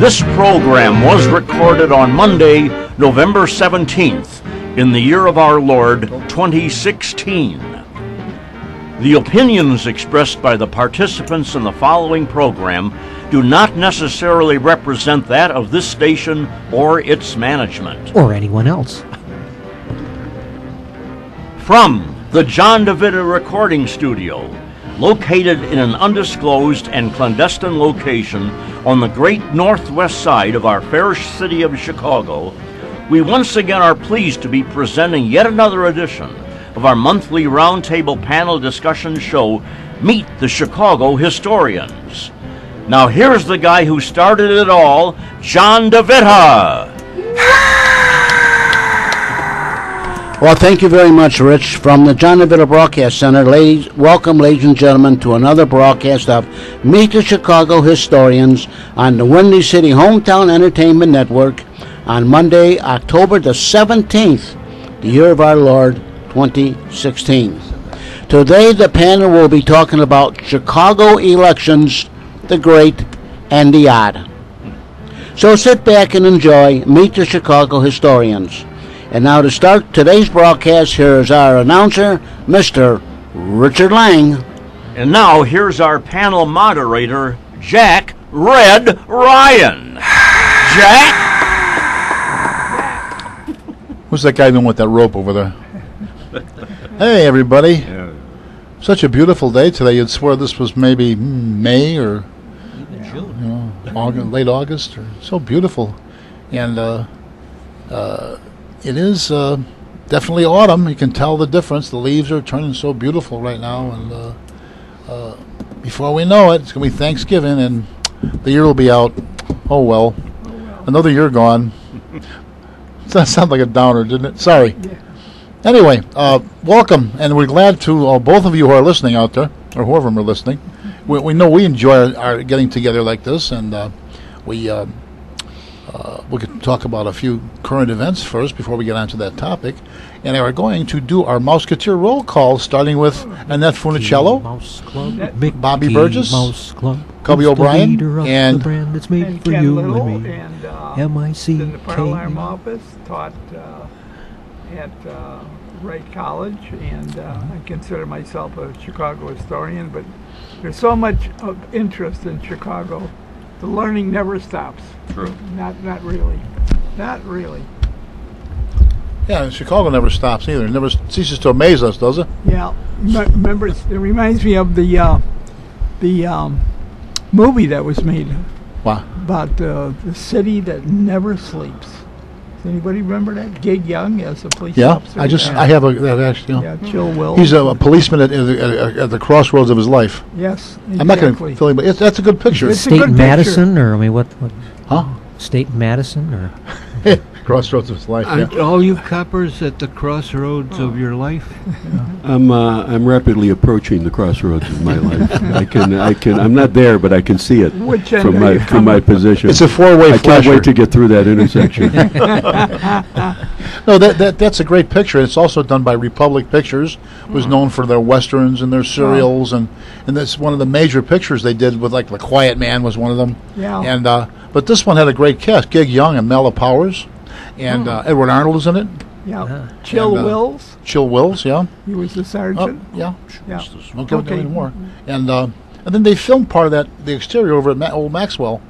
This program was recorded on Monday, November 17th, in the year of our Lord 2016. The opinions expressed by the participants in the following program do not necessarily represent that of this station or its management. or anyone else. From the John DeVita Recording Studio, located in an undisclosed and clandestine location on the great northwest side of our fair city of Chicago, we once again are pleased to be presenting yet another edition of our monthly roundtable panel discussion show, Meet the Chicago Historians. Now, here's the guy who started it all, John DeVita. Well, thank you very much, Rich. From the John DeVita Broadcast Center, ladies, welcome, ladies and gentlemen, to another broadcast of Meet the Chicago Historians on the Windy City Hometown Entertainment Network on Monday, October the 17th, the year of our Lord, 2016. Today, the panel will be talking about Chicago elections, the great and the odd. So sit back and enjoy Meet the Chicago Historians. And now to start today's broadcast, here is our announcer, Mr. Richard Lang. And now here's our panel moderator, Jack Red Ryan. Jack? Who's that guy doing with that rope over there? hey, everybody. Such a beautiful day today. You'd swear this was maybe May or you know, August, late August. Or, so beautiful. And uh, uh, it is uh, definitely autumn. You can tell the difference. The leaves are turning so beautiful right now. And uh, uh, before we know it, it's going to be Thanksgiving and the year will be out. Oh, well. Another year gone. That sounded like a downer, didn't it? Sorry. Anyway, uh, welcome, and we're glad to uh, both of you who are listening out there, or whoever are listening. We, we know we enjoy our, our getting together like this, and uh, we uh, we could talk about a few current events first before we get onto that topic. And we're going to do our Musketeer roll call, starting with Annette Funicello, Mouse Club, Mickey Bobby Burgess, Mouse Club, Cubby who's O'Brien, leader of and- the brand that's made and for Ken you Little and me. and uh, M.I.C. in the fire alarm office, taught uh, at uh, Wright College, and uh, I consider myself a Chicago historian. But there's so much of interest in Chicago, the learning never stops. True. Not, not really, not really. Yeah, and Chicago never stops either. It never ceases to amaze us, does it? Yeah, me- remember it reminds me of the uh, the um, movie that was made Wow. about uh, the city that never sleeps. Does anybody remember that? Gig Young as a police Yeah, officer. I just Yeah. I have a that actually. Yeah, Chill Will. He's a, a policeman at, at, the- at, at the crossroads of his life. yes. I'm not going exactly. to fill you, but it's, that's a good picture. It's a State good in picture. Madison, or I mean, what? what huh? State in Madison, or crossroads of life. Aren't Yeah. all you coppers at the crossroads Oh. of your life? I'm uh, I'm rapidly approaching the crossroads of my life. I can I can I'm not there, but I can see it Which from my from my position. It's a four-way I can't wait to get through that intersection. No, that, that that's a great picture. It's also done by Republic Pictures, was known for their westerns and their serials, and and that's one of the major pictures they did with like The Quiet Man was one of them. Yeah. And uh, but this one had a great cast: Gig Young and Mala Powers, and uh, Edward Arnold is in it. Yeah. Chill And, uh, Wills. Chill Wills, yeah. He was the Oh, sergeant. yeah. yeah. Don't give it Okay. anymore. And uh, and then they filmed part of that the exterior over at Ma- Old Maxwell,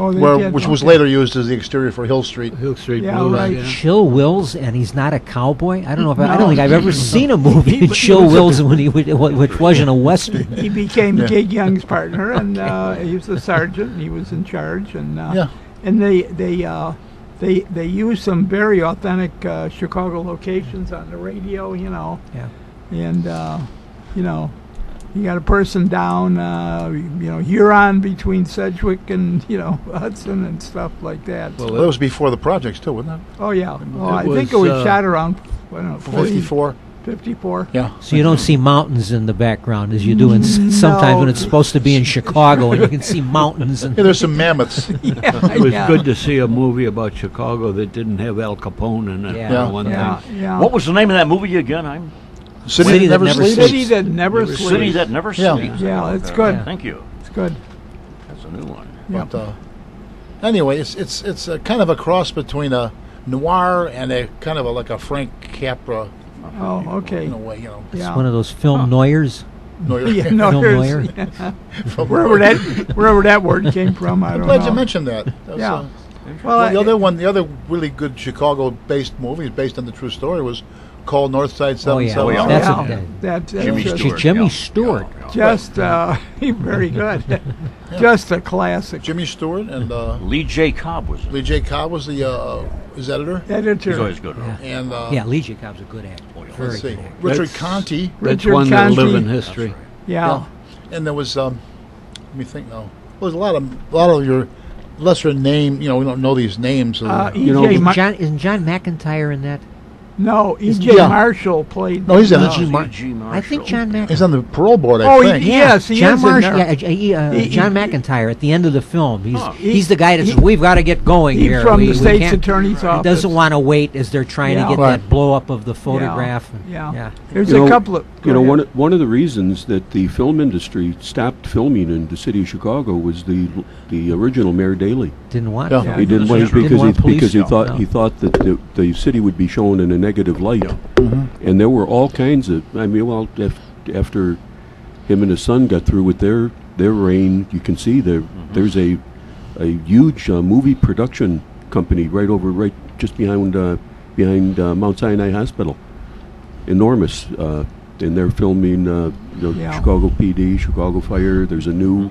Oh, they where did? which was Okay. later used as the exterior for Hill Street. Hill Street Yeah, Blues. right. yeah. Chill Wills, and he's not a cowboy. I don't know if I, I don't think I've ever seen a movie He- with he Chill was Wills when he would- wh- which wasn't a western. He became Yeah. Gig Young's partner, and uh, he was the sergeant. And he was in charge, and uh, Yeah. and they they uh, they they used some very authentic uh, Chicago locations on the radio, you know. Yeah. And uh, you know, you got a person down, uh, you know, Huron between Sedgwick and you know Hudson and stuff like that. Well, Well, that was before the projects too, wasn't it? oh yeah, oh, I think it was uh, shot around I don't know, 40, Fifty-four. 54. Yeah. So you don't see mountains in the background as you do in s- sometimes when it's supposed to be in Chicago and you can see mountains and Yeah, there's some mammoths. yeah, It was Yeah. good to see a movie about Chicago that didn't have Al Capone in it. Yeah. Yeah. one Yeah, yeah. What was the name of that movie again? I'm City, City that that never never sleeps. City that never sleeps. City That Never Yeah. Sleeps. Yeah, it's good. Thank you. It's good. That's a new one. Yeah. But, uh, Anyway, it's it's it's a kind of a cross between a noir and a kind of a like a Frank Capra Oh, okay. in a way, you know. It's Yeah. one of those film noirs. No, you're- Yeah, no, Film there's- noir. from- wherever that wherever that word came from, I I'm don't glad you mentioned that. That Yeah. uh, Well, well, the I- other one, the other really good Chicago-based movie based on the true story was called North Side Oh, yeah. Seven Oh, yeah. Seven. That's yeah, a- that, that's Jimmy just, Stewart. Jimmy Stewart. yeah, yeah. just uh, very good. Just a classic. Jimmy Stewart and uh, Lee J. Cobb was Lee J. Cobb was the uh, his editor, Editor. He's always good. Yeah. and uh, Yeah, Lee J. Cobb's a good actor. Very let's see, good actor. Richard That's- Conti, That's Richard one that'll live Conte. in history. Yeah. and there was um, let me think now. Well, there's a lot of a lot of your lesser name. You know, we don't know these names. Uh, You know, E.G. John, isn't John McIntire in that? No, E.G. Yeah. Marshall played. No, he's in uh, it. Mar- E.G. I think John McIntire. he's on the parole board, I Oh, think. he- yes, he John is in Marsh, there. yeah, uh, he, uh, He- John McIntire at the end of the film. He's Huh. he's the guy that says He- we've got to get going He's here. from we, the we state's can't-" attorney's He office. doesn't want to wait as they're trying Yeah. to get Right. that blow up of the photograph. and- Yeah. yeah. There's You a know- couple of. You know, ahead. one one of the reasons that the film industry stopped filming in the city of Chicago was the the original Mayor Daley. Didn't want. Yeah. to. He didn't want because he because he thought he thought that the, the city would be shown in a negative light, Mm-hmm. and there were all kinds of. I mean, well, af- after him and his son got through with their their reign, you can see there there's a a huge uh, movie production company right over right just behind uh, behind uh, Mount Sinai Hospital. Enormous, uh, and they're filming uh, you know, Yeah. Chicago PD, Chicago Fire. There's a new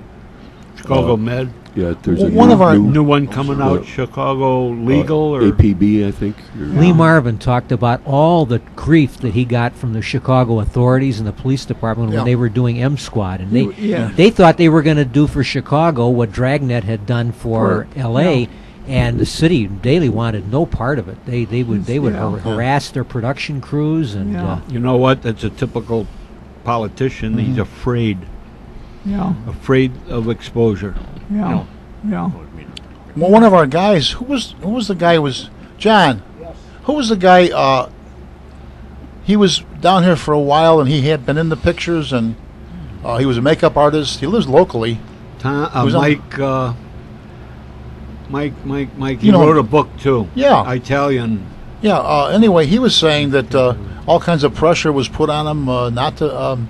Chicago Uh, Med. Yeah. There's a one new, of our- new, New one coming out, uh, Chicago uh, Legal or APB, I think. or- Lee Marvin talked about all the grief that he got from the Chicago authorities and the police department Yeah. when they were doing M Squad, and they Yeah. they thought they were going to do for Chicago what Dragnet had done for, For- L.A. yeah. And the city Daley wanted no part of it. They they would they would Yeah. har- harass their production crews and Yeah. uh, You know what? That's a typical politician. Mm-hmm. He's afraid, Yeah. afraid of exposure. Yeah. Yeah. Well, one of our guys, who was who was the guy? who Was John? Yes. Who was the guy? Uh, he was down here for a while, and he had been in the pictures, and uh, he was a makeup artist. He lives locally. Tom, uh, Who's on- Mike, uh, Mike, Mike, Mike. He You know- wrote a book too. Yeah. Italian. Yeah. Uh, anyway, he was saying that uh, all kinds of pressure was put on him uh, not to um,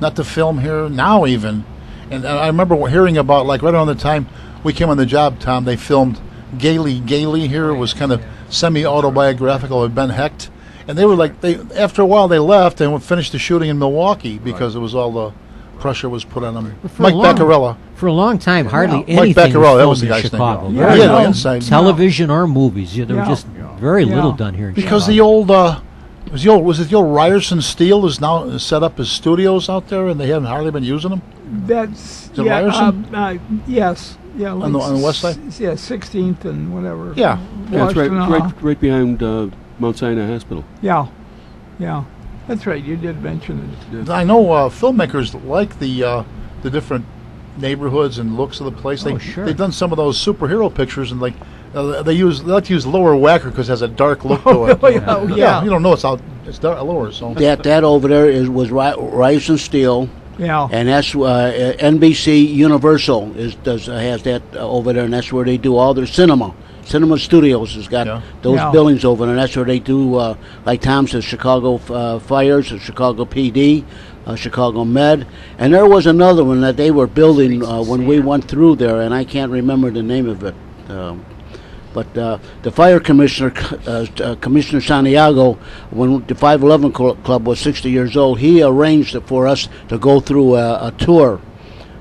not to film here now, even. And I remember hearing about like right around the time we came on the job, Tom. They filmed Gaily Gaily here. It was kind of semi autobiographical of Ben Hecht, and they were like they after a while they left and finished the shooting in Milwaukee because it was all the pressure was put on them. For a Mike long- Beccarella. for a long time hardly Mike anything Beccarella, that was was the in guy's Chicago. name. Yeah, Very he had no no. insight. television or movies. Yeah, there Yeah. were just very Yeah. little done here in Because Chicago. the old uh, was the old was it the old Ryerson Steel is now set up as studios out there, and they haven't hardly been using them. That's it yeah. Ryerson? Uh, uh, yes. Yeah. On the- on the west side? s- Yeah, 16th and whatever. Yeah. Yeah, it's right, Washington, right, right behind uh, Mount Sinai Hospital. Yeah. Yeah. That's right. You did mention it. I know uh, filmmakers like the uh, the different neighborhoods and looks of the place. They Oh, sure. they've done some of those superhero pictures, and like uh, they use they like to use Lower Wacker because it has a dark look to it. really? Oh, yeah. you don't know it's out. It's dark, lower. So That that over there is was Ry- Ryerson Steel, Yeah. and that's uh, NBC Universal is does has that uh, over there, and that's where they do all their cinema. Cinema Studios has got Yeah. those Yeah. buildings over there, and that's where they do, uh, like Tom says, Chicago uh, Fires, or Chicago PD, uh, Chicago Med, and there was another one that they were building uh, when we went through there, and I can't remember the name of it. Um, but uh, the fire commissioner, uh, uh, Commissioner Santiago, when the 511 Cl- Club was 60 years old, he arranged it for us to go through a, a tour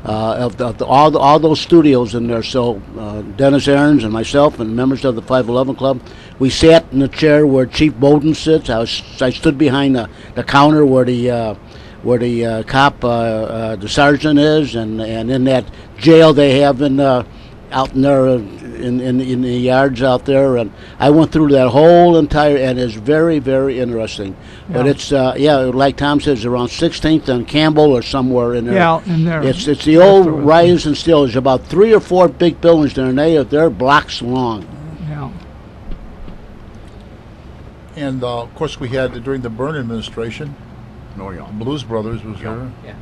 uh, of, the, of the, all, the, all those studios in there. So uh, Dennis Aarons and myself and members of the 511 Club, we sat in the chair where Chief Boden sits. I, was, I stood behind the, the counter where the where the uh, cop, uh, uh, the sergeant is, and, and in that jail they have in out in there uh, in, in in the yards out there, and I went through that whole entire, and it's very very interesting. But it's uh, yeah, like Tom says, around 16th and Campbell or somewhere in there. Yeah, in there. It's it's the old Afterwards. Ryerson and Steel. There's about three or four big buildings there, and they they're blocks long. Yeah. and uh, of course we had during the Byrne administration, No, yeah. Blues Brothers was there. Yeah.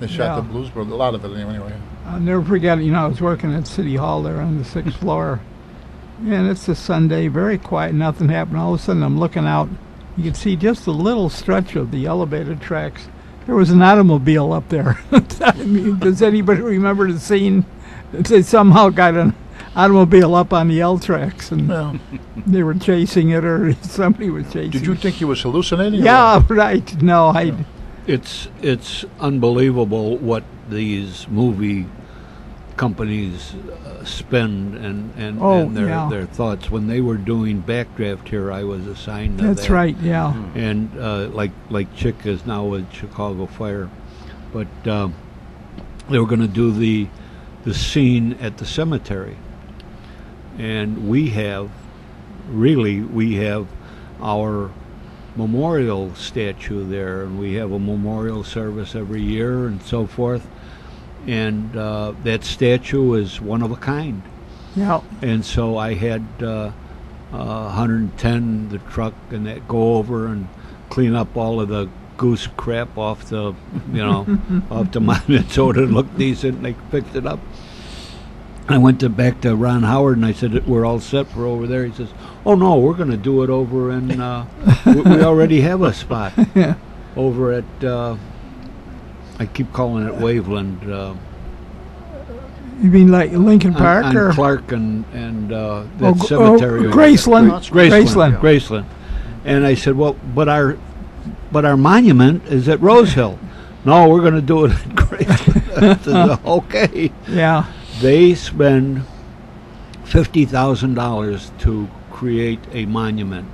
They shot the Blues Brothers, a lot of it anyway. Anyway. I'll never forget, you know, I was working at City Hall there on the sixth floor. And it's a Sunday, very quiet, nothing happened. All of a sudden, I'm looking out. You can see just a little stretch of the elevated tracks. There was an automobile up there. I mean, does anybody remember the scene? They somehow got an automobile up on the L tracks and Well, they were chasing it or somebody was chasing it. did you think he was hallucinating? or Yeah, right. No, I. It's it's unbelievable what these movie companies uh, spend and and, Oh, and their yeah. their thoughts. When they were doing Backdraft here, I was assigned to That's that. right. Yeah. and uh, like like Chick is now with Chicago Fire, but um, they were going to do the the scene at the cemetery, and we have really we have our memorial statue there, and we have a memorial service every year and so forth, and uh, that statue is one of a kind Yeah. and so I had uh, uh, 110 the truck and that go over and clean up all of the goose crap off the you know off the monument so it looked decent and they fixed it up. I went to back to Ron Howard and I said we're all set for over there. He says, "Oh no, we're going to do it over in. Uh, we, we already have a spot over at. I keep calling it Waveland." Uh, You mean like Lincoln on- Park on, or? Clark and and uh, Oh, that G- cemetery. oh, over Graceland. there. Graceland. Graceland. Graceland. And I said, well, but our but our monument is at Rose Hill. No, we're going to do it at Graceland. Said, okay. Yeah. They spend fifty thousand dollars to create a monument,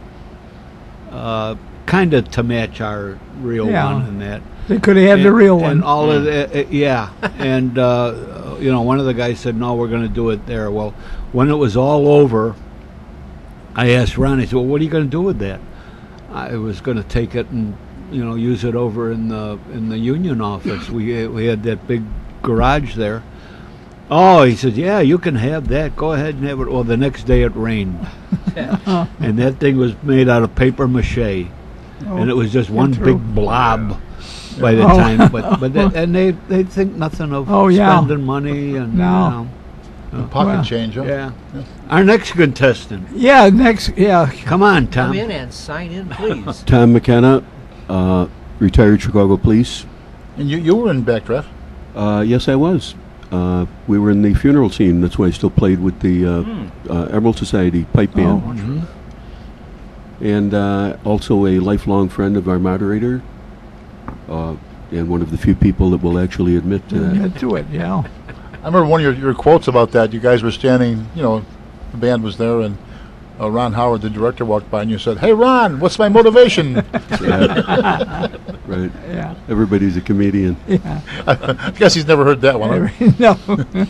uh, kind of to match our real Yeah. one and that They could have had the and- real and one. all of the, uh, yeah, and uh, you know, one of the guys said, "No, we're going to do it there." Well, when it was all over, I asked Ron. I said, "Well, what are you going to do with that?" I was going to take it and you know use it over in the in the union office. we we had that big garage there. Oh, he said, "Yeah, you can have that. Go ahead and have it." Well, the next day it rained, and that thing was made out of paper mache and it was just one big blob by the Oh. time. But but that, and they they think nothing of Oh, yeah. spending money and No. you know, Pocket Well, change, huh? yeah. Our next contestant, Yeah. Next. Yeah. come on, Tom. Come in and sign in, please. Tom McKenna, uh, retired Chicago Police. And you, you were in Backdraft. Uh, yes, I was. Uh, we were in the funeral scene. That's why I still played with the uh, uh, Emerald Society pipe band. Oh, And uh, also a lifelong friend of our moderator, uh, and one of the few people that will actually admit to that. Get to it. Yeah. I remember one of your, your quotes about that. You guys were standing, you know, the band was there, and uh, Ron Howard, the director, walked by, and you said, "Hey, Ron, what's my motivation?" Yeah. right. Yeah. Everybody's a comedian. Yeah. I guess he's never heard that one. huh? no.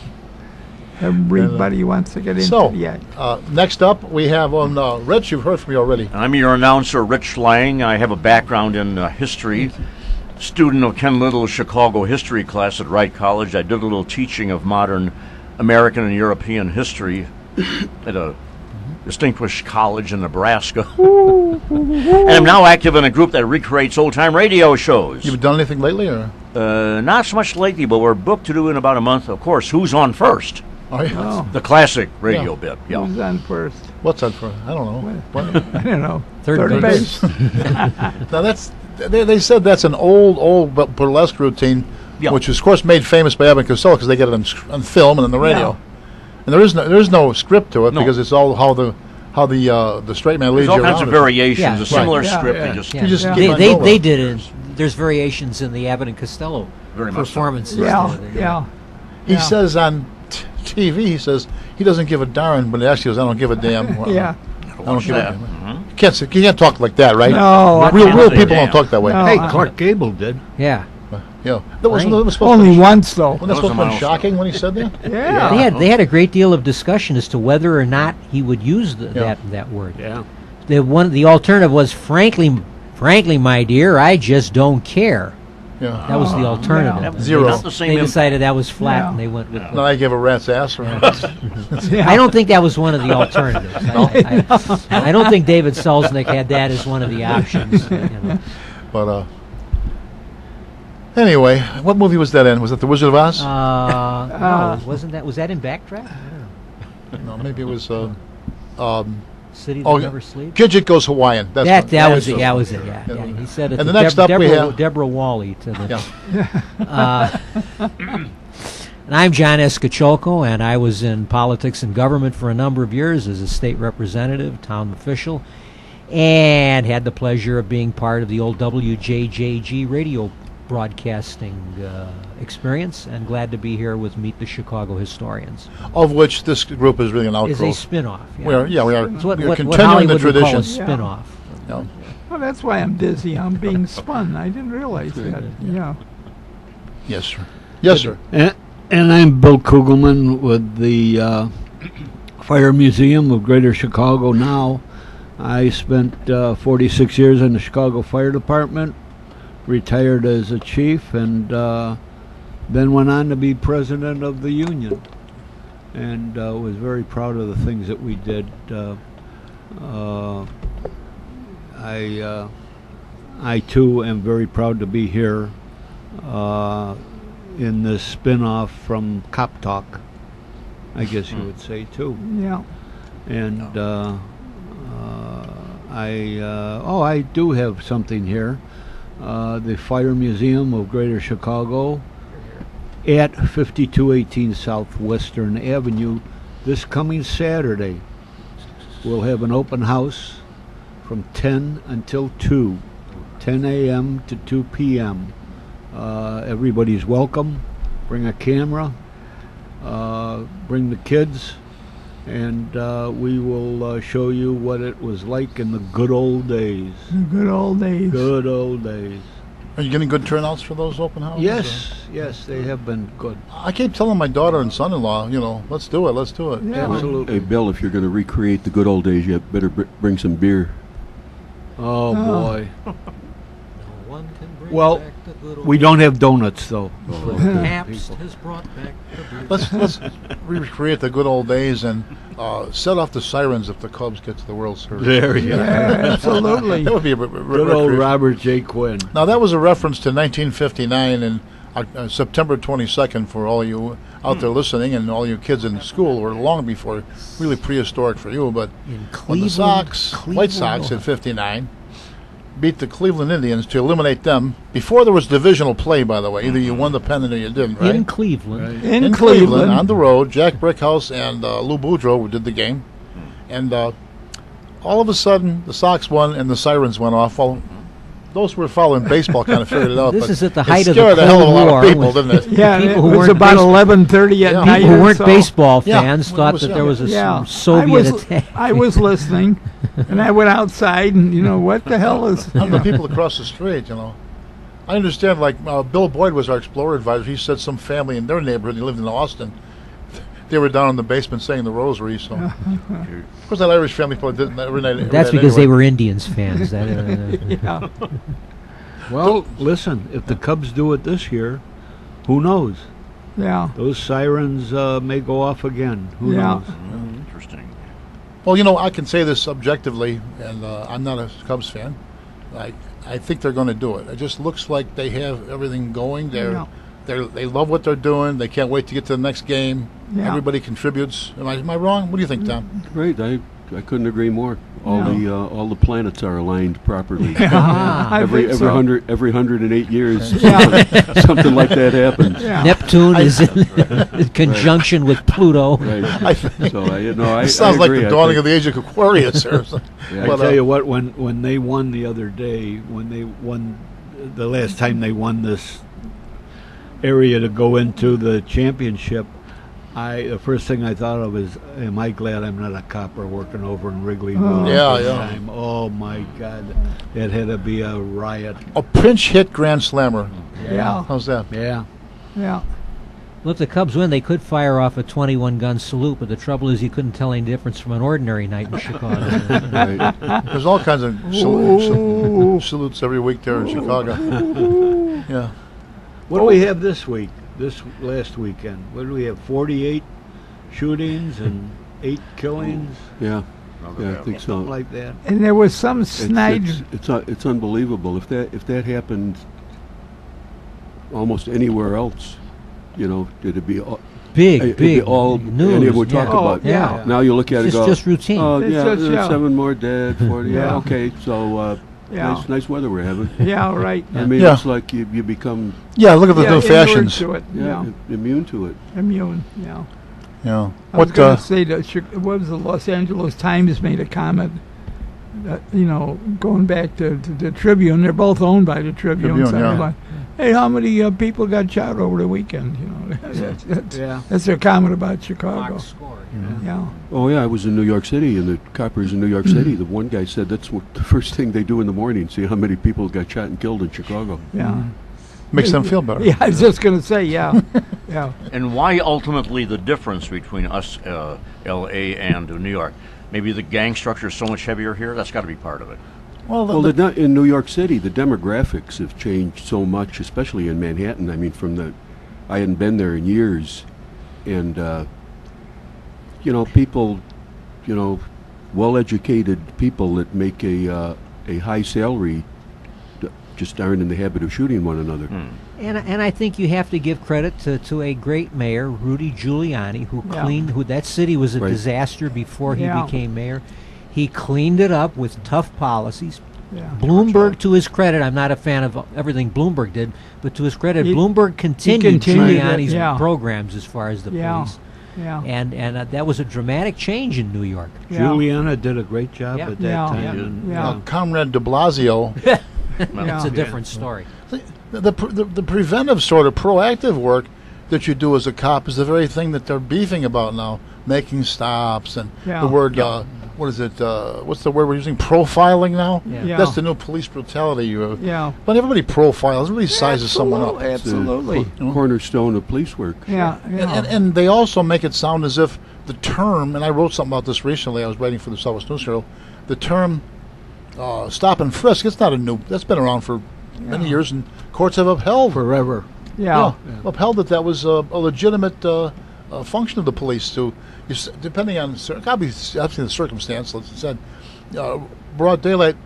Everybody wants to get into So, it yet. uh, next up, we have on uh, Rich. You've heard from me already. I'm your announcer, Rich Lang. I have a background in uh, history. Student of Ken Little's Chicago history class at Wright College. I did a little teaching of modern American and European history at a distinguished college in Nebraska. and I'm now active in a group that recreates old time radio shows. You've done anything lately, or? Uh, not so much lately, but we're booked to do in about a month. Of course, Who's on First? Oh, yeah. Oh. The classic radio Yeah. bit. Yeah. Who's on first? What's on first? I don't know. What? I don't know. Third base. now that's they, they said that's an old old bu- burlesque routine, Yeah. which was of course made famous by Abbott and Costello because they get it on, on film and on the radio. Yeah. And there is no there is no script to it No. because it's all how the how the uh, the straight man leads There's all you kinds around of it. variations, Yeah. a similar Yeah. script. Yeah. They just Yeah. Just Yeah. They, they, they did it. There's variations in the Abbott and Costello very much so. performances. Yeah. Yeah. He Yeah. says on t- TV, he says he doesn't give a darn, but he actually says I don't give a damn. Well, Yeah. I don't Watch give a that. damn. You can't say- you can't talk like that, right? No. I Real can't real say people don't talk that way. No. Hey, uh, Clark Gable did. Yeah. Yeah, that was, Right. that was supposed Only to be, once though. Wasn't that That was supposed a to be milestone. shocking when he said that? Yeah. They had they had a great deal of discussion as to whether or not he would use the, Yeah. that that word. Yeah. The one the alternative was frankly frankly my dear I just don't care. Yeah. That was the alternative. yeah. And Zero. They, Not the same they impact. decided that was flat Yeah. and they went with Then I give a rat's ass. around. I don't think that was one of the alternatives. I, I, I don't think David Selznick had that as one of the options. you know. But uh, Anyway, what movie was that in? Was it The Wizard of Oz? Uh, Uh, no, wasn't that? Was that in Backtrack? no, maybe it was. Uh, um, City that Oh, never sleeps. Gidget Goes Hawaiian. That's that, that was it. the- That was it. Yeah, Yeah. He said it. And the next Deb- up we Deborah, have- Deborah Walley to the. Yeah. Uh, and I'm John Escacholco, and I was in politics and government for a number of years as a state representative, town official, and had the pleasure of being part of the old WJJG radio broadcasting uh, experience. And glad to be here with Meet the Chicago Historians. Of which this group is really an Is outgrowth. a spin-off. Yeah. We are, yeah, we are. It's what, we are what, what continuing the Hollywood would call a tradition. spin-off. Yeah. Well, that's why I'm dizzy. I'm being spun. I didn't realize that. Yeah. Yes, sir. Yes, sir. And, and I'm Bill Kugelman with the uh, Fire Museum of Greater Chicago now. I spent uh, 46 years in the Chicago Fire Department, retired as a chief, and uh, then went on to be president of the union. And uh, was very proud of the things that we did. Uh, uh, I, uh, I too am very proud to be here uh, in this spin-off from Cop Talk, I guess you would say too. Yeah. And uh, uh, I uh, oh I do have something here. Uh, the Fire Museum of Greater Chicago at 5218 Southwestern Avenue this coming Saturday. We'll have an open house from 10 until 2, 10 a.m. to 2 p.m. Uh, everybody's welcome. Bring a camera. Uh, bring the kids, and uh, we will uh, show you what it was like in the good old days. The good old days. Good old days. Are you getting good turnouts for those open houses? Yes, yes, they have been good. I keep telling my daughter and son-in-law, you know, let's do it, let's do it. Yeah. Absolutely. Hey, Bill, if you're going to recreate the good old days, you better br- bring some beer. Oh, Oh. boy. Well, We don't have donuts though. Has brought back. Let's let's recreate the good old days and uh, set off the sirens if the Cubs get to the World Series. There you. Yeah, absolutely. That would be a re- re- Good old recreation. Robert J. Quinn. Now that was a reference to 1959 and uh, uh, September 22nd for all you out there listening and all you kids in school were long before really prehistoric for you. But In when Cleveland, the Sox, Cleveland, White Sox in '59 beat the Cleveland Indians to eliminate them before there was divisional play. By the way, either you won the pennant or you didn't. Right? in Cleveland. In, in Cleveland. on the road. Jack Brickhouse and uh, Lou Boudreau did the game, and uh, all of a sudden the Sox won and the sirens went off. Well, those who were following baseball kind of figured it out. This but is at the height of the scared a hell of a lot of people, didn't it? yeah, people it who was about 11:30 at Yeah. night. People who weren't so. baseball fans well, it thought was- that yeah. there was a s- Yeah, Soviet I was, attack. I was listening, and I went outside, and you know what the hell is? I'm the people across the street, you know. I understand, like, uh, Bill Boyd was our Explorer advisor. He said some family in their neighborhood, he lived in Austin, they were down in the basement saying the rosary, so. of course, that Irish family probably didn't every night. That's night because they were Indians fans. That, uh, yeah. Well, listen, if the Cubs do it this year, who knows? Yeah. Those sirens uh, may go off again. Who Yeah. knows? Interesting. Well, you know, I can say this objectively, and uh, I'm not a Cubs fan. I I think they're going to do it. It just looks like they have everything going. They're Yeah. they're they love what they're doing. They can't wait to get to the next game. Yeah. Everybody contributes. Am I, am I wrong? What do you think, Tom? Great. I, I couldn't agree more. All Yeah. the uh, all the planets are aligned properly. Ah. I every every so. hundred every hundred and eight years, Yeah. something, something like that happens. Yeah. Neptune is in conjunction with Pluto. Right. I, So I no, I, it sounds I like the dawning of the age of Aquarius. Or something. Yeah, I But, tell uh, you what, when when they won the other day, when they won the last time they won this area to go into the championship, I the first thing I thought of is, am I glad I'm not a copper working over in Wrigley? Field Yeah, yeah. Time. Oh my God, it had to be a riot. a pinch hit grand slammer. Yeah. How's that? Yeah. Yeah. Well, if the Cubs win, they could fire off a 21 gun salute, but the trouble is you couldn't tell any difference from an ordinary night in Chicago. Right. There's all kinds of sal- sal- salutes every week there in Chicago. Yeah. What do we have this week? This last weekend? What do we have? Forty-eight shootings and eight killings, Yeah, yeah, I think so. something like that. And there was some It's, snide. it's, it's, uh, it's unbelievable. If that if that happened almost anywhere else, you know, it'd be all, Big, it'd be big all news. any would talk yeah. Oh, about. yeah. Now you look at It's it, go, just routine. Oh It's yeah, just, yeah. seven more dead, forty. yeah. Yeah. okay, so uh, Yeah. nice, nice weather we're having. Yeah, right. I mean, Yeah. it's like you, you become Yeah, look at the yeah, new inured fashions. To it. yeah, Yeah. i- immune to it. Immune. Yeah. Yeah. I was What? going Uh, to say that Chi- what was the Los Angeles Times made a comment that you know going back to, to the Tribune, they're both owned by the Tribune. Tribune, so yeah. like, hey, how many uh, people got shot over the weekend? You know, that's, that's, Yeah. that's their comment about Chicago. Score. Yeah. Oh yeah, I was in New York City, and the coppers in New York Mm-hmm. City. The one guy said that's what the first thing they do in the morning: see how many people got shot and killed in Chicago. Yeah. makes them feel better. Yeah, I was just going to say, yeah. yeah. And why ultimately the difference between us, uh, L.A. and New York? Maybe the gang structure is so much heavier here. That's got to be part of it. Well, the, Well, the- the, in New York City, the demographics have changed so much, especially in Manhattan. I mean, from the, I hadn't been there in years, and uh, you know, people, you know, well-educated people that make a uh, a high salary, just aren't in the habit of shooting one another. And and I think you have to give credit to, to a great mayor, Rudy Giuliani, who Yeah. cleaned who that city was a Right. disaster before he became mayor. He cleaned it up with tough policies. Yeah. Bloomberg, to his credit, I'm not a fan of everything Bloomberg did, but to his credit, He- Bloomberg continued, continued it, yeah. programs as far as the Yeah. police, Yeah. and and uh, that was a dramatic change in New York. Yeah. Giuliani did a great job Yeah. at that Yeah. time. Yeah. Yeah. uh, Comrade De Blasio, Yeah. It's a different story. the, the, the, the preventive sort of proactive work that you do as a cop is the very thing that they're beefing about now, making stops and Yeah. the word, uh, what is it, uh, what's the word we're using, profiling now? Yeah. Yeah. That's the new police brutality. You, Yeah. But everybody profiles, everybody sizes someone up. Absolutely. It's the cornerstone of police work. Yeah. And, yeah. and, and they also make it sound as if the term, and I wrote something about this recently, I was writing for the Southwest News Herald, the term uh, stop and frisk, it's not a new, that's been around for many years, and courts have upheld Forever. yeah. yeah, upheld that that was a, a legitimate uh, uh, function of the police to, you s- depending on, cir- obviously obviously the circumstance, let's said, uh, broad daylight,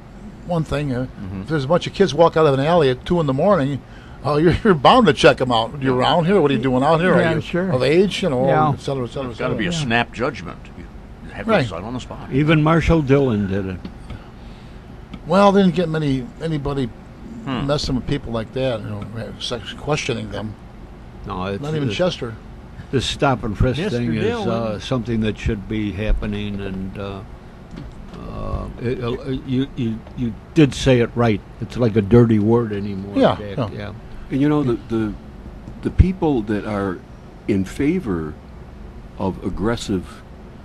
one thing, uh, if there's a bunch of kids walk out of an alley at 2 in the morning, uh, you're, you're bound to check them out. You're around here? What are you doing out here? Yeah, are you sure. of age? You know, Yeah. et cetera, et cetera, It's got to be a Yeah. snap judgment. You have Right. on the spot. Even Marshall Dillon did it. Well, they didn't get many anybody Hmm. messing with people like that. You know, questioning them. No, it's, Not even it's- Chester. This stop and frisk Mr. thing is Dillon. uh, something that should be happening, and uh, uh, it, uh, you, you you did say it right. It's like a dirty word anymore. Yeah, Jack. yeah. yeah. And you know the, the the people that are in favor of aggressive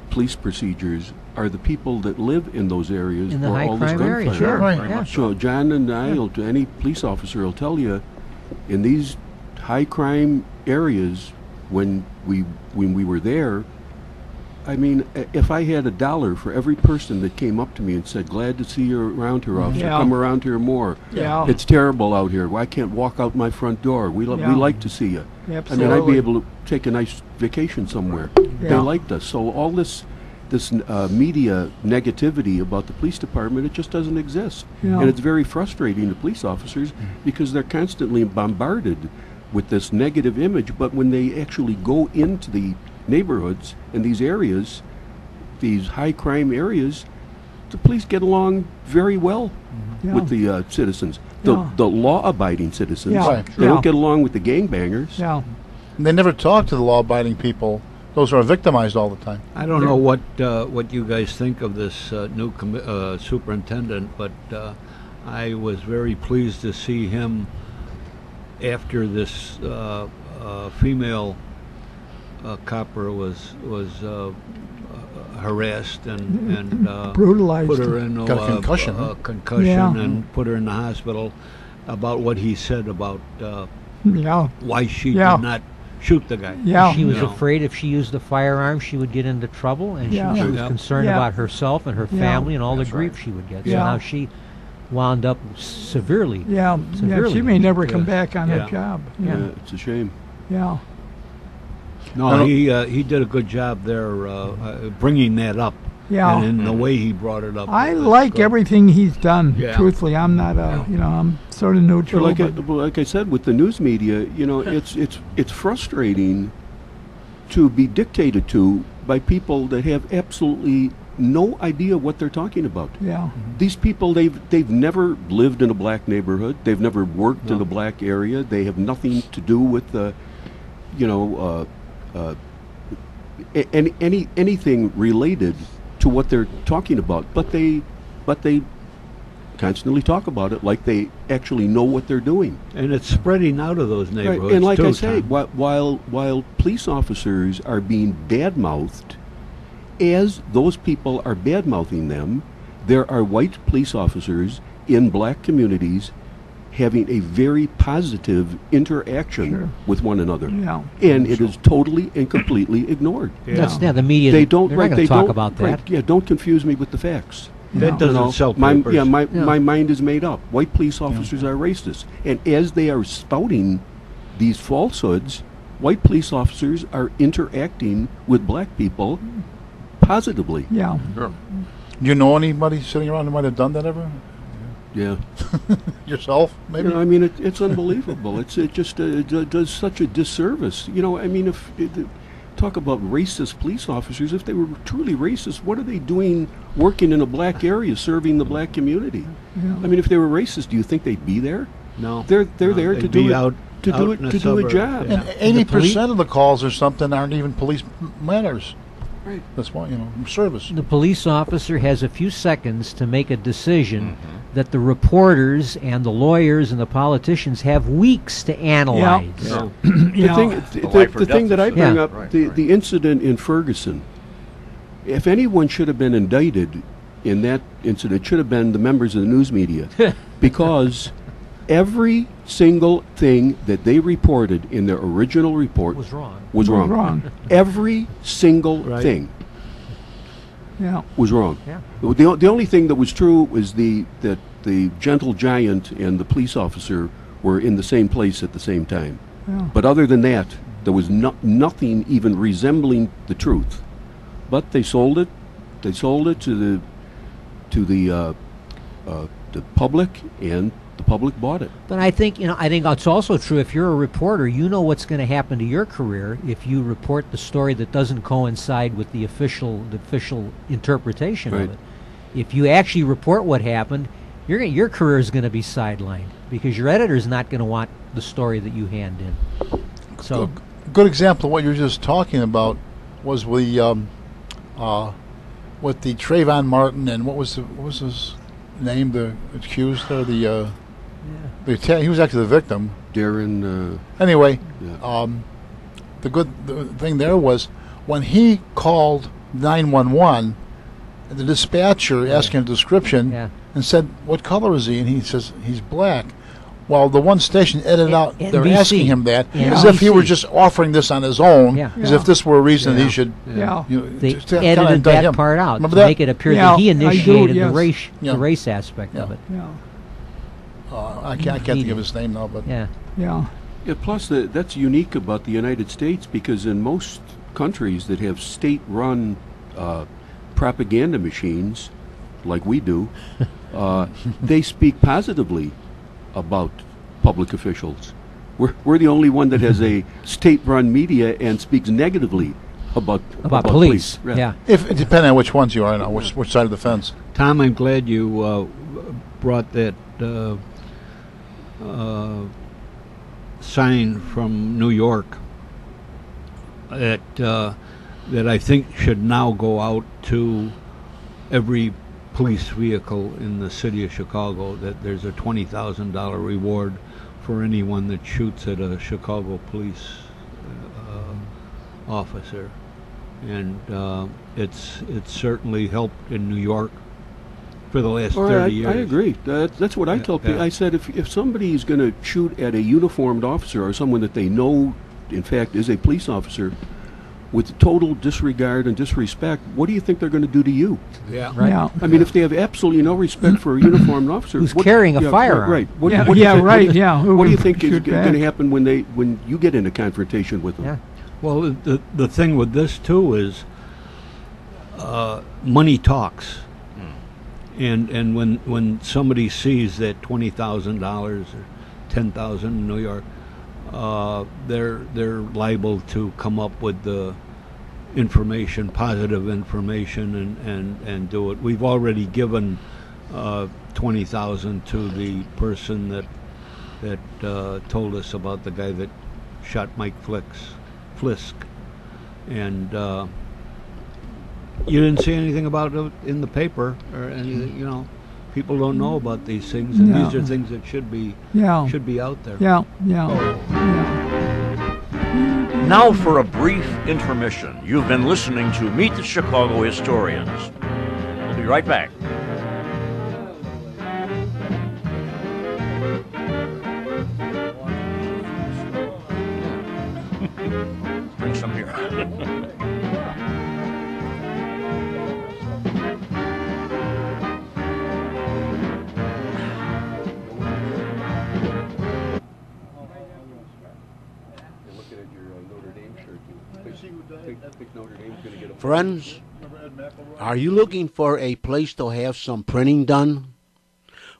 police procedures are the people that live in those areas In the where high all this crime gunfire. areas, is. sure, Right. Very yeah. much so. So John and I, will to any police officer will tell you, in these high crime areas, when we when we were there, I mean, if I had a dollar for every person that came up to me and said, "Glad to see you around here, officer. Yeah. Come around here more. Yeah. It's terrible out here. I can't walk out my front door. We Yeah. we like to see you. I mean, I'd be able to take a nice vacation somewhere. They Yeah. liked us. So all this this uh, media negativity about the police department, it just doesn't exist. And it's very frustrating to police officers because they're constantly bombarded with this negative image. But when they actually go into the neighborhoods and these areas, these high crime areas, the police get along very well Yeah. with the uh, citizens. The, Yeah. the law-abiding citizens. Yeah. Right. They don't get along with the gangbangers. Yeah. And they never talk to the law-abiding people. Those who are victimized all the time. I don't know what uh, what you guys think of this uh, new commi- uh, superintendent, but uh, I was very pleased to see him after this uh, uh, female uh, copper was was uh, uh, harassed and and uh, Brutalized. put her in Got a concussion, uh, huh? concussion Yeah. and put her in the hospital. About what he said about uh, Yeah. why she Yeah. did not shoot the guy. Yeah. She was Yeah. afraid if she used the firearm, she would get into trouble, and Yeah. she, she was Yeah. concerned Yeah. about herself and her Yeah. family and all That's the grief right. she would get. Yeah. So now she wound up severely. Yeah. Yeah. She may never come back on Yeah. that job. Yeah, Yeah. it's a shame. Yeah. No, he uh, he did a good job there, uh, uh, bringing that up Yeah. And in the way he brought it up. I like good. everything he's done. Yeah. Truthfully, I'm not a, you know, I'm sort of Well, neutral. like I, but well, like I said, with the news media, you know, it's it's it's frustrating to be dictated to by people that have absolutely no idea what they're talking about. yeah, These people, they've they've never lived in a black neighborhood. They've never worked in a black area. They have nothing to do with the, you know, uh, uh, any any anything related to what they're talking about. But they, but they constantly talk about it like they actually know what they're doing. And it's spreading out of those Right, neighborhoods. And like too, I say, while, while while police officers are being bad-mouthed, as those people are bad-mouthing them, there are white police officers in black communities having a very positive interaction Sure. with one another. yeah. And it is totally and completely ignored. Yeah. That's yeah. The media. They don't They're right, not they talk don't, about that. right, yeah, don't confuse me with the facts. that No. doesn't You know, sell my, papers. Yeah, my, Yeah. my mind is made up. White police officers are racist. And as they are spouting these falsehoods, white police officers are interacting with black people positively. Yeah, Do you know anybody sitting around who might have done that ever? Yeah. Yourself, maybe? You know, I mean, it, it's unbelievable. it's it just uh, it do- does such a disservice. You know, I mean, if it, it- talk about racist police officers, if they were truly racist, what are they doing working in a black area, serving the black community? I mean, if they were racist, do you think they'd be there? no. They're they're No, there to do it, out- to out do it the to do a job. yeah. And eighty percent of the calls or something aren't even police matters. Right. That's why you know service. The police officer has a few seconds to make a decision Mm-hmm. that the reporters and the lawyers and the politicians have weeks to analyze. Yeah. The Yeah. thing, The the, the thing that I bring Yeah. up, Right, the, right. the incident in Ferguson, if anyone should have been indicted in that incident, it should have been the members of the news media. because every single thing that they reported in their original report Was wrong. was wrong. wrong. Every single Right. thing Yeah, was wrong. Yeah. The, the only thing that was true was the that the gentle giant and the police officer were in the same place at the same time. yeah. But other than that, there was no, nothing even resembling the truth. But they sold it. They sold it to the to the uh, uh, the public, and the public bought it. But I think you know. I think it's also true. If you're a reporter, you know what's going to happen to your career if you report the story that doesn't coincide with the official the official interpretation Right. of it. If you actually report what happened, your your career is going to be sidelined because your editor is not going to want the story that you hand in. So A good example of what you were just talking about was the um, uh, with the Trayvon Martin and what was the, what was his name? The accused or the uh, the atta- he was actually the victim. Darren, uh, Anyway, yeah. um, the good the thing there was when he called 911, the dispatcher asked him a description yeah. and said, "What color is he?" And he says, "He's black." Well, the one station edited N- out. They're NBC. asking him that Yeah. as if he were just offering this on his own, Yeah. as if this were a reason that he should. Yeah. You know, They just to edited that him. part out Remember to that? make it appear Yeah, that he I do, initiated yes. the race Yeah. the race aspect of Yeah. it. Yeah, Uh, I can't. I can't think of his name now, but Yeah. yeah, Yeah, plus, the, that's unique about the United States because in most countries that have state-run uh, propaganda machines, like we do, uh, they speak positively about public officials. We're, we're the only one that has a state-run media and speaks negatively about About, police. Right. Yeah. if depending on which ones you are, on, which which side of the fence. Tom, I'm glad you uh, brought that uh, sign from New York that uh, that I think should now go out to every police vehicle in the city of Chicago. That there's a twenty thousand dollar reward for anyone that shoots at a Chicago police uh, officer, and uh, it's it's certainly helped in New York for the last All thirty right, I, years. I agree. That, that's what I Yeah, tell people. yeah. I said if, if somebody is going to shoot at a uniformed officer or someone that they know, in fact, is a police officer, with total disregard and disrespect, what do you think they're going to do to you? Yeah. Right. yeah. I mean, if they have absolutely no respect for a uniformed officer, Who's what- carrying a yeah, right, firearm. right? What, Yeah, what do you yeah, think, right, What, yeah, what do you think is going to happen when they when you get into confrontation with them? Yeah. Well, the the thing with this too is uh, money talks. And and when when somebody sees that twenty thousand dollars or ten thousand in New York, uh, they're they're liable to come up with the information, positive information, and, and, and do it. We've already given uh, twenty thousand to the person that that uh, told us about the guy that shot Mike Flicks, Flisk, and uh, you didn't see anything about it in the paper or anything. You know, people don't know about these things, and these are things that should be Yeah. should be out there. Yeah, yeah, oh. yeah. Now for a brief intermission. You've been listening to Meet the Chicago Historians. We'll be right back. Bring some here. Friends, are you looking for a place to have some printing done?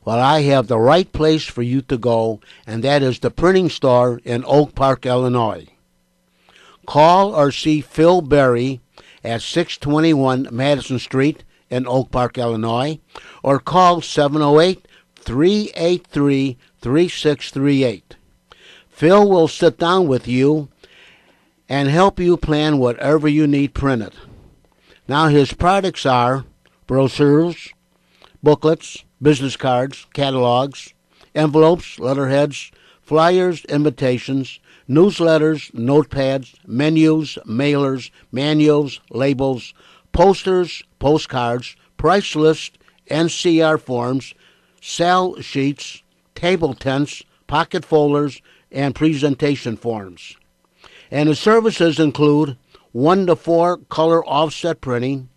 Well, I have the right place for you to go, and that is the printing store in Oak Park, Illinois. Call or see Phil Berry at 621 Madison Street in Oak Park, Illinois, or call 708 383 3638. Phil will sit down with you and help you plan whatever you need printed. Now, his products are brochures, booklets, business cards, catalogs, envelopes, letterheads, flyers, invitations, newsletters, notepads, menus, mailers, manuals, labels, posters, postcards, price lists, NCR forms, sell sheets, table tents, pocket folders, and presentation forms. And the services include 1 to 4 color offset printing,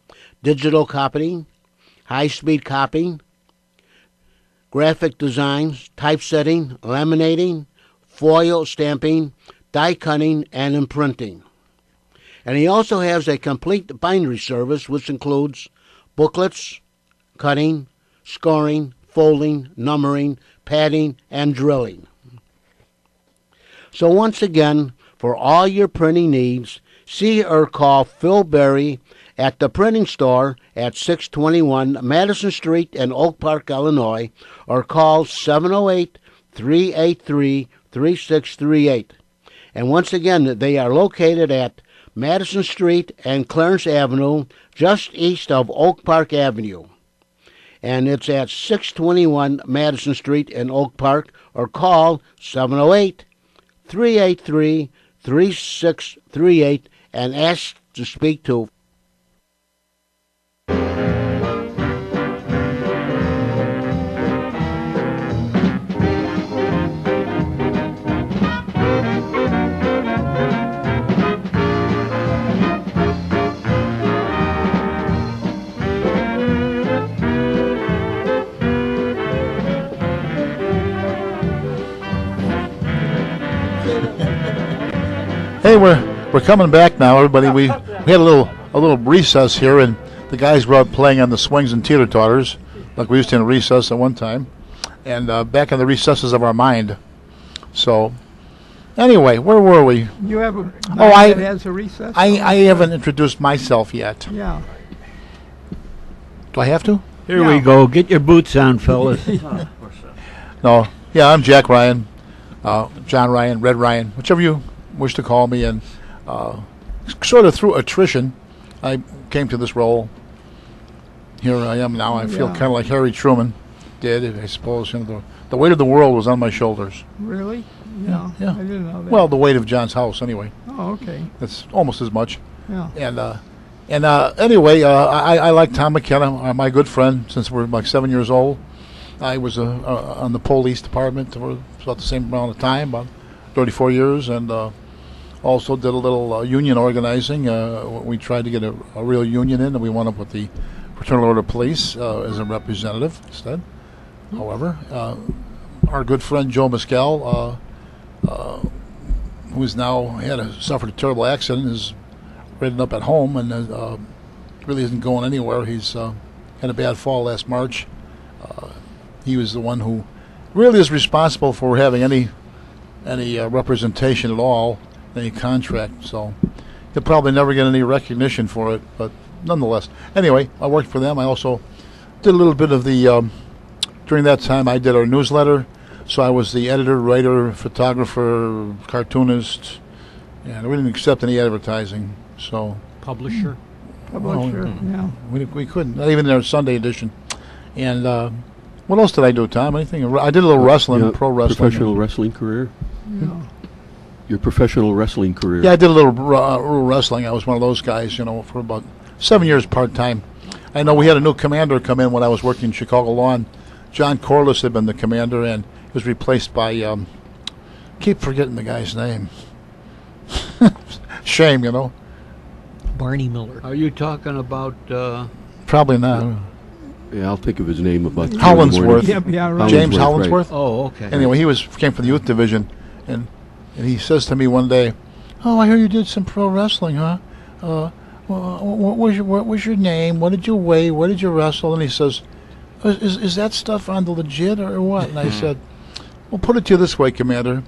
digital copying, high speed copying, graphic designs, typesetting, laminating, foil stamping, die cutting, and imprinting. And he also has a complete bindery service which includes booklets, cutting, scoring, folding, numbering, padding, and drilling. So once again, for all your printing needs, see or call Phil Berry at the printing store at 621 Madison Street in Oak Park, Illinois, or call 708 383 3638. And once again, they are located at Madison Street and Clarence Avenue, just east of Oak Park Avenue. And it's at 621 Madison Street in Oak Park, or call 708 383 3638 and ask to speak to we're we're coming back now, everybody. We we had a little a little recess here, and the guys were out playing on the swings and teeter totters, like we used to in recess at one time, and uh, back in the recesses of our mind. So, anyway, where were we? You have a Oh, I- that has a recess. I I haven't introduced myself yet. yeah. Do I have to? Here Yeah. we go. Get your boots on, fellas. No. Yeah, I'm Jack Ryan, uh, John Ryan, Red Ryan, whichever you wish to call me. And uh, sort of through attrition, I came to this role. Here I am now. I feel Yeah. kind of like Harry Truman did, I suppose. You know, the, the weight of the world was on my shoulders. Really? Yeah. Yeah. I didn't know that. Well, the weight of John's house, anyway. Oh, okay. That's almost as much. Yeah. And uh, and uh, anyway, uh, I, I like Tom McKenna, uh, my good friend, since we're like seven years old. I was uh, uh, on the police department for about the same amount of time, about 34 years, and uh, also did a little uh, union organizing. Uh, we tried to get a, a real union in, and we wound up with the Fraternal Order of Police uh, as a representative instead. However, uh, our good friend Joe Mescal, uh, uh, who is now had a, suffered a terrible accident, is written up at home and uh, really isn't going anywhere. He's uh, had a bad fall last March. Uh, he was the one who really is responsible for having any any uh, representation at all, any contract. So he'll probably never get any recognition for it, but nonetheless. Anyway, I worked for them. I also did a little bit of the. Um, during that time, I did our newsletter. So I was the editor, writer, photographer, cartoonist, and we didn't accept any advertising. So Publisher. Publisher, Well, yeah. we, we couldn't, not even in our Sunday edition. And uh, what else did I do, Tom? Anything? I did a little wrestling, Yeah, pro wrestling. Professional wrestling career. Your professional wrestling career. Yeah, I did a little uh, wrestling. I was one of those guys, you know, for about seven years part time. I know we had a new commander come in when I was working in Chicago Lawn. John Corliss had been the commander, and he was replaced by. Um, keep forgetting the guy's name. Shame, you know. Barney Miller. Are you talking about? Uh, Probably not. Yeah, I'll think of his name about three in Hollinsworth. Yep, yeah, right. James Hollinsworth, right. Oh, okay. Anyway, he was came from the youth division, and and he says to me one day, "Oh, I hear you did some pro wrestling, huh? Uh, wha- wha- what was your what was your name? What did you weigh? What did you wrestle?" And he says, "Is is, is that stuff on the legit or what?" And I said, "Well, put it to you this way, Commander.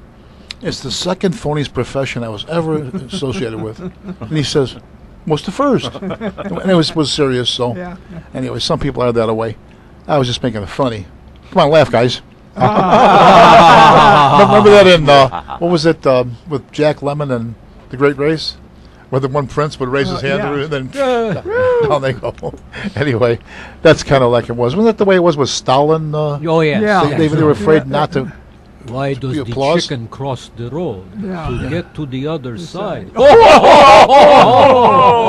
It's the second phoniest profession I was ever associated with." And he says, "What's the first? and it was was serious. So Yeah. anyway, some people are that away. I was just making it funny. Come on, laugh, guys. Remember that in uh, what was it uh, with Jack Lemmon and the Great Race, where the one prince would raise his Uh, hand yeah. and then down they go. anyway, that's kind of like it was. Wasn't that the way it was with Stalin? Uh, Oh, yes. Yeah. they, they, they were afraid Yeah. not to. Why does the the applause? chicken cross the road Yeah. to get to the other side? Oh,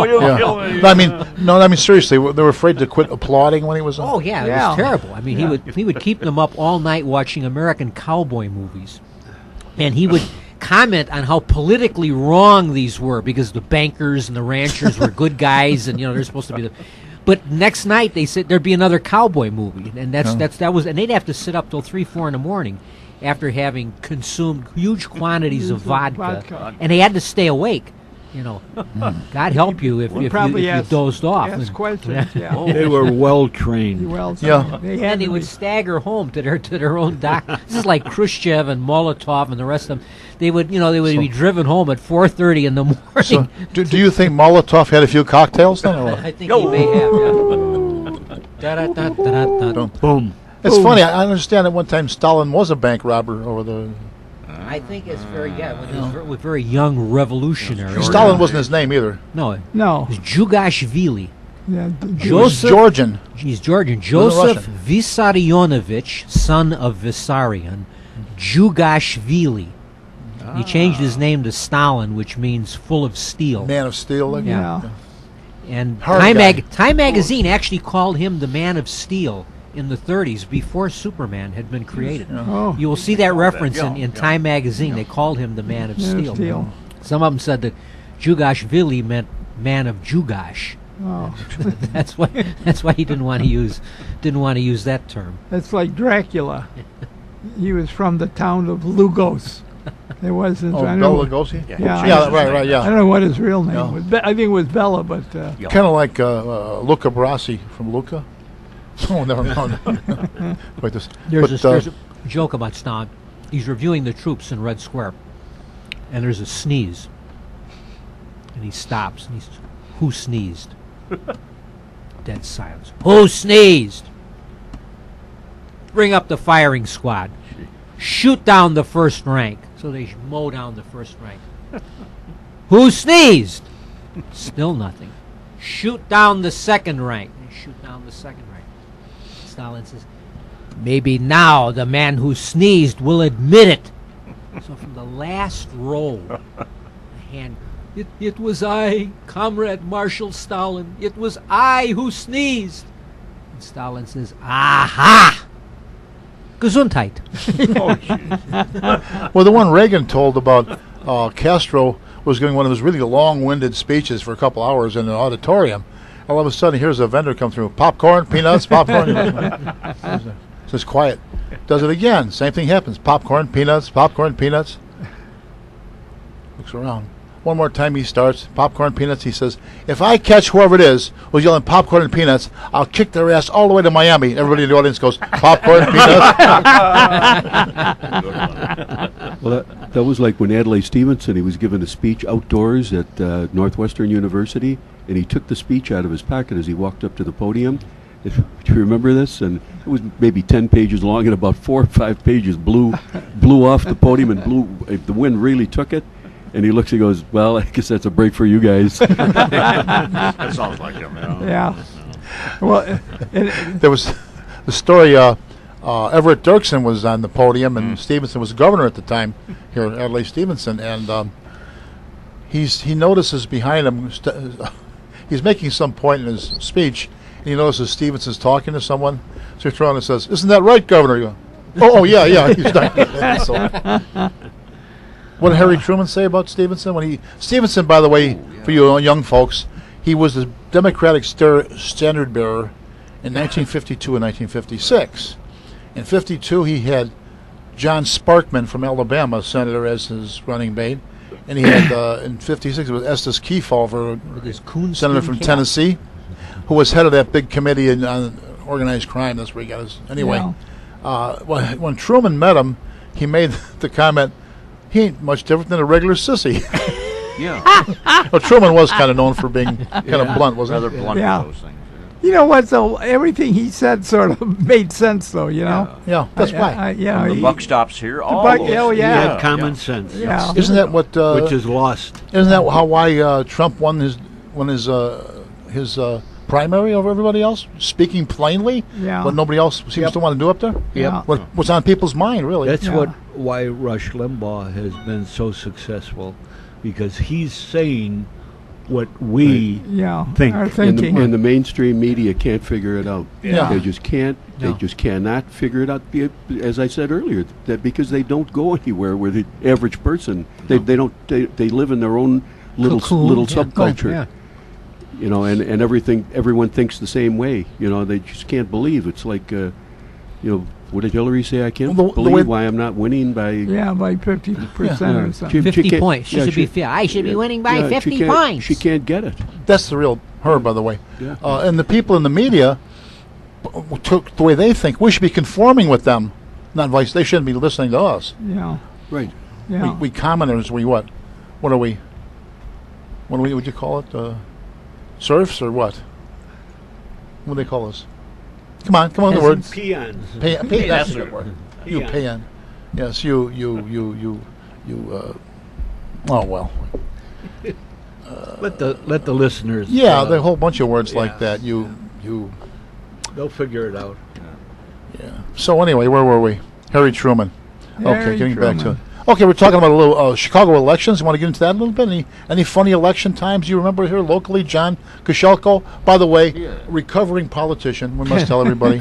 you oh, Yeah. kill me. No, I mean, no, I mean seriously, they were afraid to quit applauding when he was. on. Oh yeah, it Yeah. was terrible. I mean, he would he would keep them up all night watching American cowboy movies, and he would comment on how politically wrong these were because the bankers and the ranchers were good guys, and you know they're supposed to be the. But next night they said there'd be another cowboy movie, and that's that's that was, and they'd have to sit up till three four in the morning, after having consumed huge quantities of vodka, vodka. and they had to stay awake. You know, God help you if, if, you, Probably if you dozed off. Ask questions, yeah. they were well trained. Well, Yeah. They and they would stagger home to their to their own dock. this is like Khrushchev and Molotov and the rest of them. They would, you know, they would be driven home at four thirty in the morning. So, do, do you think Molotov had a few cocktails then? Or? I think he may have. Yeah. Boom. It's funny. I I understand at one time Stalin was a bank robber over the. I think it's very yeah, when he was with very young revolutionary. Stalin wasn't his name either. No, it No. was Jugashvili. Yeah, d- He was Joseph- Georgian. He's Georgian. Joseph Russian. Vissarionovich, son of Vissarion, Jugashvili. He changed his ah. name to Stalin, which means full of steel. Man of Steel. like- yeah. And Hard Time, guy. Mag- Time magazine actually called him the Man of Steel in the 30s before Superman had been created. Oh, You will see that reference in, Yeah, in yeah. Time magazine. They called him the Man of Man of Steel. Steel. Some of them said that Jugashvili meant man of Jugash. oh. That's why. That's why he didn't want to use didn't want to use that term. That's like Dracula. He was from the town of Lugos. It wasn't. Oh, Bela Lugosi. Yeah. yeah, right, right, yeah. I don't know what his real name Yeah. was. Be- I think it was Bella, but uh, Yeah. Kind of like uh, uh, Luca Brasi from Luca. Oh, never mind. like this. There's, But, a, uh, there's a joke about Stalin. He's reviewing the troops in Red Square, and there's a sneeze, and he stops and he says, "Who sneezed?" Dead silence. Who sneezed? Bring up the firing squad. Shoot down the first rank. So they mow down the first rank. Who sneezed? Still nothing. Shoot down the second rank. They shoot down the second rank. Stalin says, Maybe now the man who sneezed will admit it. So from the last row, a hand. It, it was I, Comrade Marshal Stalin. It was I who sneezed. And Stalin says, Aha! Gesundheit. Well, the one Reagan told about uh, Castro was giving one of his really long-winded speeches for a couple hours in an auditorium. All of a sudden, here's a vendor come through: popcorn, peanuts, popcorn. so it's quiet. Does it again. Same thing happens: popcorn, peanuts, popcorn, peanuts. Looks around. one more time he starts popcorn peanuts. He says, "If I catch whoever it is who's yelling popcorn and peanuts, I'll kick their ass all the way to Miami." Everybody in the audience goes, "Popcorn peanuts." Well, that, that was like when Adlai Stevenson, he was given a speech outdoors at uh, Northwestern University, and he took the speech out of his pocket as he walked up to the podium. If, do you remember this? And it was maybe 10 pages long, and about four or five pages blew, blew off the podium, and blew. uh, The wind really took it. And he looks and goes, "Well, I guess that's a break for you guys." That sounds like him. Yeah. Yeah. Well, it, it, there was the story. Uh, uh, Everett Dirksen was on the podium, and Stevenson was governor at the time here, Adlai Stevenson, and um, he's he notices behind him. St- he's making some point in his speech, and he notices Stevenson's talking to someone. So he turns around and says, "Isn't that right, Governor?" You go, "Oh, oh yeah, yeah." He's not, so, what did Harry Truman say about Stevenson when he Stevenson, by the way, oh, for you young folks, he was the Democratic star, standard bearer in 1952 and 1956. In 52, he had John Sparkman from Alabama, senator, as his running mate, and he had uh, in 56 it was Estes Kefauver, With his senator from. Tennessee, who was head of that big committee in, on organized crime. That's where he got his anyway. Yeah. Uh, when, when Truman met him, he made the comment, "He ain't much different than a regular sissy." Yeah. well, Truman was kind of known for being kind of blunt, wasn't Rather he? blunt Yeah. those things. You know what? So everything he said sort of made sense, though. You know. Yeah, that's I- why. I- you know, From the he- buck stops here. all buck- those- oh, He yeah. had common sense, Yeah. Isn't that what? Uh, which is lost. Isn't that how why uh, Trump won his won his uh, his uh, primary over everybody else? Speaking plainly, Yeah. what nobody else seems Yep. to want to do up there. Yeah. What, what's on people's mind, really? That's Yeah. what why Rush Limbaugh has been so successful, because he's saying what we Yeah. Think. Are and, the, thinking. and the mainstream media can't figure it out. Yeah. They just can't. They just cannot figure it out. As I said earlier, that because they don't go anywhere where the average person they, they don't they, they live in their own little s- Cocoon. little Yeah. subculture. Yeah. You know, and, and everything everyone thinks the same way. You know, they just can't believe it's like, uh, you know, what did Hillary say? I can't Well, the- the believe way- why I'm not winning by. yeah, by fifty percent Yeah. or something. She- she 50 can't- points. She yeah, should be fi- I should be winning by yeah, she 50 can't- points. She can't get it. That's the real her, by the way. Yeah. Uh, and the people in the media took the way they think. We should be conforming with them, not vice. They shouldn't be listening to us. Yeah. Right. Yeah. We, we commoners, we what? What are we? What do we? Would you call it? Uh, serfs or what? What do they call us? Come on, come on, the word. Peon. Pay, pay, that's that's the it. word. You Peon. Yes, you, you, you, you, you. Uh, oh well. Let the let the listeners. Yeah, uh, there a whole bunch of words like that. You, you. they'll figure it out. Yeah. So anyway, where were we? Harry Truman. okay, Harry getting back to it. Truman. Okay, we're talking about a little uh, Chicago elections. You want to get into that a little bit? Any any funny election times you remember here locally? John Koshelko, by the way, recovering politician. We must tell everybody,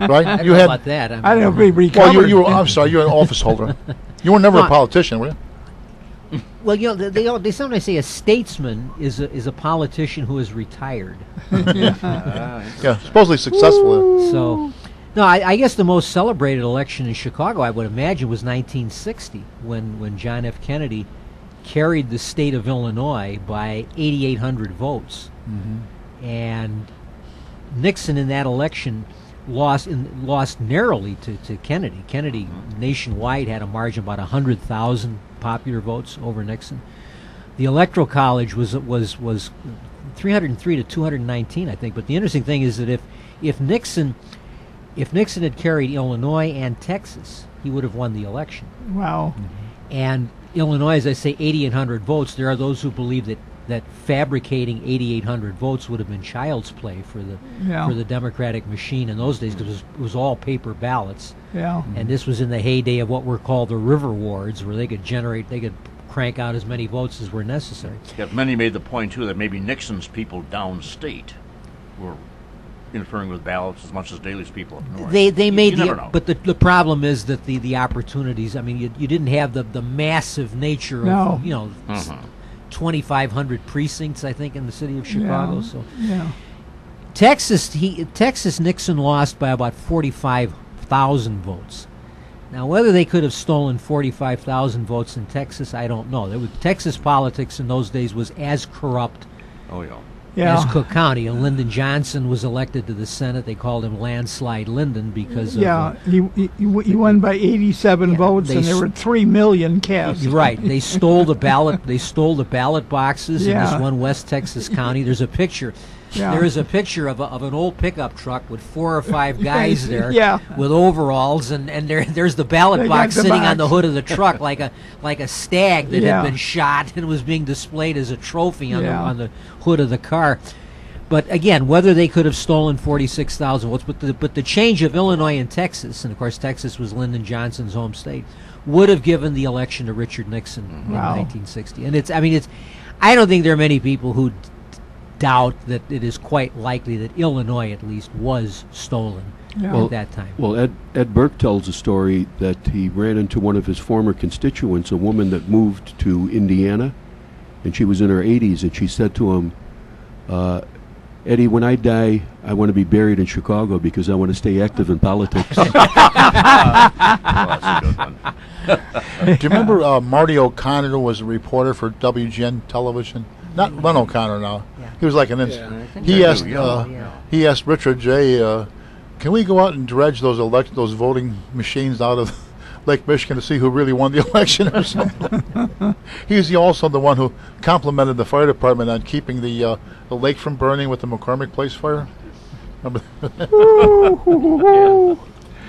right? I You had about that. I'm, I don't know if we well, you, you were. I'm sorry, you're an office holder. You were never a politician, were you? Well, you know, they, they, all- they sometimes say a statesman is a, is a politician who is retired. Yeah, supposedly successful. So, no, I, I guess the most celebrated election in Chicago, I would imagine, was 1960 when, when John F. Kennedy carried the state of Illinois by 8,800 votes. Mm-hmm. And Nixon in that election lost in, lost narrowly to, to Kennedy. Kennedy nationwide had a margin of about 100,000 popular votes over Nixon. The Electoral College was was was 303 to 219, I think. But the interesting thing is that if if Nixon if Nixon had carried Illinois and Texas, he would have won the election. wow. And Illinois, as I say, 8,800 votes. There are those who believe that that fabricating 8,800 votes would have been child's play for the Yeah. for the Democratic machine in those days because it was, it was all paper ballots. Yeah. And this was in the heyday of what were called the river wards, where they could generate, they could crank out as many votes as were necessary. Yet many made the point too that maybe Nixon's people downstate were interfering with ballots as much as Daley's people up north. They they You- made you the but the the problem is that the the opportunities. I mean, you, you didn't have the the massive nature No. of you know. Mm-hmm. Twenty five hundred precincts, I think, in the city of Chicago. Yeah. So Yeah. Texas, he Texas Nixon lost by about forty five thousand votes. Now, whether they could have stolen 45,000 votes in Texas, I don't know. There was, Texas politics in those days was as corrupt Oh, yeah. Yeah. as Cook County. And Lyndon Johnson was elected to the Senate. They called him Landslide Lyndon because of. Yeah, uh, he, he, he won by 87 Yeah, votes, and there were 3 million cast. Right. They stole the ballot. They stole the ballot boxes in this one West Texas county. There's a picture. Yeah. There is a picture of, a, of an old pickup truck with four or five guys there, Yeah. with overalls, and, and there there's the ballot They box the sitting on the hood of the truck like a like a stag that Yeah. had been shot and was being displayed as a trophy on the on the hood of the car. But again, whether they could have stolen 46,000 votes, but the, but the change of Illinois and Texas, and of course Texas was Lyndon Johnson's home state, would have given the election to Richard Nixon in 1960. And it's, I mean, it's, I don't think there are many people who doubt that it is quite likely that Illinois, at least, was stolen Yeah. at that time. Well, Ed, Ed Burke tells a story that he ran into one of his former constituents, a woman that moved to Indiana, and she was in her 80s, and she said to him, uh, Eddie, when I die, I want to be buried in Chicago because I want to stay active in politics. Oh, that's a good one. Do you remember uh, Marty O'Connor was a reporter for WGN television? Not Len O'Connor now. He was like an ins- he asked uh, Yeah. he asked Richard J. Uh, can we go out and dredge those elect those voting machines out of Lake Michigan to see who really won the election or something? He's the, also the one who complimented the fire department on keeping the uh, the lake from burning with the McCormick Place fire. Remember?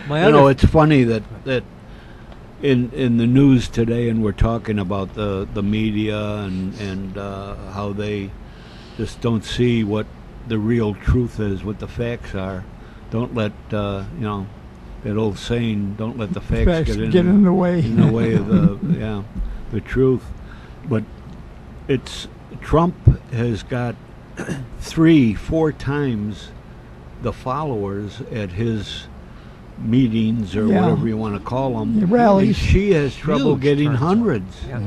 My You know, it's funny that that in in the news today, and we're talking about the the media and and uh, how they just don't see what the real truth is, what the facts are. Don't let uh, you know that old saying. Don't let the facts, Facts get in get in the way. in the way of the yeah the truth. But it's Trump has got three, four times the followers at his meetings or Yeah. whatever you want to call them. The rallies. She has trouble Huge getting turnout. hundreds, Yeah.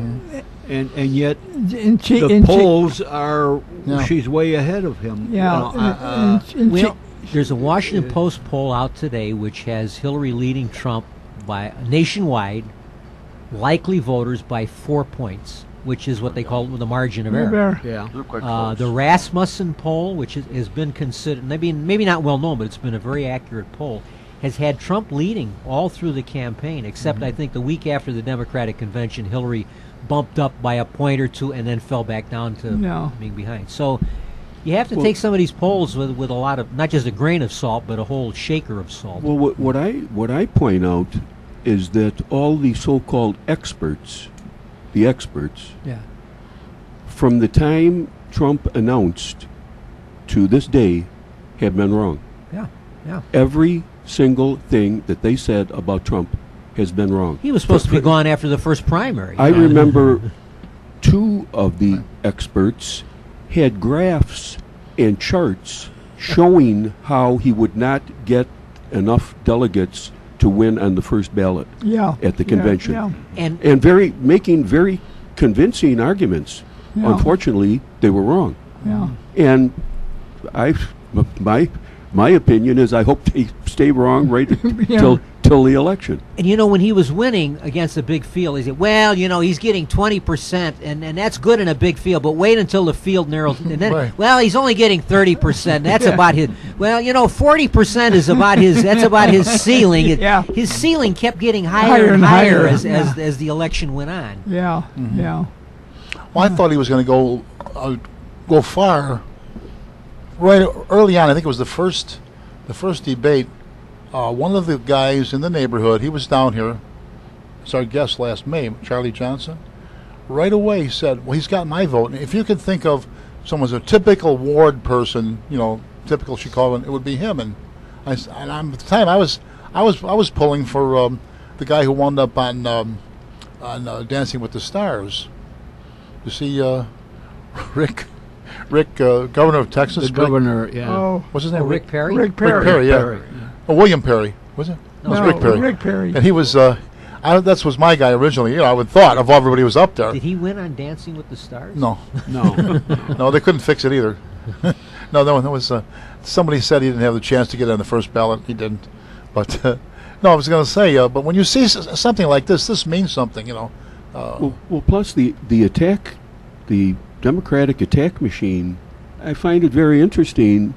and and yet And she, the and she- polls are Yeah. she's way ahead of him. yeah, know, and- uh, uh, and, and she- Well, there's a Washington Post poll out today which has Hillary leading Trump by nationwide, likely voters by four points, which is what they call the margin of error. Yeah. Uh, the Rasmussen poll, which is, has been considered maybe maybe not well known, but it's been a very accurate poll, has had Trump leading all through the campaign, except Mm-hmm. I think the week after the Democratic convention, Hillary bumped up by a point or two and then fell back down to No. being behind. So you have to Well- take some of these polls with, with a lot of not just a grain of salt, but a whole shaker of salt. Well, what, what I what I point out is that all the so-called experts, the experts, yeah. from the time Trump announced to this day, have been wrong. Yeah. Yeah. Every single thing that they said about Trump has been wrong. He was supposed to be gone after the first primary. I remember two of the experts had graphs and charts showing how he would not get enough delegates to win on the first ballot yeah, at the yeah, convention. Yeah, and and very making very convincing arguments. Yeah. Unfortunately, they were wrong. yeah. And I, my, my opinion is I hope they stay wrong right till till the election. And you know, when he was winning against a big field, he said, "Well, you know, he's getting twenty percent, and and that's good in a big field. But wait until the field narrows, and then, Right. well, he's only getting thirty percent. That's about his. Well, you know, forty percent is about his. That's about his ceiling. It- Yeah. his ceiling kept getting higher, Higher and and higher, higher, as, as yeah. as the election went on. Yeah, Mm-hmm. yeah. Well, I thought he was going to go uh, go far. Right early on, I think it was the first the first debate. Uh, one of the guys in the neighborhood, he was down here. It's our guest last May, Charlie Johnson. Right away, he said, "Well, he's got my vote." If you could think of someone's a typical ward person, you know, typical Chicagoan, it would be him. And I, and I'm, at the time, I was I was I was pulling for um, the guy who wound up on um, on uh, Dancing with the Stars. You see, uh, Rick, Rick, uh, governor of Texas. The Rick- governor, yeah. Oh, What's his name? Oh, Rick Perry. Rick Perry. Rick Perry, yeah. Perry, Oh, William Perry. Was it? No, it was Rick Perry. Rick Perry. And he was. Uh, I, that was my guy originally. You know, I would thought of everybody who was up there. Did he win on Dancing with the Stars? No, No. no, they couldn't fix it either. no, no, that was. Uh, somebody said he didn't have the chance to get on the first ballot. He didn't. But uh, No, I was going to say, uh, but when you see s- something like this, this means something, you know. Uh, Well, well, plus the the attack, the Democratic attack machine, I find it very interesting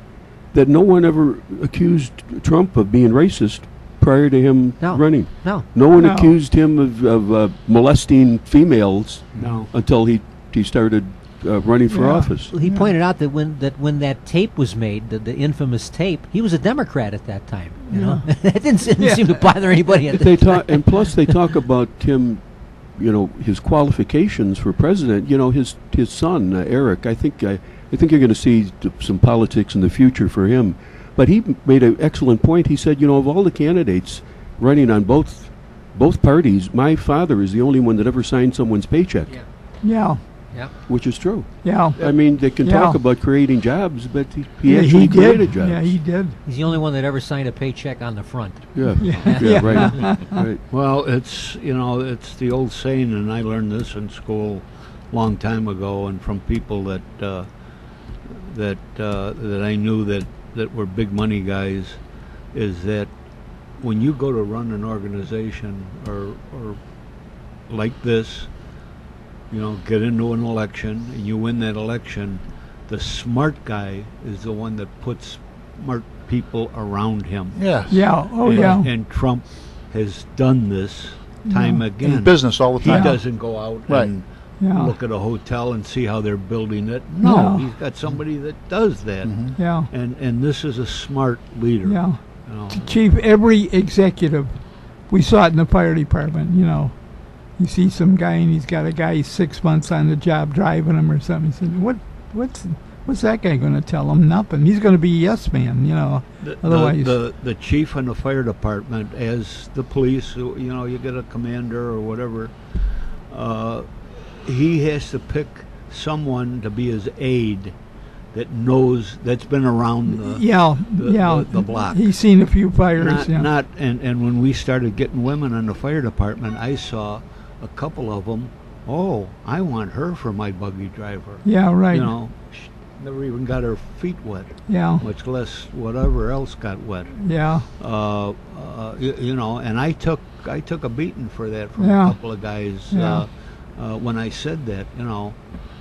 that no one ever accused Trump of being racist prior to him No. running. No. No one No. accused him of, of uh, molesting females No. until he he started uh, running for Yeah. office. He pointed out that when that when that tape was made, the, the infamous tape, he was a Democrat at that time. You know, that didn't, didn't Yeah. seem to bother anybody. At But the they time. talk, and plus they talk about him, you know, his qualifications for president. You know, his his son uh, Eric. I think I, I think you're going to see t- some politics in the future for him. But he m- made an excellent point. He said, you know, of all the candidates running on both both parties, my father is the only one that ever signed someone's paycheck, Yeah, which is true. yeah. I mean, they can talk about creating jobs, but he, he Yeah, actually did. created jobs. Yeah, he did. He's the only one that ever signed a paycheck on the front. yeah, Yeah. yeah, right, right. Well, it's you know it's the old saying, and I learned this in school a long time ago, and from people that uh, that uh, that I knew that that were big money guys, is that when you go to run an organization or or like this, you know, get into an election and you win that election, the smart guy is the one that puts smart people around him. yes. Yeah. Oh, and, yeah. And Trump has done this time again. In business all the time. he time. doesn't go out Right. and Yeah. look at a hotel and see how they're building it. No, No. he's got somebody that does that. Mm-hmm. Yeah. And and this is a smart leader. Yeah. you know. Chief, every executive, we saw it in the fire department, you know. You see some guy and he's got a guy six months on the job driving him or something. He said, "What? What's what's that guy going to tell him? Nothing. He's going to be a yes man, you know." The, Otherwise- the, the the chief in the fire department, as the police, you know, you get a commander or whatever, uh, he has to pick someone to be his aide that knows that's been around the yeah, the- yeah. the- the block. He's seen a few fires. not, yeah. not and, and when we started getting women in the fire department, I saw a couple of them. Oh, I want her for my buggy driver. yeah, right. You know, she never even got her feet wet, Yeah, much less whatever else got wet. yeah, Uh, uh, you, you know, and I took I took a beating for that from Yeah. a couple of guys Yeah. uh, uh, when I said that. You know,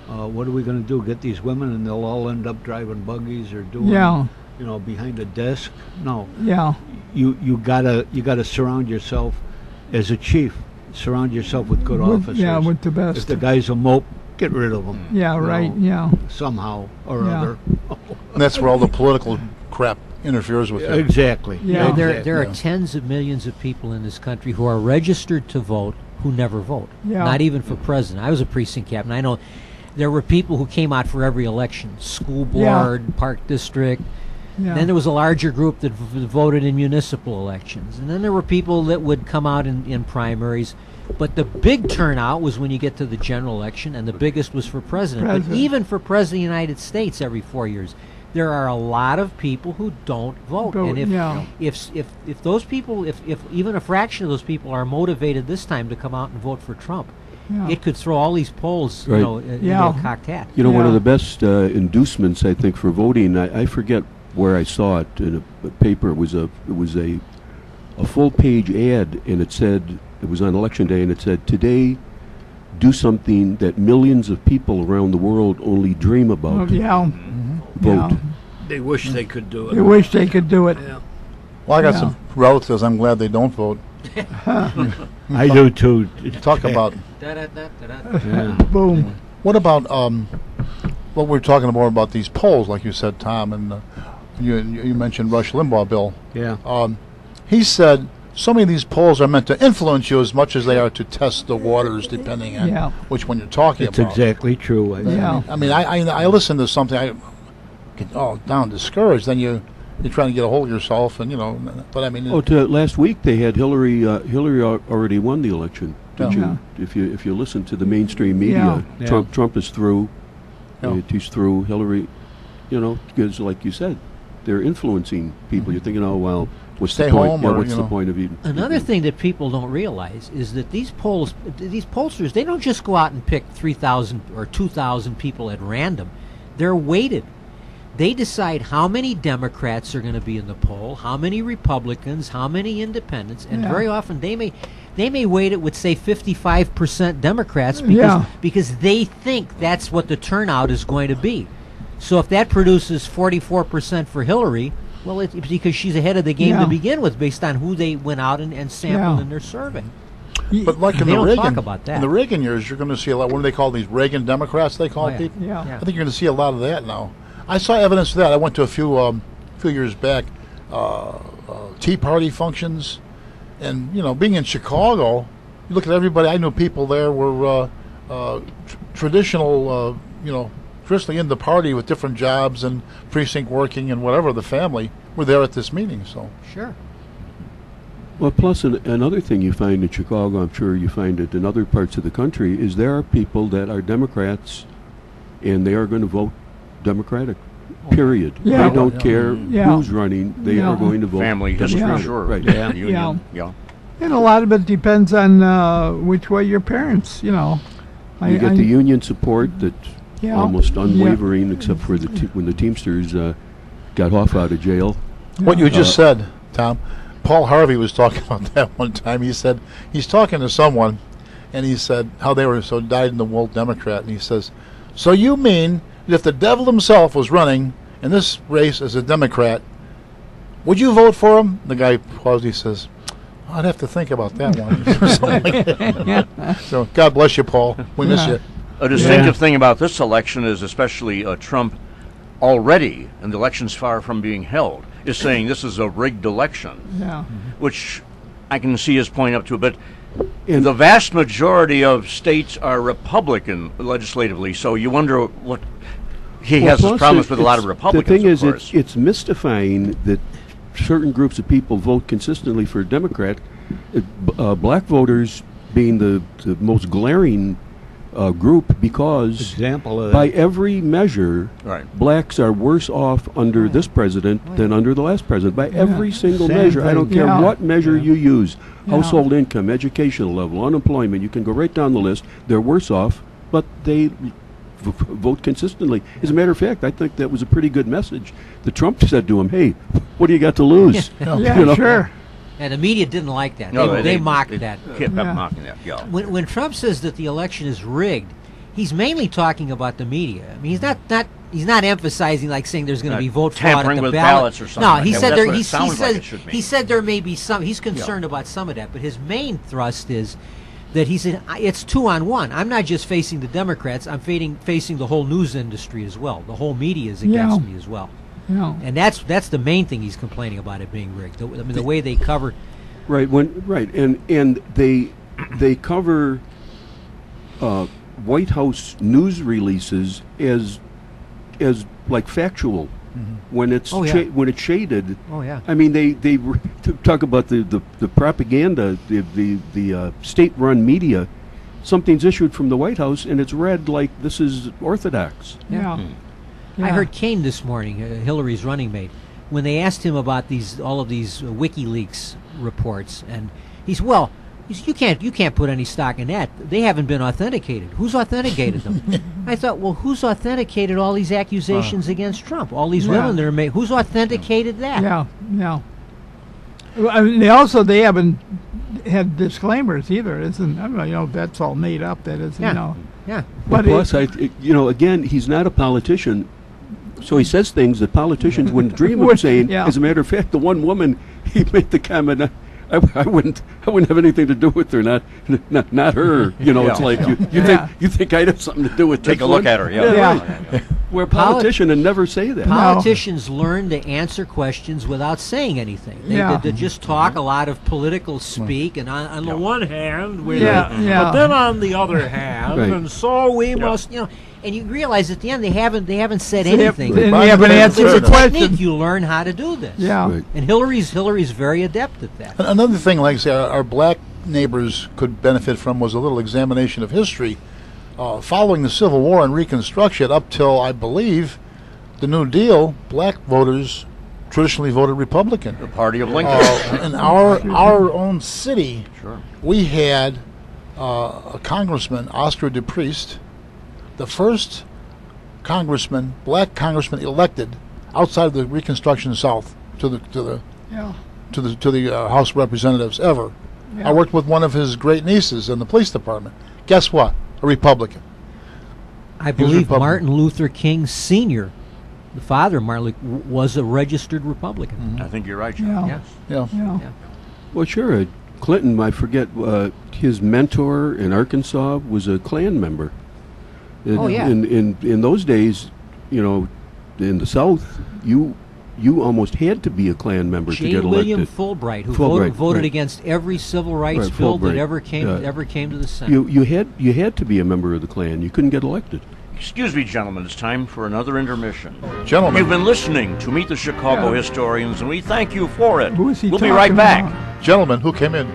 uh, what are we going to do? Get these women and they'll all end up driving buggies or doing, yeah, you know, behind a desk? No, yeah, you you gotta you gotta surround yourself as a chief. Surround yourself with good With- officers. yeah, with the best. If the guy's a mope, get rid of him. Yeah, right. know, Yeah, Somehow or Yeah. other. And that's where all the political crap interferes with it. exactly. Yeah. there, exactly. there are Yeah. tens of millions of people in this country who are registered to vote who never vote. Yeah. Not even for president. I was a precinct captain. I know there were people who came out for every election school Yeah. board, park district. Yeah. Then there was a larger group that v- voted in municipal elections. And then there were people that would come out in, in primaries. But the big turnout was when you get to the general election, and the biggest was for president. President. But even for president of the United States every four years, there are a lot of people who don't vote. Vote, and if, yeah. if, if, if those people, if, if even a fraction of those people are motivated this time to come out and vote for Trump, Yeah. it could throw all these polls Right. you know, in- Yeah. into a cocked hat. You know, one of the best uh, inducements I think for voting. I, I forget where I saw it in a, a paper. It was a it was a a full page ad, and it said it was on election day, and it said today. Do something that millions of people around the world only dream Oh, about. yeah, Vote. yeah. They wish they could do it. They wish they could do it. Yeah. Well, I got Yeah. some relatives. I'm glad they don't vote. I do too. Talk about Yeah. Boom. what about um, what we're talking more about these polls, like you said, Tom, and uh, you you mentioned Rush Limbaugh, Bill. Yeah. Um, he said so many of these polls are meant to influence you as much as they are to test the waters, depending on Yeah. which one you're talking That's about. That's exactly true. I Yeah. I mean, I, I I listen to something, I get all down discouraged. Then you you're trying to get a hold of yourself, and you know. But I mean, Oh, to last week they had Hillary. Uh, Hillary already won the election. Did Yeah. you? If you if you listen to the mainstream media, Yeah. Trump Trump is through. Yeah. He's through. Hillary, you know, because like you said, they're influencing people. You're mm-hmm. thinking, oh well, what's Stay the point? home yeah, or, what's you the know. point of even? Another thing that people don't realize is that these polls, these pollsters, they don't just go out and pick 3,000 or 2,000 people at random. They're weighted. They decide how many Democrats are going to be in the poll, how many Republicans, how many Independents, and Yeah. very often they may they may weight it with say 55% Democrats because Yeah. because they think that's what the turnout is going to be. So if that produces 44% for Hillary, well, it's because she's ahead of the game Yeah. to begin with, based on who they went out and, and sampled Yeah. in their survey. But like in They the Reagan, about that. in the Reagan years, you're going to see a lot. What do they call these Reagan Democrats? They call Oh, yeah. people. Yeah. Yeah. I think you're going to see a lot of that now. I saw evidence of that. I went to a few um, few years back, uh, uh, Tea Party functions, and you know, being in Chicago, you look at everybody. I knew people there were uh, uh, tr- traditional, uh, you know, traditionally in the party with different jobs and precinct working and whatever. The family were there at this meeting. So Sure. Well, plus an, another thing you find in Chicago, I'm sure you find it in other parts of the country, is there are people that are Democrats, and they are going to vote Democratic. Period. Yeah. They don't care Yeah. who's running; they Yeah. are going to vote. Family history, Democratic. sure. Right. Yeah. Union, yeah. And a lot of it depends on uh, which way your parents, you know. You get the union support that's yeah, almost yeah. unwavering, except for the te- when the Teamsters uh, got off out of jail. What you just Uh, said, Tom, Paul Harvey was talking about that one time. He said he's talking to someone, and he said how they were so dyed in the wool Democrat, and he says, "So you mean that if the devil himself was running in this race as a Democrat, would you vote for him?" The guy paused. He says, "I'd have to think about that one." Like that. So God bless you, Paul. We miss Yeah. you. A distinctive thing about this election is especially uh, Trump already, and the election's far from being held, is saying this is a rigged election, Yeah. which I can see his point up to. But And- the vast majority of states are Republican legislatively, so you wonder what he Well, has his plus problems with a lot of it's- Republicans. The thing of is, it's it's mystifying that certain groups of people vote consistently for a Democrat. Uh, b- uh, black voters being the, the most glaring uh, group because Example of by that. every measure, Right. blacks are worse off under this president than under the last president. By every single Same measure, I don't care Yeah. what measure you use, Yeah. household income, educational level, unemployment, you can go right down the list. They're worse off, but they v- v- vote consistently. As a matter of fact, I think that was a pretty good message. The Trump said to him, "Hey, what do you got to lose?" Yeah, You know? sure. And the media didn't like that. No, they, they, mocked they that. Kept Yeah. mocking that. Yeah. When, when Trump says that the election is rigged, he's mainly talking about the media. I mean, he's not not he's not emphasizing like saying there's going to be uh, vote fraud at tampering the with ballot. ballots or something No, he that. said there. He, he sounds like said he said there may be some. He's concerned about some of that, but his main thrust is that he said it's two on one. I'm not just facing the Democrats. I'm facing facing the whole news industry as well. The whole media is against Yeah. me as well. Yeah. And that's that's the main thing he's complaining about it being rigged. The, I mean, the way they cover. Right when right and and they they cover uh, White House news releases as as like factual when it's Oh, yeah. cha- when it's shaded. Oh yeah. I mean they they re- to talk about the the, the propaganda the the the uh, state-run media. Something's issued from the White House and it's read like this is orthodox. Yeah. I Yeah. heard Kaine this morning, uh, Hillary's running mate, when they asked him about these all of these uh, WikiLeaks reports, and he's well. he's, You can't you can't put any stock in that. They haven't been authenticated. Who's authenticated them? I thought, well, who's authenticated all these accusations against Trump? All these Yeah. women that are made. Who's authenticated that? Yeah, yeah. Well, I mean, they also they haven't had disclaimers either, isn't? I don't know. You know, that's all made up. That is, Yeah. you know. Yeah. But Plus, it, I, you know, again, he's not a politician, so he says things that politicians wouldn't dream of saying. yeah. As a matter of fact, the one woman he made the comment, I, I wouldn't, I wouldn't have anything to do with her, not, not, not her. You know, it's Yeah. like you, you Yeah. think, you think I'd have something to do with Take this a look one? at her. Yeah. Yeah. right. We're a Poli- politician and never say that. Politicians learn to answer questions without saying anything. They, Yeah. they, they just talk a lot of political speak, and on, on the one hand, we Yeah, yeah. but then on the other hand, Right. and so we must, you know. And you realize at the end they haven't they haven't said anything. and Right. they haven't Right. answered It's the a technique. question. You learn how to do this. Yeah. Right. And Hillary's Hillary's very adept at that. Another thing, like I say, our, our black neighbors could benefit from was a little examination of history. Uh, following the Civil War and Reconstruction, up till I believe the New Deal, black voters traditionally voted Republican. The party of Lincoln. Uh, in our our own city, Sure. we had uh, a congressman, Oscar DePriest, the first congressman, black congressman elected outside of the Reconstruction South to the to the Yeah. to the to the uh, House of Representatives ever. Yeah. I worked with one of his great nieces in the police department. Guess what? A Republican. I was believe Republican. Martin Luther King Sr., the father of Martin Luther, was a registered Republican. Mm-hmm. I think you're right, John. Yeah. Yes. Yeah. Yeah. Well, sure. uh, Clinton, I forget, uh, his mentor in Arkansas was a Klan member. In, Oh, yeah. In, in in those days, you know, in the South, you you almost had to be a Klan member to J. get William elected. Fulbright, who Fulbright, voted, voted right. against every civil rights Right, bill Fulbright, that ever came yeah. ever came to the Senate. You you had you had to be a member of the Klan. You couldn't get elected. Excuse me, gentlemen, it's time for another intermission. Gentlemen. You've been listening to Meet the Chicago Yeah. Historians, and we thank you for it. Who is he we'll be talking right back. about? Gentlemen who came in.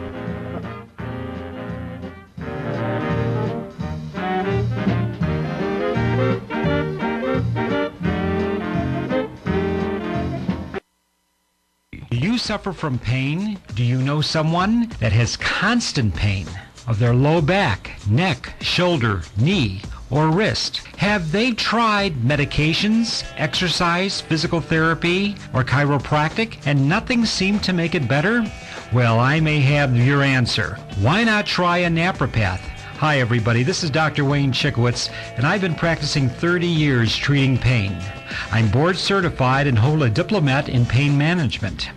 Suffer from pain? Do you know someone that has constant pain of their low back, neck, shoulder, knee, or wrist? Have they tried medications, exercise, physical therapy, or chiropractic and nothing seemed to make it better? Well, I may have your answer. Why not try a napropath? Hi, everybody. This is Dr. Wayne Chickowitz, and I've been practicing 30 years treating pain. I'm board certified and hold a diplomat in pain management.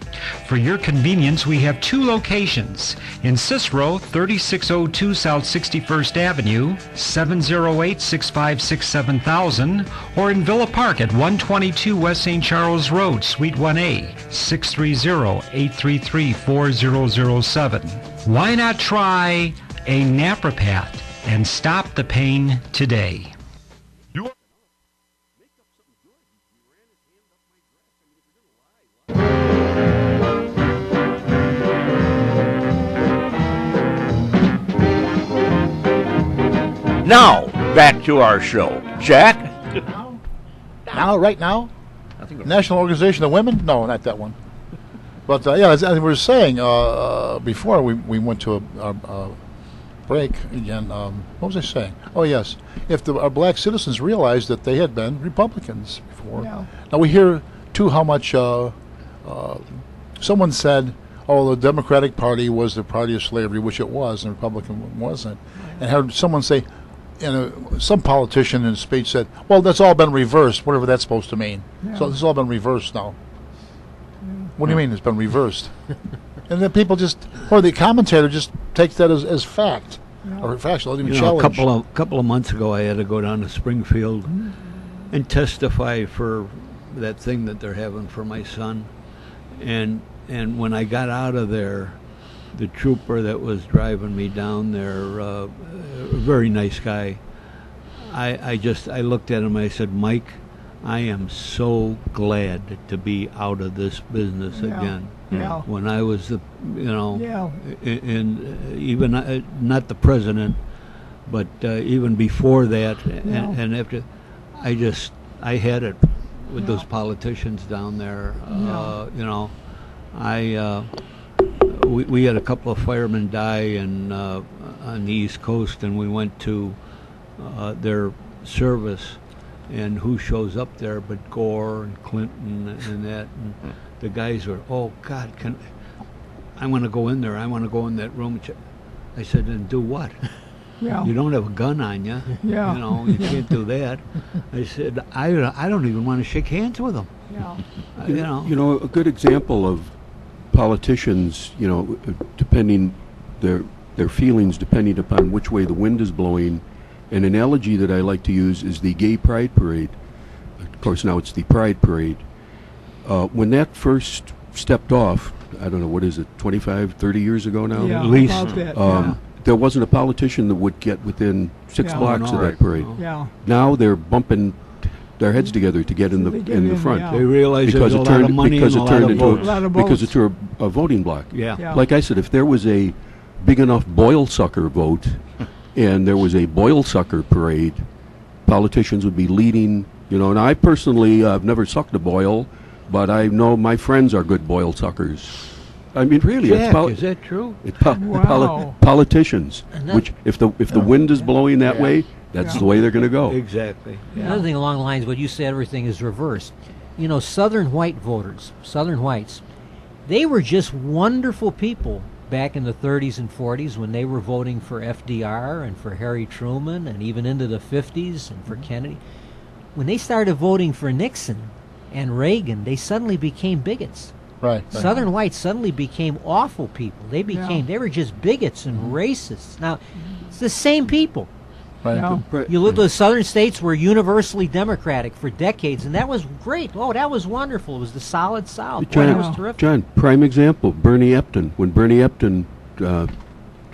For your convenience, we have two locations in Cicero, 3602 South 61st Avenue, 708-656-7000, or in Villa Park at 122 West St. Charles Road, Suite 1A, 630-833-4007. Why not try a napropath and stop the pain today? Now, back to our show. Jack? Now, right now, National Organization of Women? No, not that one. But uh, yeah, as, as we were saying uh, uh, before, we, we went to a, a, a break again. Um, what was I saying? Oh yes, if the, our black citizens realized that they had been Republicans before. Yeah. Now we hear too how much uh, uh, someone said, "Oh, the Democratic Party was the party of slavery," which it was, and the Republican wasn't. And heard someone say, and a, some politician in a speech said, "Well, that's all been reversed, whatever that's supposed to mean." So this has all been reversed now. What do you mean it's been reversed? and then people just, or the commentator just takes that as, as fact or factual. Even You know, a couple of couple of months ago, I had to go down to Springfield and testify for that thing that they're having for my son. And and when I got out of there, the trooper that was driving me down there, uh, a very nice guy. I I just I looked at him. And I said, Mike, I am so glad to be out of this business Yeah. again. Yeah. When I was the, you know, Yeah. a- and uh, even uh, not the president, but uh, even before that, and, Yeah. and after, I just I had it with those politicians down there. Yeah. Uh, you know, I uh, we we had a couple of firemen die in uh, on the East Coast, and we went to uh, their service. And who shows up there but Gore and Clinton and that? And the guys were, oh God, can I want to go in there. I want to go in that room. I said, and do what? Yeah. You don't have a gun on you. Yeah. You know, you can't do that. I said, I, I don't even want to shake hands with them. Yeah. Uh, you know. You know, a good example of politicians, you know, depending their their feelings depending upon which way the wind is blowing. An analogy that I like to use is the Gay Pride Parade. Of course, now it's the Pride Parade. Uh, when that first stepped off, I don't know, what is it, 25, 30 years ago now? Yeah, at least, about that, Um, There wasn't a politician that would get within six Yeah. blocks of no. that parade. Oh. yeah. Now they're bumping their heads together to get in the They get in the in, front yeah. they realized because a it lot turned of money because and it a lot turned of into votes. A lot of because votes. it's a, a voting block. Yeah. Yeah. Like I said, if there was a big enough boil sucker vote, and there was a boil sucker parade, politicians would be leading. You know, and I personally uh, have never sucked a boil, but I know my friends are good boil suckers. I mean, really, it's poli- is that true? it's po- Wow. poli- politicians. That- Which, if the if the wind is blowing that way, that's Yeah. the way they're going to go. Exactly. Another thing along the lines of what you said, everything is reversed. you know, Southern white voters, Southern whites, they were just wonderful people back in the 30s and 40s when they were voting for FDR and for Harry Truman and even into the 50s and for mm-hmm. Kennedy. When they started voting for Nixon and Reagan, they suddenly became bigots. Right. right. Southern whites suddenly became awful people. They became they were just bigots and racists. Now, it's the same people. Right. Yeah. Right. You look, the southern states were universally Democratic for decades, and that was great. Oh, that was wonderful. It was the solid South. Boy, John, that was terrific. John, prime example, Bernie Epton. When Bernie Epton uh,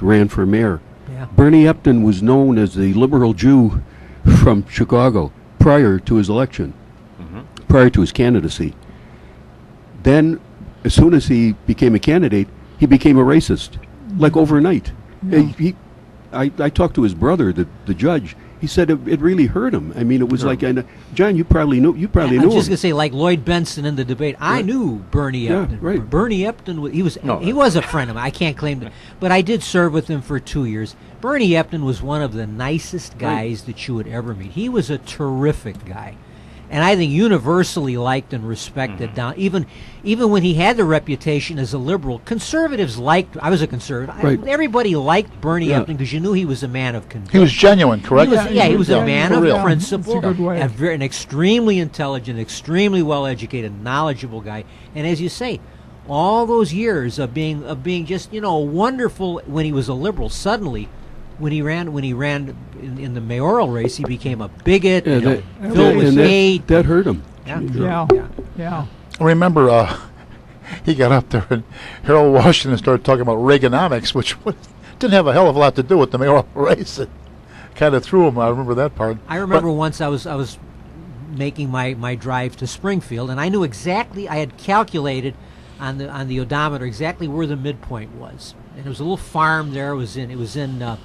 ran for mayor, Yeah. Bernie Epton was known as the liberal Jew from Chicago prior to his election, prior to his candidacy. Then, as soon as he became a candidate, he became a racist, like overnight. Uh, He, I, I talked to his brother, the, the judge. He said it, it really hurt him. I mean, it was like, and, uh, John, you probably knew, you probably I knew was just him. gonna say, like Lloyd Bentsen in the debate, I Right. knew Bernie Yeah, Epton. right. Bernie Epton, wa- he was No. he was a friend of mine. I can't claim that, but I did serve with him for two years. Bernie Epton was one of the nicest guys that you would ever meet. He was a terrific guy, and I think universally liked and respected. Mm-hmm. Down even even when he had the reputation as a liberal, conservatives liked. I was a conservative. I- everybody liked Bernie Yeah. Epton because you knew he was a man of conviction. He was genuine, correct? He was, yeah, he was a man of real. principle, That's a good way. a very, an extremely intelligent, extremely well-educated, knowledgeable guy. And as you say, all those years of being of being just you know wonderful when he was a liberal, suddenly. When he ran, when he ran in, in the mayoral race, he became a bigot, Yeah, you know, that, filled with and that, hate. that hurt him. Yeah. Yeah. Yeah. Yeah. I remember uh, he got up there and Harold Washington started talking about Reaganomics, which was- didn't have a hell of a lot to do with the mayoral race. It kind of threw him. I remember that part. I remember once I was I was making my, my drive to Springfield, and I knew exactly I had calculated on the on the odometer exactly where the midpoint was, and there was a little farm there. It was in it was in uh,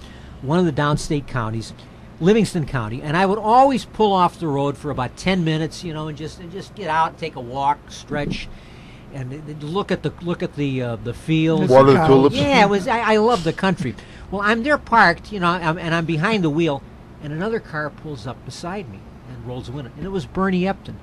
one of the downstate counties, Livingston County, and I would always pull off the road for about ten minutes, you know, and just and just get out, take a walk, stretch. And th- th- look at the look at the uh, the fields. Water the tulips. Yeah, it was. I, I love the country. Well, I'm there parked, you know, I'm, and I'm behind the wheel, and another car pulls up beside me and rolls the window, and it was Bernie Epton.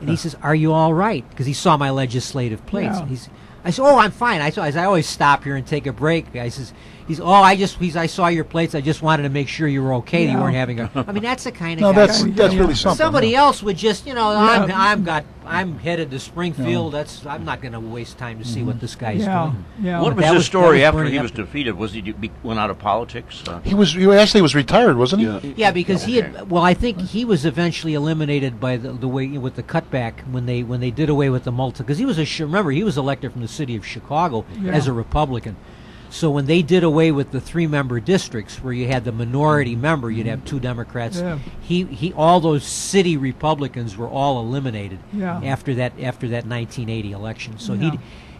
And he says, "Are you all right?" Because he saw my legislative plates. Yeah. He's, I said, "Oh, I'm fine." I, saw, I always stop here and take a break. I says, "He's, oh, I just, he's, I saw your plates. I just wanted to make sure you were okay. That you weren't having a. I mean, that's the kind of No, guy. that's Yeah, that's yeah. really something. Somebody yeah. else would just, you know, I'm, Yeah. I'm got, I'm headed to Springfield. That's, I'm not going to waste time to see what this guy's Yeah. doing. Yeah. What was That his story was after he was defeated? Was he de- be, went out of politics? Uh, He was. He actually was retired, wasn't he? Yeah. Yeah, because he had. Well, I think he was eventually eliminated by the, the way with the cutback when they when they did away with the multi. Because he was a remember he was elected from the city of Chicago Yeah. as a Republican. So when they did away with the three-member districts, where you had the minority member, you'd have two Democrats. Yeah. He he, all those city Republicans were all eliminated Yeah. after that after that 1980 election. So Yeah. he.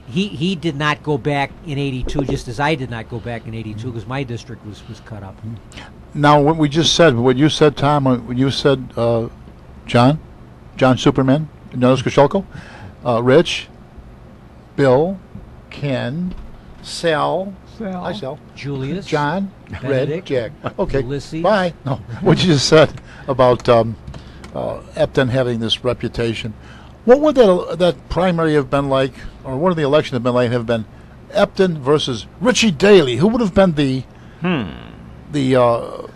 He, he did not go back in 82 just as I did not go back in 82 because my district was, was cut up. Now, what we just said, what you said, Tom, uh, what you said, uh, John, John Superman, Notice Koscielko, uh, Rich, Bill, Ken, Sal, Sal. hi Sal, Julius. John, Red, Jack. Okay, Ulysses. bye. No, what you just said about um, uh, Epton having this reputation. What would that that primary have been like, or what would the election have been like? Have been Epton versus Richie Daley. Who would have been the the uh,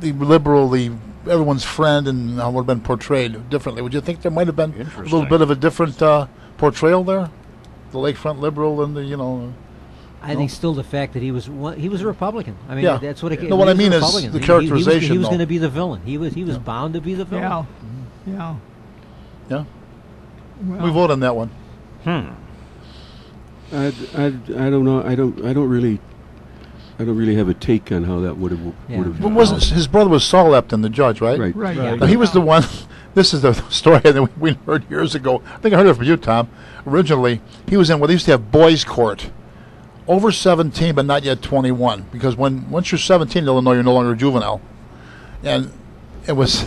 the liberal, the everyone's friend, and how would have been portrayed differently? Would you think there might have been a little bit of a different uh, portrayal there? The lakefront liberal and the you know. I think still the fact that he was one, he was a Republican. I mean, Yeah. that's what it. No, what I he was a mean is Republican. the He- he- he was- was, going to be the villain. He was he was bound to be the villain. Yeah. Yeah. Yeah, Well, we vote on that one. hmm. I, I, I don't know. I don't. I don't really. I don't really have a take on how that would have Yeah. would have. What wasn't his brother was Saul Epton, the judge, right? Right. Right. Yeah. Now, he was the one. This is the story that we heard years ago. I think I heard it from you, Tom. Originally, he was in what they used to have boys' court, over 17 but not yet 21. Because when once you're 17 in Illinois, you're no longer a juvenile. And it was,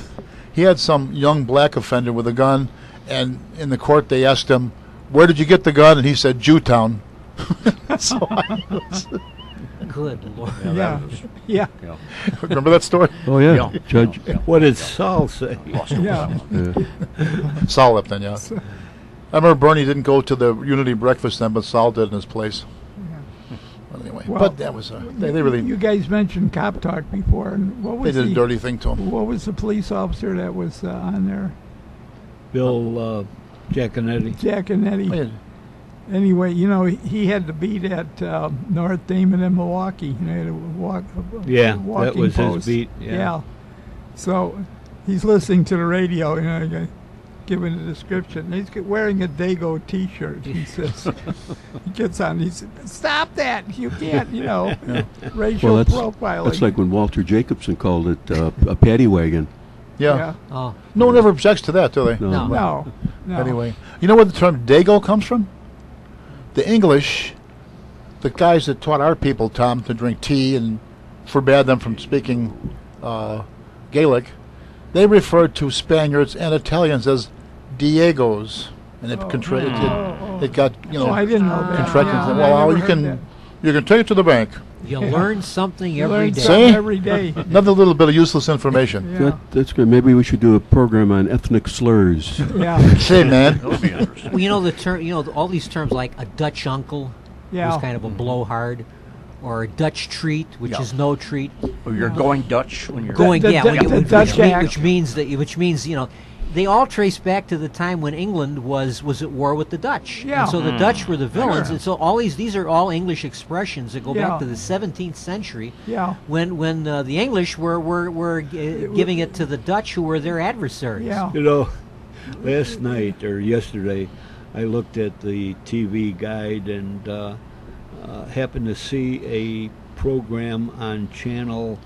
he had some young black offender with a gun, and in the court they asked him, "Where did you get the gun?" And he said, "Jewtown." so was, Good lord. Yeah, Yeah. that was- Yeah, yeah. Remember that story? Oh yeah, Yeah. Judge. Yeah. What did Saul say? Lost it Yeah. Yeah. Saul left then, yeah. I remember Bernie didn't go to the Unity breakfast then, but Saul did in his place. But anyway, Well, but that was uh, they, they really You guys mentioned cop talk before, and what they was did a the dirty thing to him. what was the police officer that was uh, on there? Bill uh, Giaconetti. Jack and Eddie. Oh, yeah. Anyway, you know, he, he had to beat at uh, North Damon in Milwaukee. You know, he had a walk. a Yeah, that walking was his post. beat, yeah. So he's listening to the radio. You know, g- giving a description. He's wearing a Dago T-shirt. He says, he gets on. He says, "Stop that! You can't. You know, racial Well, that's profiling." that's like when Walter Jacobson called it uh, a paddy wagon. Yeah. yeah. Oh, No one ever objects to that, do they? No. No. No. No. Anyway, you know where the term Dago comes from? The English, the guys that taught our people, Tom, to drink tea and forbade them from speaking uh, Gaelic, they referred to Spaniards and Italians as Diegos, and it, oh. contra- it, Oh, it, oh, oh. it got you know oh, I didn't know that. contracted. Yeah, I well, you can that. you can take it to the bank. you learn something You every learn day. something See? every day. Another little bit of useless information. Yeah. That, that's good. Maybe we should do a program on ethnic slurs. Yeah. Say, man, That would be interesting. Well, you know the term. You know all these terms like a Dutch uncle, Yeah. was kind of a blowhard, or a Dutch treat, which Yeah. is no treat. Or you're going Dutch when you're Going, yeah, the- when you- which, Dutch mean- which means that, which means you know, they all trace back to the time when England was was at war with the Dutch. Yeah. And so the Dutch were the villains, Sure. and so all these these are all English expressions that go Yeah. back to the 17th century. Yeah. When when uh, the English were were were uh, giving it to the Dutch, who were their adversaries. Yeah. You know, last night or yesterday, I looked at the TV guide and uh, uh, happened to see a program on channel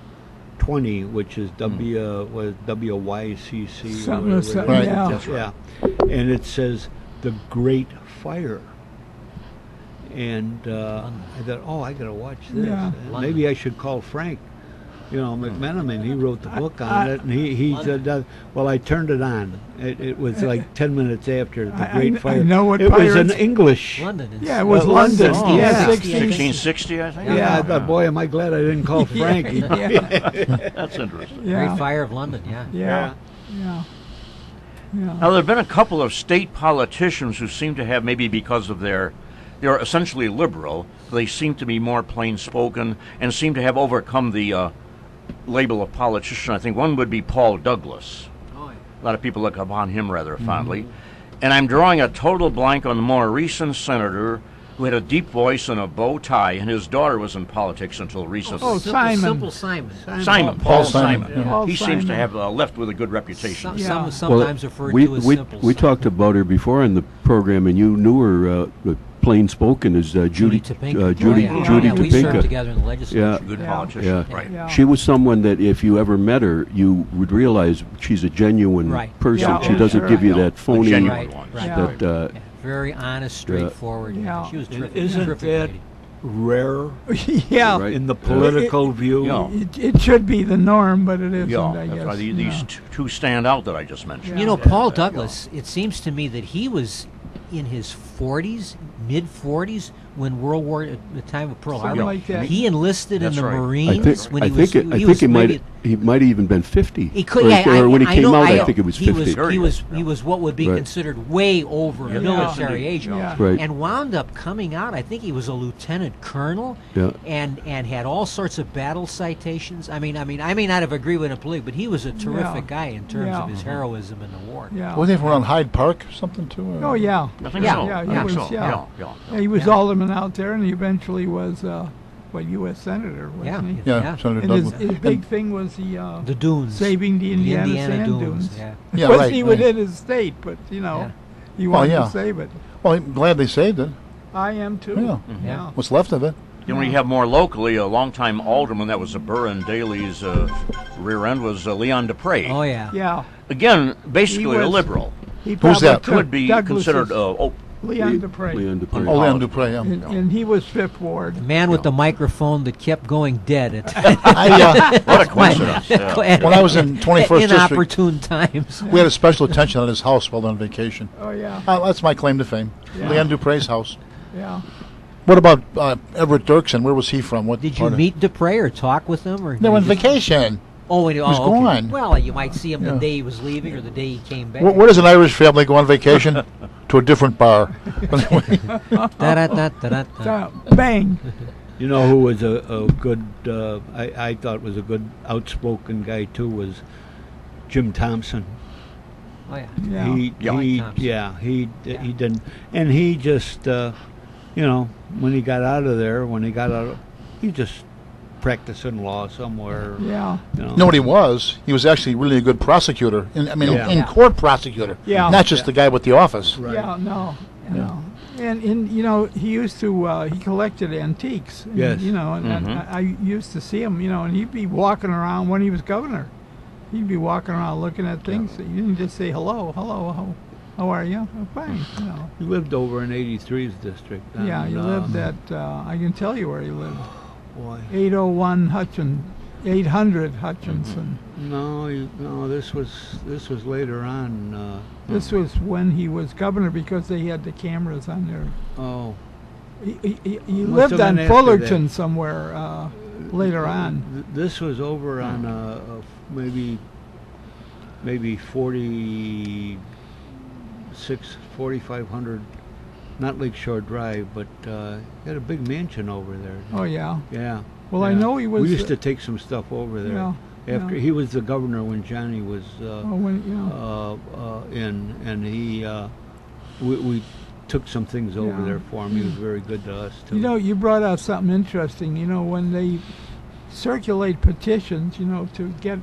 20, which is W was WYCC. Something or whatever it something, is. yeah. Yeah, and it says the Great Fire. And uh, I thought, oh, I gotta watch this. Yeah. Maybe I should call Frank. You know, McMenamin. He wrote the book on I- it, and he he said, uh, well, I turned it on. It, it was like ten minutes after the I- I Great kn- I Fire. know what it was in English. London. Yeah, it was Uh, London. London, yeah, yeah. 60s. 1660, I think. Yeah, I thought, boy, am I glad I didn't call Frank. Yeah. That's interesting. Yeah. Great Fire of London. Yeah. Yeah. Yeah. Yeah. Now, there have been a couple of state politicians who seem to have, maybe because of their, they're essentially liberal, they seem to be more plain spoken and seem to have overcome the uh, label of politician. I think one would be Paul Douglas. A lot of people look upon him rather fondly. And I'm drawing a total blank on the more recent senator who had a deep voice and a bow tie, and his daughter was in politics until recently. Oh, Simple, Simon. Simple Simon. Simon, Paul Paul, Simon, Simon. yeah. Paul he seems to have uh, left with a good reputation. Some, Yeah. some, Well, sometimes referred we to as we, simple. we Simon. talked about her before in the program, and you knew her uh, plain spoken as uh, Judy Topinka. uh, Judy oh, yeah. Judy yeah, we served Topinka. together in the legislature. Yeah. Good Yeah. politician, Yeah. right? Yeah. She was someone that if you ever met her, you would realize she's a genuine Right. person. Yeah, she oh, doesn't sure. give you that phony genuine Right, one. right. Yeah. that uh, Yeah, very honest, straightforward. Yeah. She was And terrific. isn't terrific that lady. rare yeah. Right. in the political view? Yeah. It, it should be the norm, but it isn't, Yeah, I that's guess. why the- these Yeah. t- two stand out that I just mentioned. You know, Yeah. Paul Yeah. Douglas, it seems to me that he was in his 40s, mid 40s, when World War, at the time of Pearl Something Harbor. like that. He enlisted That's in the right. Marines I think when I he think was. it, I he think was it might maybe- he might have even been fifty. He could, or, yeah, I, when he I came know, out, I, I think it was he fifty. was he was good, he was what would be Right. considered way over Yeah. military Yeah. age, Yeah. Right. and wound up coming out. I think he was a lieutenant colonel, Yeah. and and had all sorts of battle citations. I mean, I mean, I may not have agreed with him politically, but he was a terrific Yeah. guy in terms Yeah. of his heroism in the war. Yeah. wasn't he from around Hyde Park or something too? or- Oh, yeah. I think Yeah. so. Yeah, I he was, so. yeah. Was out there, and he eventually was, uh, what, U.S. Senator, wasn't Yeah. he? Yeah, Yeah. Senator And his, Douglas. his big thing was the, uh, The dunes, saving the the Indiana, Indiana sand dunes. dunes. Yeah. Yeah, wasn't right, he right. within his state, but, you know, Yeah. he Well, wanted yeah. to save it. Well, I'm glad they saved it. I am, too. Yeah. Yeah. What's left of it? Then we have more locally, a longtime alderman that was a Burr and Daley's uh, rear end was uh, Leon Despres. Oh yeah. Yeah. Again, basically a was- liberal. He Who's probably that? Could be Douglas's- considered uh, oh, Leon Despres. Leon Despres. Oh, Leon Despres, yeah. And, and he was Fifth Ward. The man with the microphone that kept going dead at I, uh, what a coincidence. yeah. When I was in 21st district- inopportune times. we had a special attention on his house while on vacation. Oh, yeah. Uh, that's my claim to fame. Yeah. Leon Despres's house. Yeah. What about uh, Everett Dirksen? Where was he from? What Did you meet Despres or talk with him? Or They you went just- vacation. Oh, and, was oh, okay. gone. Well, you might see him Yeah. the day he was leaving or the day he came back. Where, where does an Irish family go on vacation? to a different bar. Da-da-da-da-da-da. So, bang. You know who was a, a good, uh, I, I thought was a good outspoken guy too was Jim Thompson. Oh, yeah. Yeah. He, Yeah. he, Thompson. yeah, he, Yeah. he didn't, and he just, uh, you know, when he got out of there, when he got out, of, he just practicing law somewhere. Yeah. You know. you know what he was? He was actually really a good prosecutor. In, I mean, Yeah. in Yeah. court prosecutor. Yeah. Not just the guy with the office. Right. Yeah, no, no. And, and you know, he used to, uh, he collected antiques. and, Yes. You know, and, and Mhm. I, I used to see him, you know, and he'd be walking around when he was governor. He'd be walking around looking at things. You didn't just say, hello, hello, how, how are you? Oh, fine, you know. He lived over in 83's district. Yeah, and, he uh, lived at, uh, I can tell you where he lived. Boy. 801 Hutchinson, 800 Hutchinson. No, you, no, this was this was later on. Uh, This was when he was governor because they had the cameras on there. oh, He, he, he- he lived on Fullerton somewhere uh, later on. Th- This was over on uh, uh, maybe maybe 46, 4500, not Lakeshore Drive, but uh, he had a big mansion over there. Oh yeah. Yeah. Well, I know he was. We used to take some stuff over there. Yeah, After yeah. he was the governor when Johnny was uh, Oh, when, yeah. uh, uh, in, and he uh, we, we took some things over Yeah. there for him. He was very good to us too. You know, you brought out something interesting. You know, when they circulate petitions, you know, to get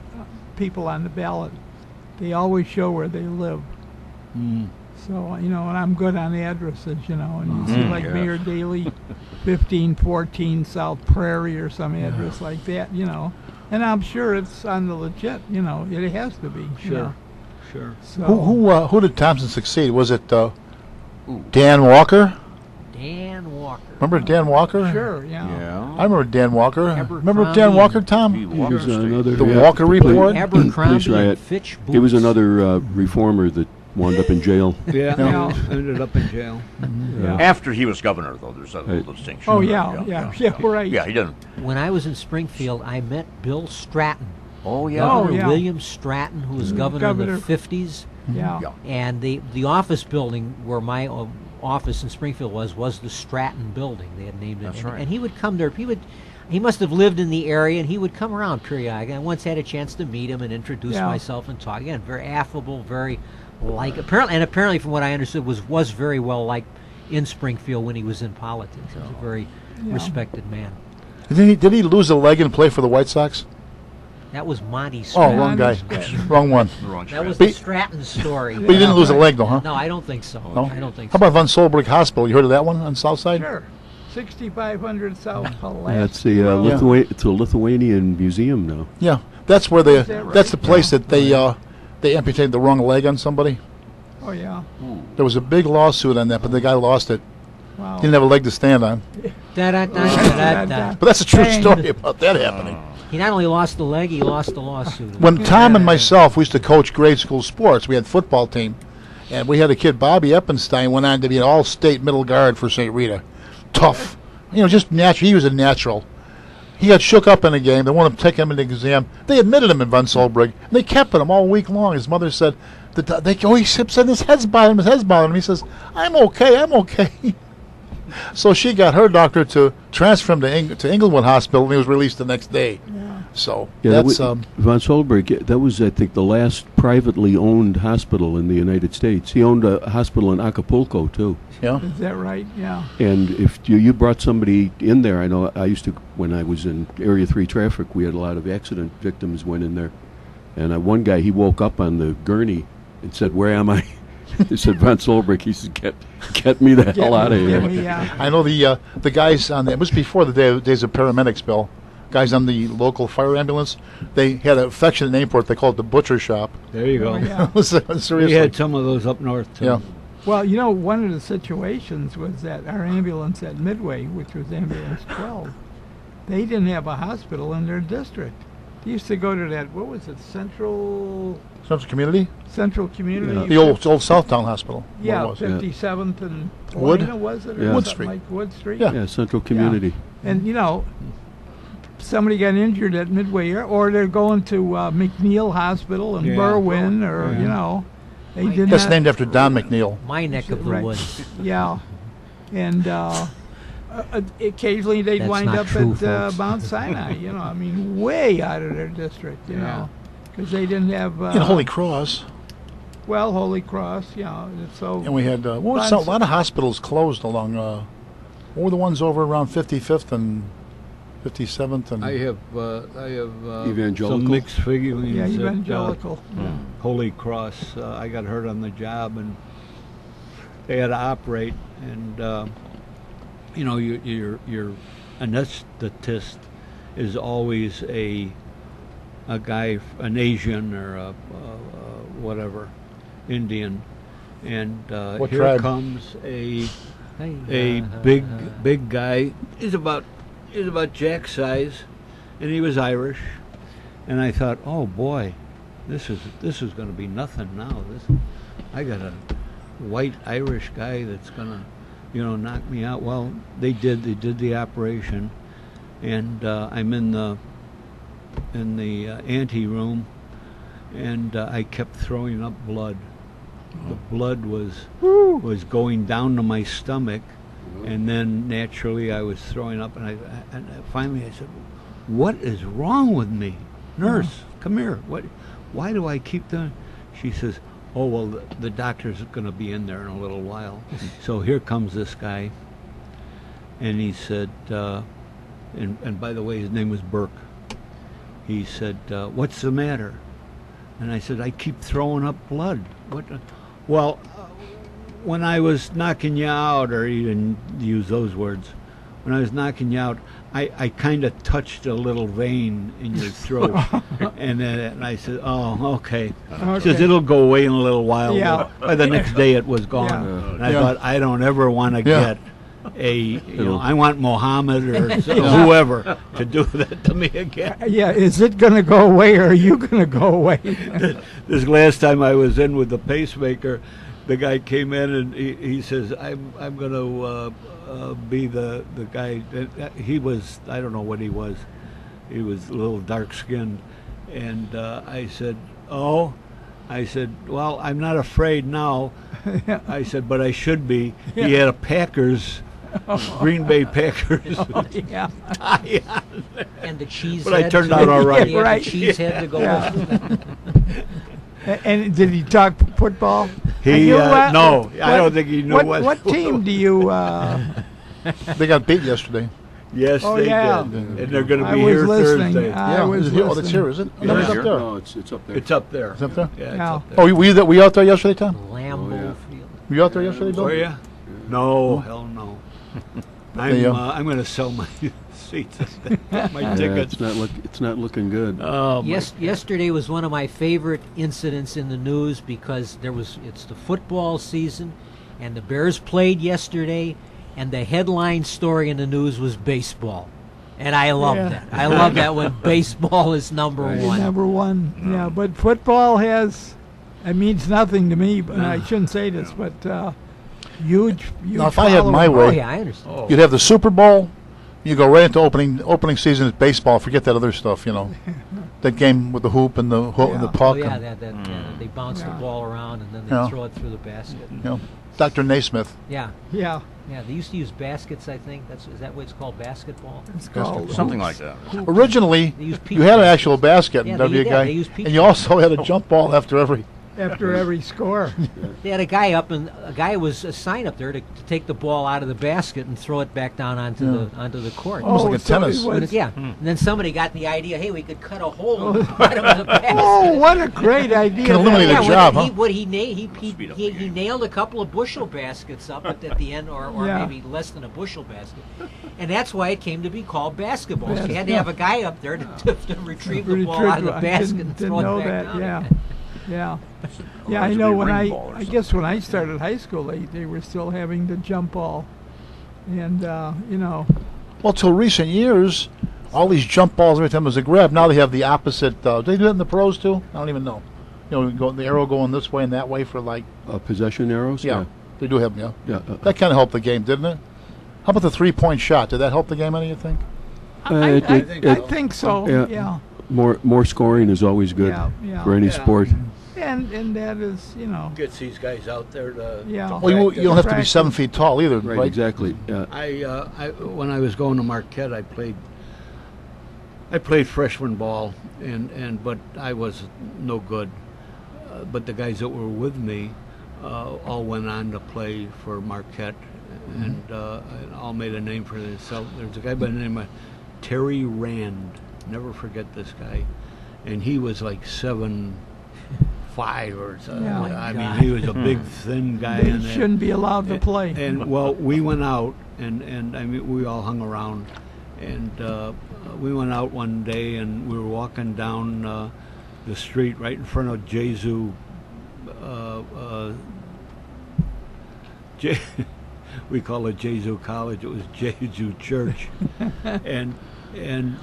people on the ballot, they always show where they live. Mm. So, you know, and I'm good on addresses, you know, and you see Mhm. like Yeah. Mayor Daley, 1514 South Prairie or some address like that, you know. And I'm sure it's on the legit, you know, it has to be. you Sure. know. Sure. So, Who who, uh, who did Thompson succeed? Was it uh, Dan Walker? Dan Walker. Remember Dan Walker? Sure, yeah. I remember Dan Walker. Remember Dan Abercrombie Walker, Tom? He He was the another The yeah, Walker poli- Report? Abercrombie police and riot. Fitch He was Boots. another uh, reformer that wound up in jail. Yeah, Yeah. ended up in jail. Yeah. After he was governor, though, there's a little distinction. Oh, there. yeah, yeah, yeah, right. Yeah, he didn't. When I was in Springfield, I met Bill Stratton. Oh, yeah. Oh, Governor yeah. William Stratton, who was Mhm. governor, in the 50s. Yeah. Yeah. And the, the office building where my uh, office in Springfield was, was the Stratton building. They had named it. That's and, right. and he would come there. He would, he must have lived in the area, and he would come around periodically. I once had a chance to meet him and introduce Yeah. myself and talk. Again, very affable, very like apparently, and apparently, from what I understood, was was very well liked in Springfield when he was in politics. He was a very Yeah. respected man. Did he, did he lose a leg and play for the White Sox? That was Monty Oh, Stratton. wrong guy. Stratton. wrong one. The wrong that was strap. the Stratton story. But he didn't lose a leg, though, huh? No, I don't think so. No? I don't think How so. about Von Solbrig Hospital? You heard of that one on South Side? Sure. 6500 South Pulaski That's the uh, Road. Yeah. Lithua- it's a Lithuanian museum now. Yeah, that's where they. Is that That's the place Yeah. that they uh, they amputated the wrong leg on somebody. Oh, yeah. There was a big lawsuit on that, but the guy lost it. Wow. He didn't have a leg to stand on. Da, da, da. But that's a true Dang. story about that happening. He not only lost the leg, he lost the lawsuit. When Tom and myself we used to coach grade school sports, we had a football team, and we had a kid Bobby Eppenstein went on to be an all-state middle guard for St. Rita. Tough, you know, just natural. He was a natural. He got shook up in a game. They wanted to take him in the exam. They admitted him in Von Solbrig. And they kept him all week long. His mother said, the, they, oh, he said his head's bothering him. His head's bothering him. He says, I'm okay. I'm okay. so she got her doctor to transfer him to, Eng- to Englewood Hospital, and he was released the next day. So Yeah, that that's um, Von Solbrig. That was, I think, the last privately owned hospital in the United States. He owned a hospital in Acapulco too. yeah. Is that right? Yeah. And if you, you brought somebody in there, I know I used to when I was in Area Three traffic, we had a lot of accident victims went in there, and uh, one guy he woke up on the gurney and said, "Where am I?" he said, "Von Solbrig." He said, "Get, get me the Get hell out of here." me, yeah. I know the uh, the guys on the, it was before the day, days of paramedics, Bill. Guys on the local fire ambulance, they had an affectionate name for it. They called it the butcher shop. There you go. Oh, yeah. Uh, seriously. We had some of those up north too. yeah. Well, you know, one of the situations was that our ambulance at Midway, which was ambulance 12, they didn't have a hospital in their district. They used to go to that, what was it, Central Central Community, Central Community. the old old Southtown Hospital. where it Yeah, was. 57th and Wood? Helena, was it? Yeah. Wood Street. Like Wood Street? Yeah. Yeah, Central Community. And, you know, somebody got injured at Midway, or- or they're going to uh, MacNeal Hospital in Yeah. Berwyn, or, Yeah. you know, they Mike- did That's named after Don McNeill. My neck of the Right. woods. Yeah. And uh, uh, occasionally they'd That's wind up true, at uh. Mount Sinai, you know, I mean, way out of their district, you know, because they didn't have. Uh, in Holy Cross, Well, Holy Cross, you know, and so. and we had uh, what was some, a lot of hospitals closed along. Uh, what were the ones over around 55th and 57th and I have uh, I have uh, Evangelical? some mixed feelings. yeah, at, uh, evangelical. Holy Cross. Uh, I got hurt on the job, and they had to operate. And uh, you know, your your your anesthetist is always a a guy, an Asian or a, a, a whatever, Indian. And uh, What here tribe? comes a a uh, big big guy. He's about about Jack's size, and he was Irish. And I thought, oh boy, this is this is going to be nothing now. This I got a white Irish guy that's going to, you know, knock me out. Well, they did. They did the operation, and uh, I'm in the in the uh, ante room, and uh, I kept throwing up blood. The blood was was going down to my stomach, and then naturally I was throwing up, and I and finally I said, "What is wrong with me, nurse? Come here. What? Why do I keep doing?" She says, "Oh well, the, the doctor's going to be in there in a little while." so here comes this guy, and he said, uh, and and by the way, his name was Burke. He said, uh, "What's the matter?" And I said, "I keep throwing up blood." What? Well, when I was knocking you out, or even use those words, when I was knocking you out, I, I kind of touched a little vein in your throat, and then and I said, "Oh, okay." He says Okay. it'll go away in a little while. Yeah. By the next day, it was gone, Yeah. and I Yeah. thought, I don't ever want to Yeah. get a, you know, I want Mohammed or so- whoever to do that to me again. Uh, yeah, is it going to go away or are you going to go away? this last time I was in with the pacemaker, the guy came in and he, he says, "I'm I'm going to uh, uh, be the the guy." uh, He was I don't know what he was. He was a little dark skinned, and uh, I said, "Oh." I said, "Well, I'm not afraid now." I said, "But I should be." He had a Packers, Green Bay Packers yeah. and the cheese. But I turned out all right. He had Right. The cheese head to go Yeah. with it. A- And did he talk football? He, And you, uh, no, I don't think he knew what. what- What team do you? Uh, they got beat yesterday. Yes, Oh, they yeah. did, and they're going to be here listening. Thursday. I yeah, was is it here? Oh, that's listening. here, is it? Yeah. No, it's up there. No, it's, it's up there. It's up there. It's up there. Yeah, it's Yeah. up there. Oh, were you, there- were you out there yesterday, Tom? Lambeau yeah. Field. Were you out there yesterday, Bill? Oh yeah? No, hell no. I'm uh, uh, I'm going to sell my seats, my Yeah, tickets. it's not look. It's not looking good. Oh my Yes, yesterday was one of my favorite incidents in the news because there was it's the football season, and the Bears played yesterday, and the headline story in the news was baseball, and I love Yeah. that. I love that when baseball is number Right. one. Number one. Yeah, but football has. It means nothing to me, but I shouldn't say this, but uh, huge, huge. Now, if I had my way- Oh yeah, I understand. Oh. You'd have the Super Bowl. You go right into opening opening season at baseball. Forget that other stuff, you know. that game with the hoop and the hook and the Yeah. Oh puck. yeah, and, that, that yeah, mm. they bounce Yeah. the ball around and then they Yeah. throw it through the basket. you know, Dr. Naismith. Yeah, Yeah, yeah. They used to use baskets. I think that's is that what it's called, basketball. it's called Something like that. Originally, you had an actual basket Yeah, in they- yeah, WGI, they use peach and you also had a jump ball after every. After every score. They had a guy up, and a guy was assigned up there to, to take the ball out of the basket and throw it back down onto the onto the court. Almost like a oh, so tennis. But was- it- yeah, hmm. and then somebody got the idea. Hey, we could cut a hole in oh. the bottom of the basket. Oh, what a great idea! Can eliminate that a yeah, job, what huh? he, what he, na- he, he, he, he nailed a couple of bushel baskets up at, at the end, or, or Yeah. maybe less than a bushel basket, and that's why it came to be called basketball. So you had to have a guy up there to, to, to retrieve the ball out of the I basket didn't- and didn't throw know it back that, down. yeah. Again. Yeah, yeah. Otherwise I know when I, I guess when I started high school, they they were still having the jump ball, and uh, you know, Well, till recent years, all these jump balls every time was a grab. Now they have the opposite. Uh, do they do that in the pros too? I don't even know. You know, go, the arrow going this way and that way for like Uh, possession arrows. yeah, they do have them. Yeah, Yeah. yeah, uh, that kind of helped the game, didn't it? How about the three-point shot? Did that help the game any? You think? I, Uh, I, it- I, I think so. yeah. Yeah. more more scoring is always good Yeah, yeah. for any Yeah. sport. And and that is you know Gets these guys out there to. Yeah. to Well, you, practice. you don't have to be seven feet tall either, Right, right? exactly. Yeah. I, uh, I when I was going to Marquette, I played. I played freshman ball, and, and but I was no good. Uh, but the guys that were with me uh, all went on to play for Marquette, and, uh, and all made a name for themselves. There's a guy by the name of Terry Rand. Never forget this guy, and he was like seven. Five or something. Yeah. I mean, he was a big, thin guy. they and shouldn't be allowed to play. and well, we went out, and and I mean, we all hung around, and uh, we went out one day, and we were walking down uh, the street right in front of Gesu. Uh, uh, Je- we call it Gesu College. It was Gesu Church, and and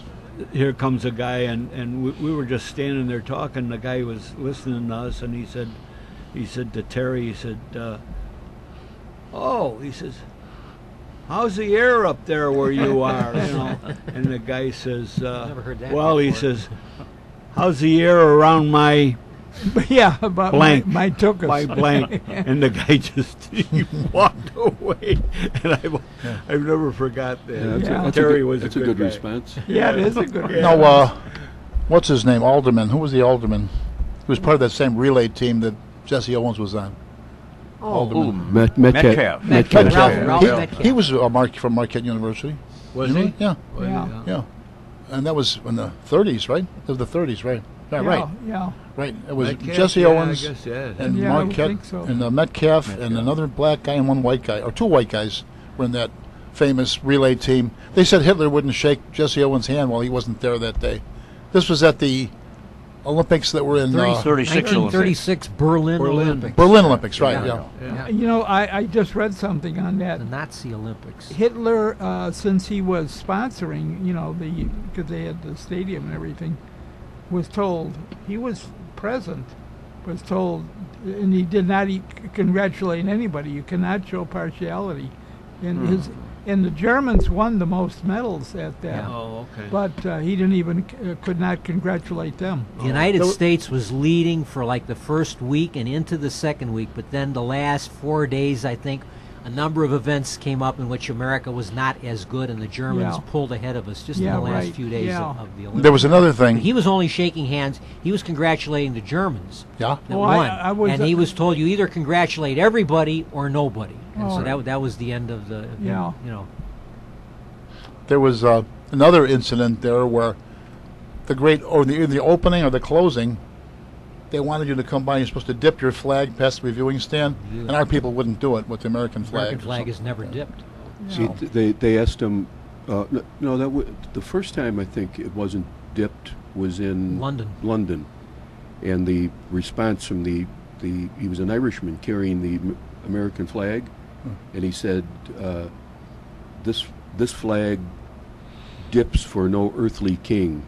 here comes a guy, and and we, we were just standing there talking. The guy was listening to us, and he said, he said to Terry, he said. Uh, Oh, he says, how's the air up there where you are? You know, and the guy says, uh, Never heard that well, he says, how's the air around my yeah, about blank, my, my tuchus. my blank? and the guy just he walked away, and I've I've never forgot that. Yeah, that's, Yeah. A, that's Terry a good, was that's a a good, good response. yeah, it is a good. Response. No, uh, what's his name? Alderman. Who was the alderman? He was part of that same relay team that Jesse Owens was on. Alderman. Met, Metcalfe. Metcalfe. Metcalfe. Metcalfe. Metcalfe. Ralph He, Metcalfe. he was a Mark from Marquette University. Was Isn't he? Yeah, Was? Yeah. yeah. And that was in the 30s, right? It was the 30s, right? Yeah, yeah, right, Yeah. Right. It was Metcalfe? Jesse Yeah, Owens I guess, yeah. and Yeah, I Marquette think so. and uh, Metcalfe, and another black guy and one white guy, or two white guys were in that famous relay team. They said Hitler wouldn't shake Jesse Owens' hand while he wasn't there that day. This was at the Olympics that were in uh, 36 1936 Berlin, Berlin. Olympics. Berlin Olympics, right? Yeah. Yeah. Yeah. You know, I, I just read something on that. The Nazi Olympics. Hitler, uh, since he was sponsoring, you know, the because they had the stadium and everything, was told he was present, was told, and he did not e- congratulate anybody. You cannot show partiality, and his and the Germans won the most medals at that, Oh, okay. but uh, he didn't even uh, could not congratulate them. The United There- States was leading for like the first week and into the second week, but then the last four days, I think, a number of events came up in which America was not as good, and the Germans Yeah. pulled ahead of us just Yeah, in the last right. few days Yeah. of, of the Olympics. There was another thing. He was only shaking hands. He was congratulating the Germans yeah. that I- won, I was, and uh, he was told you either congratulate everybody or nobody. And Oh. so that that was the end of the Yeah. you know There was uh, another incident there where the great, or the, the opening or the closing, they wanted you to come by. You're supposed to dip your flag past the reviewing stand, and our people wouldn't do it with the American flag. American flag is never dipped. See, th- they they asked him. Uh, no, that w- the first time I think it wasn't dipped was in London. London, and the response from the the he was an Irishman carrying the American flag, and he said, uh, "This this flag dips for no earthly king."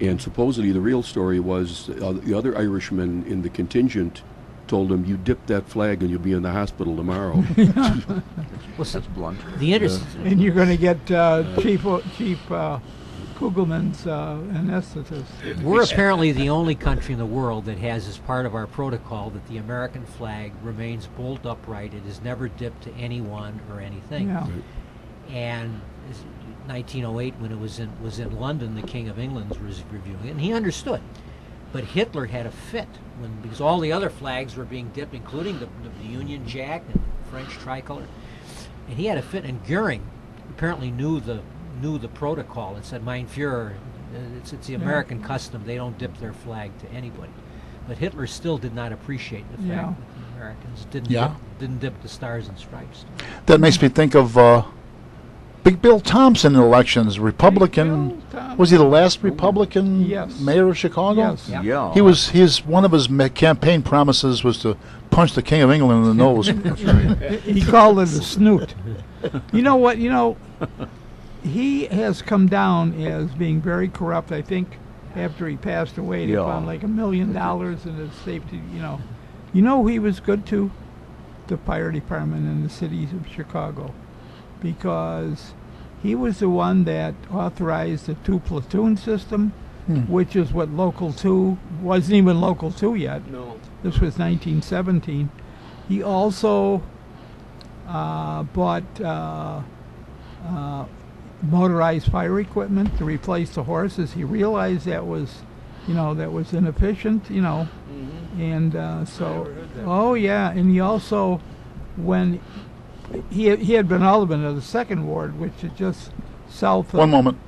And supposedly the real story was uh, the other Irishman in the contingent told him, "You dip that flag and you'll be in the hospital tomorrow." Well, so That's blunt. the interest. And you're going to get uh, cheap o- cheap uh, Kugelman's uh, anesthetist. We're apparently the only country in the world that has as part of our protocol that the American flag remains bolt upright. It is never dipped to anyone or anything. Yeah. And 1908, when it was in was in London, the King of England was reviewing it, and he understood. But Hitler had a fit when because all the other flags were being dipped, including the, the Union Jack and French tricolor, and he had a fit. And Goering apparently knew the knew the protocol and said, "Mein Führer, uh, it's it's the American custom. They don't dip their flag to anybody." But Hitler still did not appreciate the fact Yeah. that the Americans didn't Yeah. dip, didn't dip the stars and stripes. That makes me think of uh, Big Bill Thompson in elections. Republican. Bill Thompson. Was he the last Republican Yes. mayor of Chicago? Yes. Yeah. Yeah. He was. His one of his ma- campaign promises was to punch the King of England in the nose. he called it a snoot. You know what? You know, he has come down as being very corrupt. I think after he passed away, they Yeah. found like a million dollars in his safety. You know, you know he was good to, the fire department in the cities of Chicago, because he was the one that authorized the two platoon system, which is what local two wasn't even local two yet. No. This was 1917. He also uh, bought uh, uh, motorized fire equipment to replace the horses. He realized that was, you know, that was inefficient, you know, and uh, so, oh yeah, and he also, when he he had been alderman of the second ward, which is just south of One moment.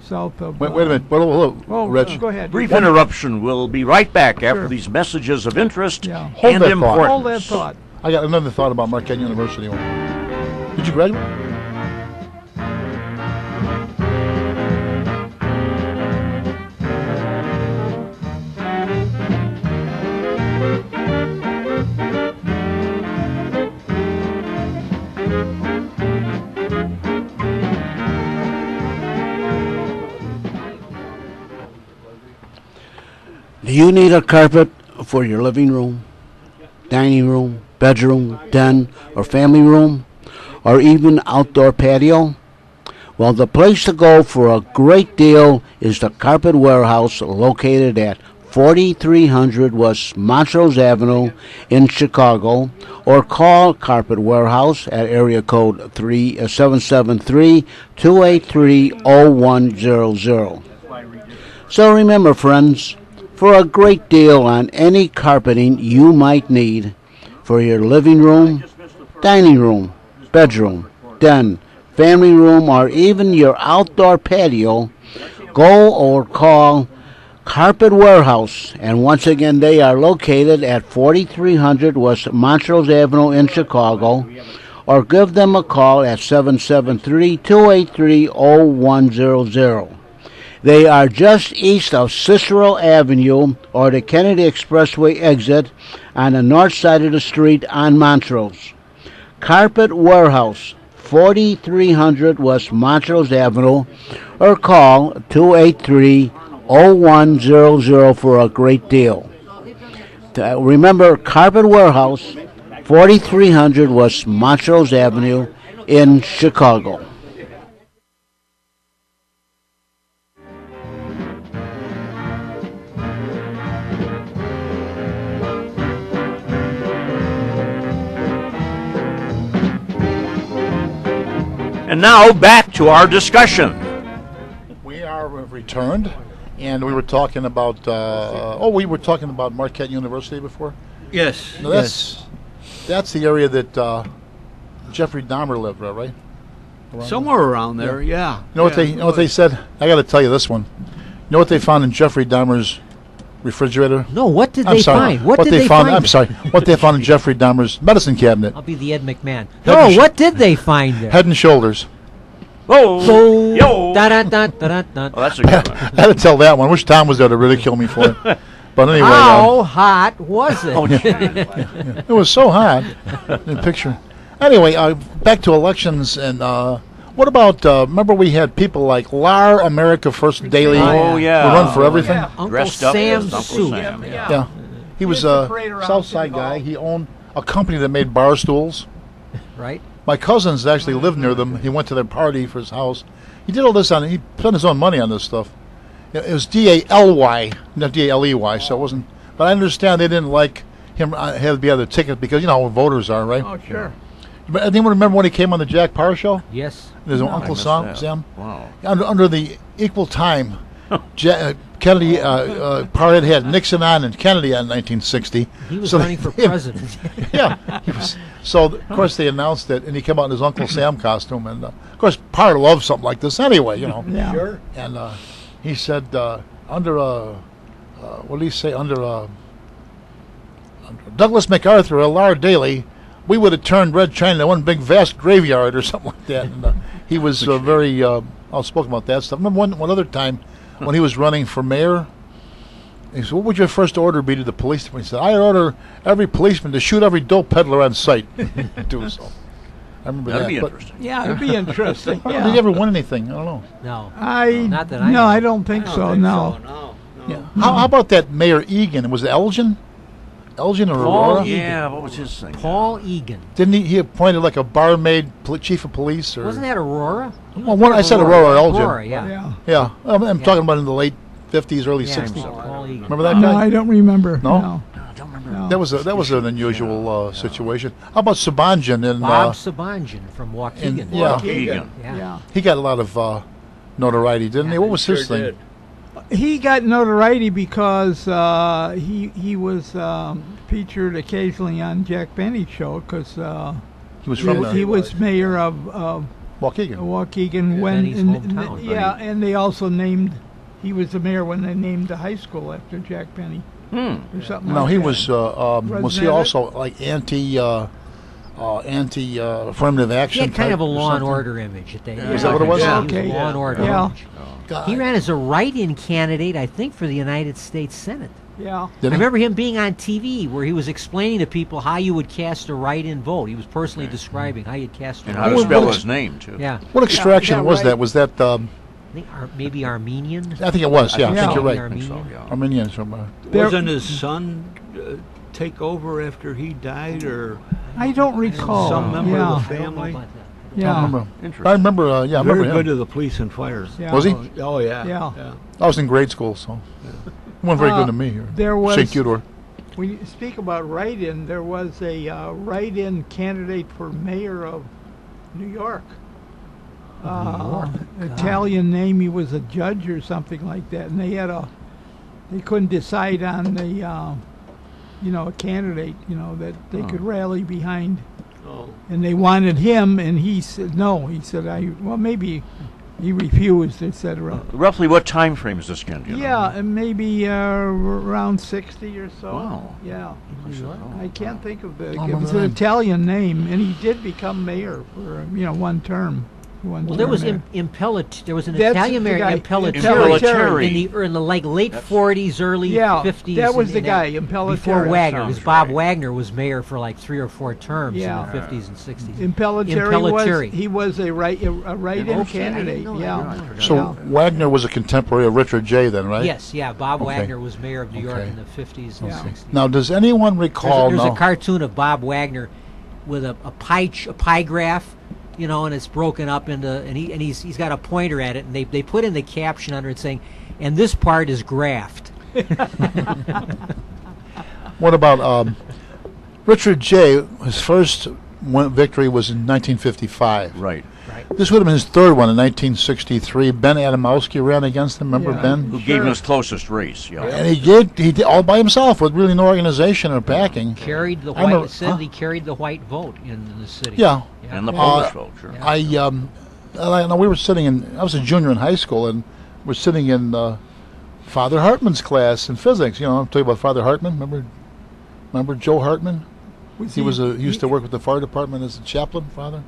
south of. Wait, wait a uh, minute. Whoa, whoa, whoa. Oh, Reg. uh, go ahead. Brief interruption. We'll be right back after Sure. these messages of interest Yeah. Hold and that thought. importance. Hold that thought. I got another thought about Marquette University. Did you graduate? Do you need a carpet for your living room, dining room, bedroom, den, or family room, or even outdoor patio? Well, the place to go for a great deal is the Carpet Warehouse located at 4300 West Montrose Avenue in Chicago, or call Carpet Warehouse at area code uh, 3 773 283 0100. So remember, friends, for a great deal on any carpeting you might need for your living room, dining room, bedroom, den, family room, or even your outdoor patio, go or call Carpet Warehouse. And once again, they are located at 4300 West Montrose Avenue in Chicago. Or give them a call at 773 283 0100. They are just east of Cicero Avenue or the Kennedy Expressway exit on the north side of the street on Montrose. Carpet Warehouse, 4300 West Montrose Avenue, or call 283 0100 for a great deal. Uh, Remember, Carpet Warehouse, 4300 West Montrose Avenue in Chicago. And now back to our discussion. We are returned, and we were talking about. Uh, oh, we were talking about Marquette University before. Yes. Now that's that's the area that uh, Jeffrey Dahmer lived, right? right? Around Somewhere around there, yeah. You know what they? You know what they said? I got to tell you this one. You know what they found in Jeffrey Dahmer's refrigerator? No, what did I'm they sorry. find? What, did they, they found? find? I'm sorry. What they found in Jeffrey Dahmer's medicine cabinet? I'll be the Ed McMahon. Head No, what did they find there? Head and Shoulders. Oh, So, yo. da da da da da. Oh, that's a good one. I had to tell that one. I wish Tom was there to ridicule me for it. But anyway, How uh, hot was it? Oh, yeah, it was so hot. The picture. Anyway, uh, back to elections and. Uh, what about? Uh, remember, we had people like Lar America First Daly. Oh, yeah. who run for everything. Yeah. Uncle Dressed up Sam's Uncle. Sam. Yeah. Yeah. He was a parade around South Side guy. He owned a company that made bar stools. Right? My cousins actually lived near them. He went to their party for his house. He did all this on. He spent his own money on this stuff. It it was D A L Y, not D A L E Y. So it wasn't. But I understand they didn't like him uh, had to be on the ticket because you know how voters are, right? Oh, sure. But Anyone remember when he came on the Jack Paar show? Yes. There's I Uncle Sam. Sam? Wow. Under, under the equal time, ja- uh, Kennedy uh, uh, Paar had had Nixon on and Kennedy on 1960. He was So running for president. yeah, he was. So th- of course they announced it, and he came out in his Uncle Sam costume, and uh, of course Paar loves something like this anyway, you know. Yeah. Sure. And uh, he said uh, under a uh, what did he say under a under Douglas MacArthur, a Lar Daly, we would have turned Red China into one big vast graveyard or something like that. And, uh, he was uh, very uh, outspoken about that stuff. Remember one one other time when he was running for mayor. He said, "What would your first order be to the police?" department?" He said, "I order every policeman to shoot every dope peddler on sight." Do so. I remember That'd that. be interesting. Yeah, it'd be interesting. Did he ever win anything? I don't know. No. I Not that I no, know. I don't think I don't so. think no. so, no. Yeah. How, how about that Mayor Egan? Was it Elgin? Elgin or Paul Aurora? Egan. Yeah, what was his thing? Paul Egan. Didn't he? He appointed like a barmaid pol- chief of police, or Wasn't that Aurora? Well, was one- I said Aurora, Elgin. Aurora, yeah. Yeah. yeah? I'm, I'm Yeah. talking about in the late fifties, early Yeah, sixties. so Paul Egan. Remember that No. I don't remember. No? No. I don't remember. no. That was a, that was an unusual uh, situation. How about Sabonjian? And Bob uh, Sabonjian from and Waukegan. yeah, Egan. Yeah. Yeah. he got a lot of uh, notoriety, didn't he? What was his thing? He got notoriety because uh, he he was um, featured occasionally on Jack Benny's show because uh, He was from there. he was mayor of, of Waukegan. Waukegan when Benny's and- hometown. yeah, and they also named he was the mayor when they named the high school after Jack Benny Hmm. or something. No, like he that. was. Uh, um, was he also like anti, uh, uh, anti uh, affirmative He action? had kind type of a law and order image. At that Is that what it was? Yeah, he Okay. a law and order Yeah. image. God. He ran as a write-in candidate, I think, for the United States Senate. yeah. Did I he? remember him being on TV where he was explaining to people how you would cast a write-in vote. He was personally describing how you'd cast a And how to write-in spell vote. his name, too. Yeah, What extraction yeah, was right. that? Was that? Um, I think Ar- maybe Armenian. I think it was. Yeah, I Yeah. think you're right. I think so, Armenian. yeah. Armenians from. Uh, There- Wasn't his son uh, take over after he died, or I don't recall. Some member yeah. of the I family? about. I Yeah. remember. Interesting. I remember. Uh, yeah, I very remember good him. to the police and fire? Yeah. Was he? Oh, oh, yeah. Yeah. I was in grade school, so it wasn't very Uh, good to me here. there was- St. Theodore. When you speak about write-in, there was a uh, write-in candidate for mayor of New York. Uh, Italian name. He was a judge or something like that, and they had a. They couldn't decide on the, uh, you know, a candidate. You know that they could rally behind, Oh. and they wanted him, and he said no. He said I. Well, maybe he refused, etc. Roughly what time frame is this again? do you know? Yeah, and maybe uh, around sixty or so. Wow. Yeah. I can't think of the. It was an Italian name, and he did become mayor for you know one term. One Well, there was there. Im- Impellit. There was an That's Italian the mayor, guy, Impellitteri, Impellitteri. in the or in the like late forties, early Yeah, fifties. that was the guy, Impellitteri. before Wagner, because Bob right. Wagner was mayor for like three or four terms Yeah. in the fifties and sixties. Impellitteri was he was a right a write-in Okay, I didn't candidate. know that. Yeah. So Yeah. Wagner was a contemporary of Richard J. Then, right? Yes, yeah. Bob Okay. Wagner was mayor of New York Okay. in the fifties and Yeah. sixties. Now, does anyone There's, recall? a, there's now, a cartoon of Bob Wagner with a, a pie ch- a pie graph, you know, and it's broken up into and he and he's he's got a pointer at it, and they they put in the caption under it saying, "And this part is graphed." What about um, Richard J? His first win- victory was in 1955. Right. This would have been his third one in 1963. Ben Adamowski ran against him. Remember Yeah. Ben? Who gave him his closest race, yeah. And he did. He did all by himself with really no organization or backing. Carried the white. remember- said huh? he carried the white vote in the city. Yeah. And the Yeah. Polish Uh, vote, sure. I um, I know we were sitting in. I was a junior in high school, and we're sitting in uh, Father Hartman's class in physics. You know, I'm talking about Father Hartman. Remember, remember Joe Hartman? He was a he used to work with the fire department as a chaplain. Father.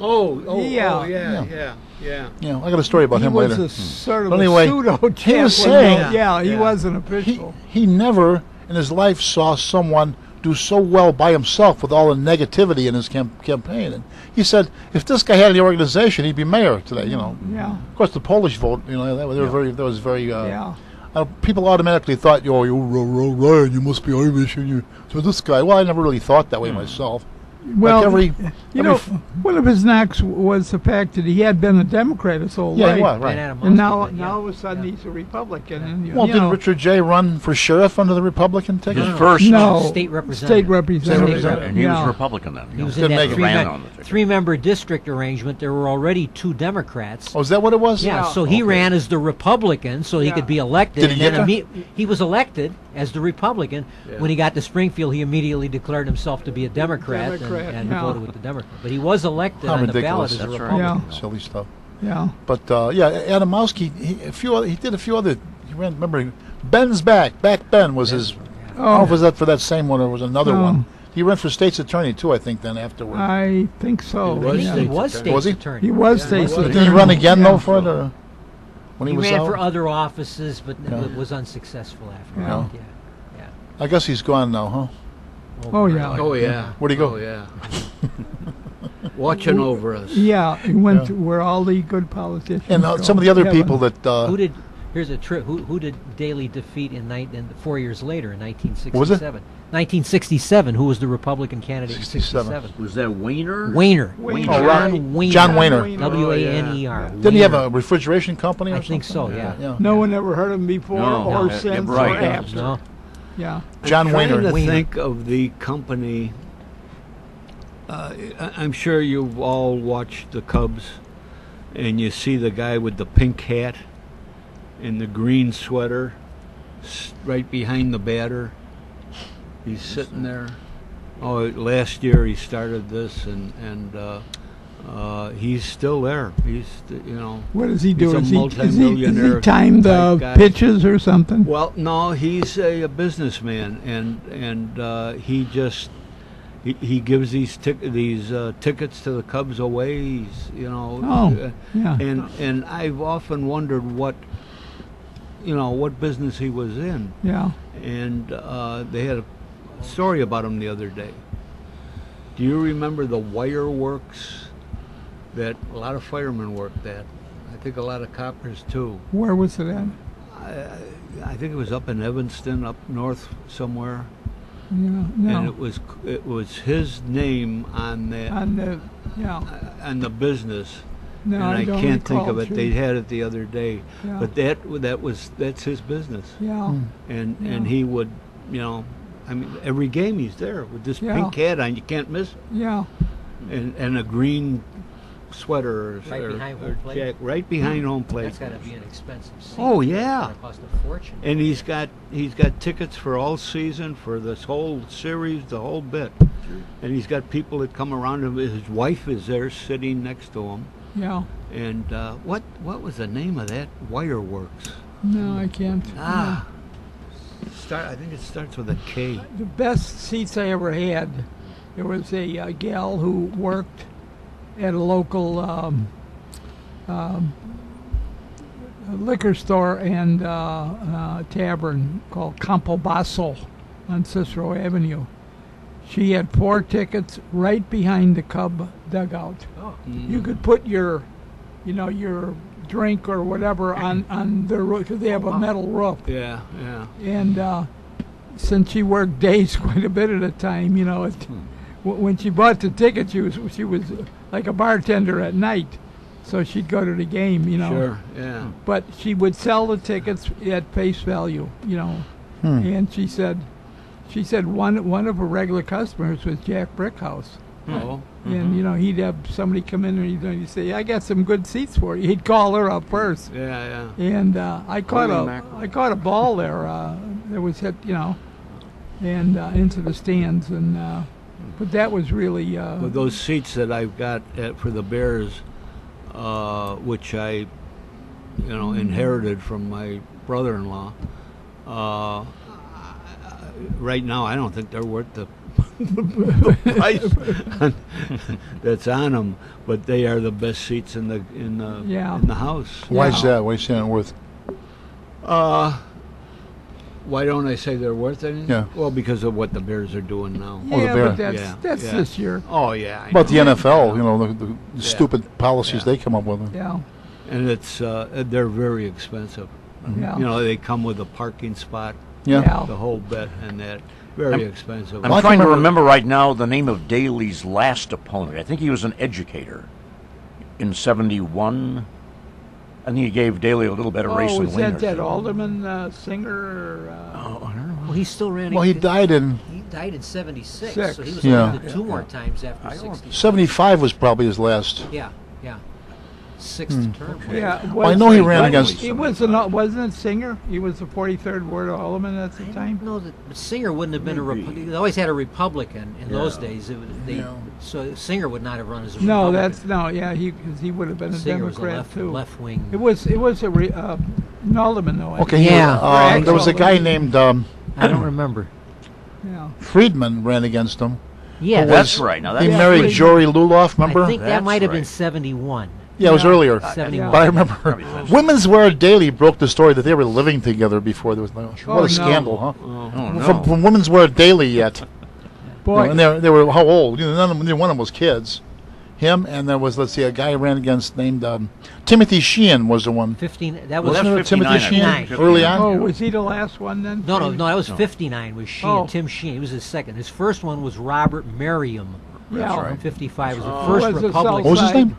Oh, oh, Yeah. oh, yeah, Yeah. yeah, yeah. Yeah, I got a story about he him was later. a sort of But anyway, a pseudo he was chaplain. saying- yeah, he Yeah. wasn't he, official. he he never in his life saw someone do so well by himself with all the negativity in his cam- campaign. And he said, if this guy had any organization, he'd be mayor today. You know, yeah, of course, the Polish vote. You know, that was, they were very. That was very. Uh, yeah. uh, people automatically thought, "Yo, you Ro- Ro- Ryan, you must be Irish." And you, so this guy. Well, I never really thought that way myself. Well, like every, you every know, f- one of his knocks was the fact that he had been a Democrat his whole yeah, life. he was right. Adamowski, And now, but yeah. now all of a sudden he's a Republican. And, you Well, you didn't know, Richard J. run for sheriff under the Republican ticket? His first, No, State representative. State representative. representative. and he yeah. was Republican then. He was in that three, Ran mem- on the three member district arrangement. There were already two Democrats. Oh, is that what it was? Yeah, Yeah. so he Okay. ran as the Republican, so he Yeah. could be elected. Did he and then get imme- he was elected as the Republican. When he got to Springfield, he immediately declared himself to be a Democrat, Democrat, and, and yeah. voted with the Democrat. But he was elected How on the ballot as a That's right. Republican. Yeah. Silly stuff. Yeah. But uh, yeah, Adamowski, he, a few other, he did a few other. He ran. Remember, Ben's back. Back Ben was his. I don't know if it was that for that same one or was another Oh. one. He ran for state's attorney too, I think. Then afterward, I think so. He was think yeah. he state's was attorney. state's Was he? attorney. He was Yeah, state's he was. did he run again Yeah. though for the when he, He was ran out? for other offices, but Yeah. was unsuccessful after Yeah. that. Yeah. I guess he's gone now, huh? Oh, yeah. Oh, yeah. Where'd he go? Oh, yeah. Watching over us. Yeah, he went to where all the good politicians. And uh, some of the other Heaven. people that uh, Who did Here's a trip. Who, who did Daley defeat in, night, in four years later in 1967? was it? 1967. Who was the Republican candidate? in 67. 67? Was that Weiner? Weiner. Waner. Oh. John Weiner. John Waner. W A N E R. Didn't he have a refrigeration company? Or I think so. Yeah. Yeah. No one ever heard of him before No, or no, since right. or after. No. Yeah. John I'm trying Waner. to Waner. think of the company. Uh, I- I'm sure you've all watched the Cubs, and you see the guy with the pink hat and the green sweater, right behind the batter. He's sitting there. Oh, last year he started this, and and uh, uh, he's still there. He's you know. What does he do? He's a Is he, is he, is he time the guy. pitches or something? Well, no, he's a, a businessman, and and uh, he just he, he gives these tic- these uh, tickets to the Cubs away. He's you know, Oh, uh, yeah. and and I've often wondered what you know what business he was in, Yeah. and uh, they had a story about him the other day. Do you remember the wire works that a lot of firemen worked at? I think a lot of coppers too. Where was it at? I, I think it was up in Evanston, up north somewhere, Yeah. no. and it was it was his name on that On the yeah. Uh, on the business, No, and I, I, don't can't think of it. Chief. They had it the other day, Yeah. but that that was that's his business, yeah. Hmm. and Yeah. and he would, you know, I mean, every game he's there with this Yeah. pink hat on, you can't miss it, Yeah. and and a green sweater or, Right or- behind home plate? jack- right behind home plate. That's got to be an expensive seat. Oh, yeah. gonna cost a fortune. And he's got he's got tickets for all season for this whole series, the whole bit. And he's got people that come around him. His wife is there sitting next to him. Yeah. And uh, what what was the name of that Wireworks? No, I can't. Ah, start. I think it starts with a K. The best seats I ever had. There was a uh, gal who worked at a local um, um, liquor store and uh, uh, tavern called Campo Basso on Cicero Avenue. She had four tickets right behind the Cub dugout. You could put your, you know, your drink or whatever on on the roof because they have a metal roof. Yeah, yeah. And uh, since she worked days quite a bit at a time, you know, it, w- when she bought the ticket, she was she was like a bartender at night, so she'd go to the game, you know. Sure. Yeah. But she would sell the tickets at face value, you know. Hmm. And she said, she said one one of her regular customers was Jack Brickhouse. Oh. And you know he'd have somebody come in and he'd, he'd say, "I got some good seats for you." He'd call her up first, Yeah, yeah. and uh, I caught Holy a mackerel. I caught a ball there uh, that was hit, you know, and uh, into the stands, and uh, but that was really uh, With those seats that I've got at, for the Bears, uh, which I, you know, inherited from my brother-in-law. Uh, right now, I don't think they're worth the, the price that's on them, but they are the best seats in the in the Yeah. in the house. Why is that? Why is that worth? Uh, why don't I say they're worth anything? Yeah. Well, because of what the Bears are doing now. Oh, the Bears. But that's Yeah, that's yeah. this year, Oh yeah. I About the know. NFL, you know, the, the Yeah. stupid policies Yeah. they come up with. yeah, and it's uh, they're very expensive. yeah, You know, they come with a parking spot, Yeah. yeah. the whole bit, and that very I'm- expensive. I'm I can trying to remember- remember right now the name of Daley's last opponent. I think he was an educator in '71. I think he gave Daley a little better race Oh, than was Wayne. that that Alderman uh, Singer? Or, uh, Oh, I don't know. Well, he still ran. Well, he died in He died in '76, so he was Yeah. elected two more times after I '60. '75 was probably his last. Yeah, yeah. Sixth Hmm. term. Yeah, Well, I know he ran against- He was an, wasn't it Singer? He was the 43rd ward alderman at the I time. don't but Singer wouldn't have been a Maybe. Repu- They always had a Republican in those days. It, would- they, Yeah. So Singer would not have run as a No, Republican. that's no. Yeah, he 'cause he would have been a Singer was a Democrat left, too. left wing. It was it was a re, uh, an alderman though. I Okay, Yeah. was- um, there was a guy named um, I don't remember. Yeah. Friedman ran against him. Yeah, That's was- right. Now that's He married Friedman. Jorie Lueloff, remember? I think that That's might have been right. 71. yeah, it was Yeah. earlier. 71. But I remember Women's Wear Daily broke the story that they were living together before there was no. Oh, what no. a scandal, huh? oh, no. From, from Women's Wear Daily yet. Boy, and they, they were how old? You know, none of them, neither one of them was kids. him, and there was let's see, a guy who ran against named um, Timothy Sheehan was the one. 15. That was Wasn't that's Timothy 59, Sheehan early on? Oh, was he the last one then? no, no, no. That was 59. Was Sheehan, Oh. Tim Sheehan. He was his second. His first one was Robert Merriam. Yeah. right. 55 was the Oh. first Was Republican. What was his name?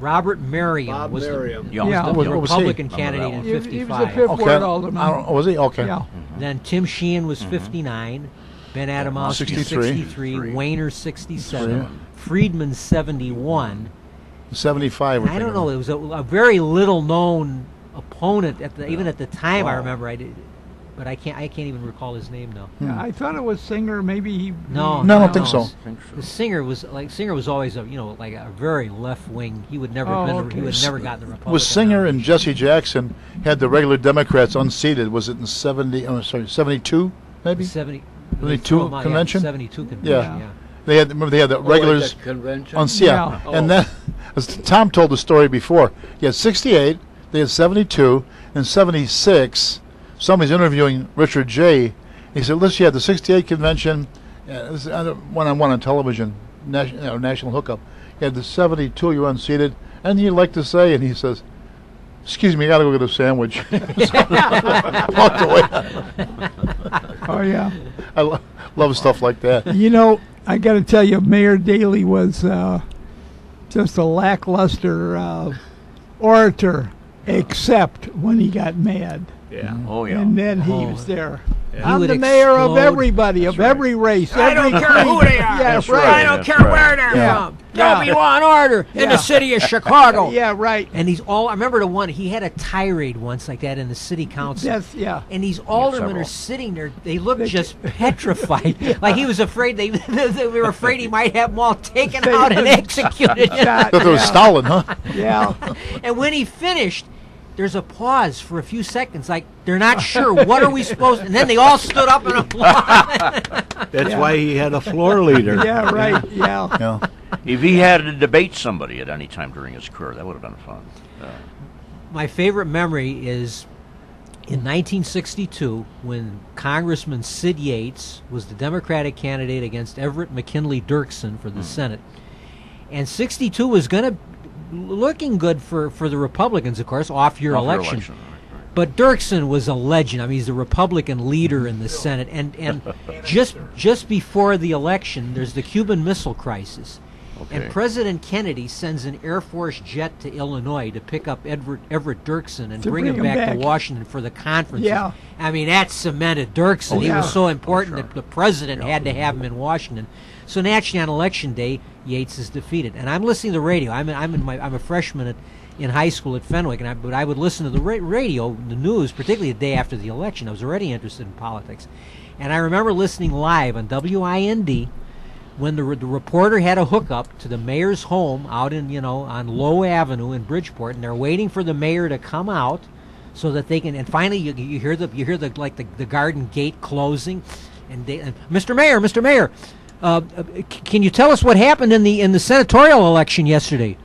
Robert Merriam Bob was the, Merriam. Yeah. Yeah. the What- what was he? Republican Remember candidate in He, he was the 55. fifth Okay. ward I don't, was he? Okay. Yeah. Then Tim Sheehan was Mm-hmm. 59. Ben Adamowski 63. 63. Waner 67. Friedman 71. 75. we're I don't thinking. know. It was a, a very little known opponent at the even at the time. I remember I did, but I can't I can't even recall his name now. Yeah, I thought it was Singer. Maybe he. No, No, I don't think so. The singer was like Singer was always a you know like a very left wing. He would never Oh, been, okay. he would never gotten the Republican. Was Singer and. Jesse Jackson had the regular Democrats unseated? Was it in 70? Oh, sorry, 72 maybe? 70, the they two threw him out, yeah, convention? 72 convention. Yeah. Yeah. They had remember they had the Oh, at regulars that convention. on yeah, Yeah. and then as Tom told the story before. He had 68, they had 72, and 76. Somebody's interviewing Richard J. He said, "Listen, you had the 68 convention, uh, this is other one-on-one on television, nation, you know, national hookup. You had the 72, you were unseated, and you'd like to say?" And he says. Excuse me, I gotta go get a sandwich. Walked away. Oh yeah. I lo- love stuff like that. You know, I got to tell you, Mayor Daley was uh, just a lackluster uh, orator, except when he got mad. Yeah. Mm-hmm. Oh yeah. And then he Oh. was there. He I'm the mayor of explode. everybody, of every race. I don't care who they are. Yeah, That's right. right. I don't That's care right. where they're Yeah. from. Yeah. There'll be law and order in the city of Chicago. Yeah, right. And he's all I remember the one he had a tirade once like that in the city council. That's yeah. And these aldermen are sitting there. They look just petrified, like he was afraid they, they were afraid he might have them all taken out and executed. Shot, That there was yeah. Stalin, huh? Yeah. And when he finished, there's a pause for a few seconds, like they're not sure what are we supposed. And then they all stood up and applauded. That's Yeah. why he had a floor leader. Yeah, right. Yeah. Yeah. If he had to debate somebody at any time during his career, that would have been fun. My favorite memory is in 1962 when Congressman Sid Yates was the Democratic candidate against Everett McKinley Dirksen for the hmm. Senate. And 62 was going to looking good for, for the Republicans, of course, off your Off your election. election, right, right. But Dirksen was a legend. I mean, he's the Republican leader in the Senate, and and just just before the election, there's the Cuban Missile Crisis, Okay. and President Kennedy sends an Air Force jet to Illinois to pick up Everett, Everett Dirksen and bring, bring him him back, back. to Washington for the conference. Yeah. I mean that cemented Dirksen. Oh, he was so oh, important sure. that the president had to have him in Washington. So naturally, on election day, Yates is defeated, and I'm listening to the radio. I'm I'm in my I'm a freshman at in high school at Fenwick, and I, but I would listen to the ra- radio, the news, particularly the day after the election. I was already interested in politics, and I remember listening live on WIND when the, re- the reporter had a hookup to the mayor's home out in you know on Lowe Avenue in Bridgeport, and they're waiting for the mayor to come out so that they can. And finally, you, you hear the you hear the like the, the garden gate closing, and, they, and Mr. Mayor, Mr. Mayor, uh, can you tell us what happened in the in the senatorial election yesterday?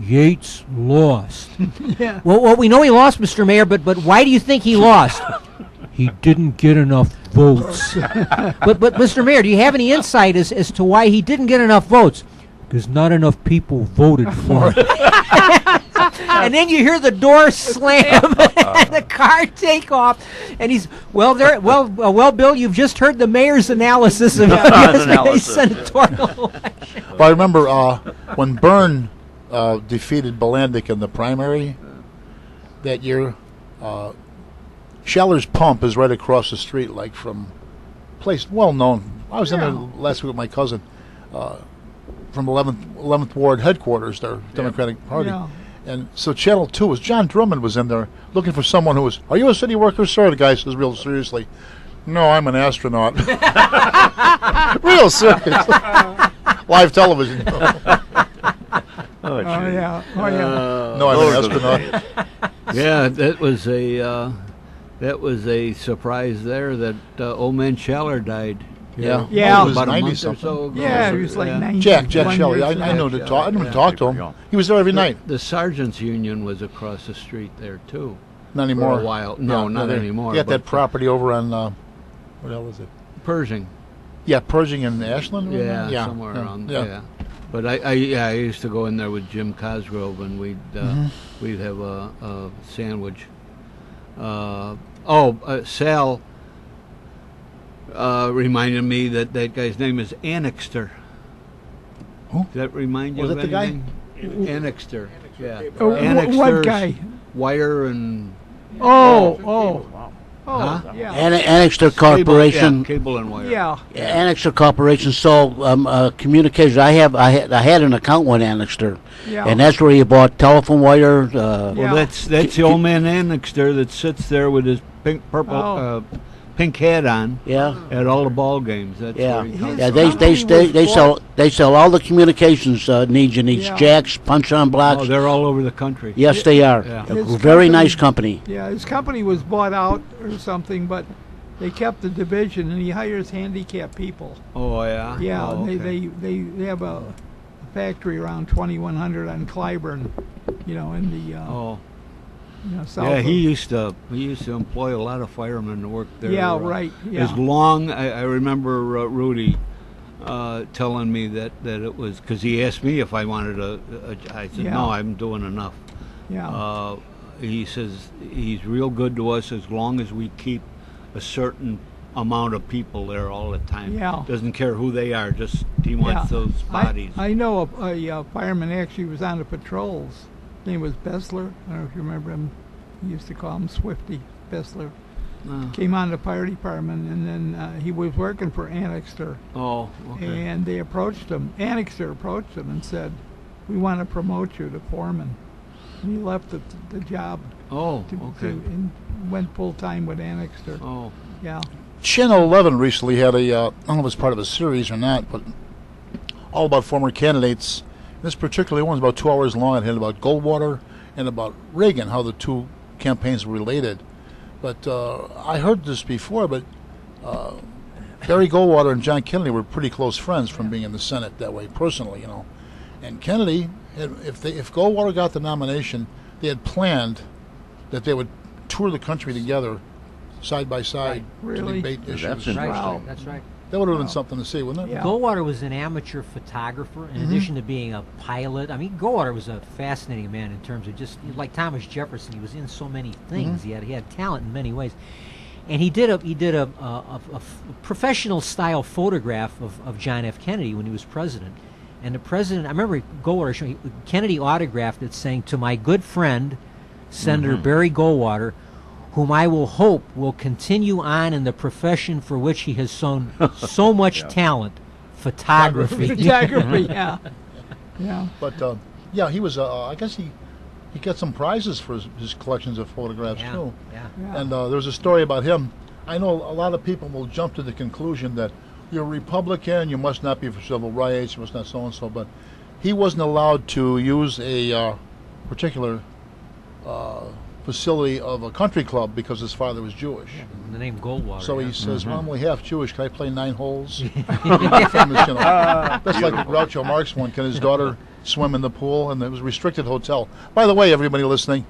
Yates lost. Yeah. Well, well, we know he lost, Mr. Mayor, but but why do you think he lost? he didn't get enough votes. but but Mr. Mayor, do you have any insight as, as to why he didn't get enough votes? Because not enough people voted for him. and then you hear the door slam and the car take off, and he's well there. Well, uh, well, Bill, you've just heard the mayor's analysis of yesterday's Analysis. senatorial election. But I remember uh, when Byrne uh, defeated Bilandic in the primary that year. Uh, Schaller's Pump is right across the street, like from place well known. I was in there last week with my cousin uh, from 11th 11th Ward headquarters, their Democratic Party. Yeah. And so Channel Two was John Drummond was in there looking for someone who was. Are you a city worker, sir? The guy says real seriously. No, I'm an astronaut. real serious. Live television. you know. Oh, Oh yeah. Oh yeah. No, I'm Those an astronaut. Yeah, that was a uh, that was a surprise there that uh, old man Schaller died. Yeah. Yeah. Oh, he was about a 90 month or something. so ago. yeah, he was like Yeah. 90. Jack, Jack Schaller. I, I know to Jack talk. I Schaller, know to talk to him. Yeah. He was there every night. The Sergeants Union was across the street there too. Not anymore. For a while. No, not they- anymore, He got that but- property over on. Uh, what hell is it? Pershing. Yeah, Pershing and Ashland. Yeah, yeah somewhere yeah, around. Yeah. Yeah. But I, I yeah I used to go in there with Jim Cosgrove and we'd uh, we'd have a, a sandwich. Uh, oh, uh, Sal uh, reminded me that that guy's name is Anixter. Who? Does that remind you Was of it the guy? anything? Anixter. Yeah. Oh, wh- Anixter's what guy? Wire and Oh, oh, oh, Huh? yeah, Anna- Anixter cable, yeah, Corporation. cable and wire. yeah. Anixter Corporation sold um, uh, communications. I have I had I had an account with Anixter, Yeah. and that's where he bought telephone wire. Uh, Well, Yeah. that's that's the old man Anixter that sits there with his pink purple Oh. uh, pink hat on yeah, at all the ball games. That's yeah, where yeah. They they they, they sell they sell all the communications uh, needs you need Yeah. jacks, punch on blocks. Oh, they're all over the country. yes, they are. Yeah. A very company- nice company. Yeah, his company was bought out or something, but they kept the division, and he hires handicapped people. Oh yeah. Yeah, Oh, they, they, they they have a factory around 2100 on Clybourn, you know, in the uh, Oh you know, south. yeah, of- he used to he used to employ a lot of firemen to work there. Yeah, uh, right. Yeah. As long I, I remember uh, Rudy uh, telling me that, that it was because he asked me if I wanted a, a I said Yeah. no, I'm doing enough. yeah. Uh, he says he's real good to us as long as we keep a certain amount of people there all the time. Yeah. Doesn't care who they are, just he wants Yeah. those bodies. I, know a, a, uh fireman actually was on the patrols. His name was Bessler. I don't know if you remember him. He used to call him Swifty Bessler. Uh, Came on the fire department, and then uh, he was working for Anixter. oh, okay. And they approached him. Anixter approached him and said, "We want to promote you to foreman." And he left the, the job oh, to, to okay. and went full time with Anixter. Oh, Yeah, Channel 11 recently had a, uh, I don't know if it's part of a series or not, but all about former candidates. This particular one was about two hours long. It had about Goldwater and about Reagan, how the two campaigns were related. But uh, I heard this before, but uh, Barry Goldwater and John Kennedy were pretty close friends from being in the Senate that way, personally, you know. And Kennedy, had- if they, if Goldwater got the nomination, they had planned that they would tour the country together, side by side, Really? to debate issues. That's Right, interesting. that's right. That would have been something to see, wouldn't it? Yeah. Goldwater was an amateur photographer in Mm-hmm. addition to being a pilot. I mean, Goldwater was a fascinating man in terms of just like Thomas Jefferson. He was in so many things. Mm-hmm. He had he had talent in many ways, and he did a he did a, a, a, a f- professional style photograph of, of John F. Kennedy when he was president. And the president, I remember Goldwater showing Kennedy autographed it, saying, "To my good friend, Senator Mm-hmm. Barry Goldwater." Whom I will hope will continue on in the profession for which he has shown so much talent, photography. photography. yeah, yeah. But uh, yeah, he was. Uh, I guess he he got some prizes for his, his collections of photographs yeah, too. yeah. Yeah. And uh, there's a story about him. I know a lot of people will jump to the conclusion that you're a Republican, you must not be for civil rights, you must not so and so. But he wasn't allowed to use a uh, particular uh, facility of a country club because his father was Jewish. The name Goldwater. So yeah. he says, "Well, I'm only half Jewish. Can I play nine holes?" Famous, you know. That's like the Groucho Marx one. Can his daughter swim in the pool? And it was a restricted hotel. By the way, everybody listening,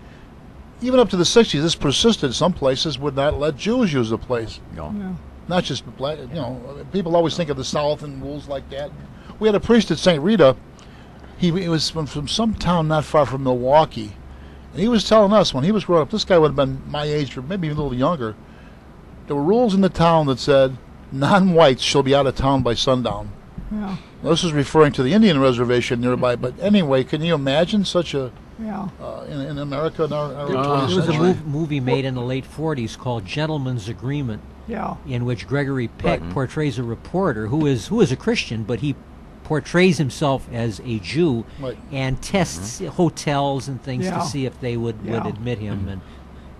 even up to the '60s, this persisted. Some places would not let Jews use the place. No. yeah. Not just black. You know, people always think of the South and rules like that. We had a priest at St. Rita. He, he was from, from some town not far from Milwaukee. And he was telling us when he was growing up, this guy would have been my age or maybe even a little younger. There were rules in the town that said non-whites shall be out of town by sundown. Yeah, this is referring to the Indian reservation nearby. But anyway, can you imagine such a yeah. uh, in, in America in our, our Uh, 20th There was a century? mov- movie made in the late 40s called Gentleman's Agreement, Yeah, in which Gregory Peck portrays a reporter who is who is a Christian, but he portrays himself as a Jew Right. and tests hotels and things Yeah. to see if they would, would admit him. And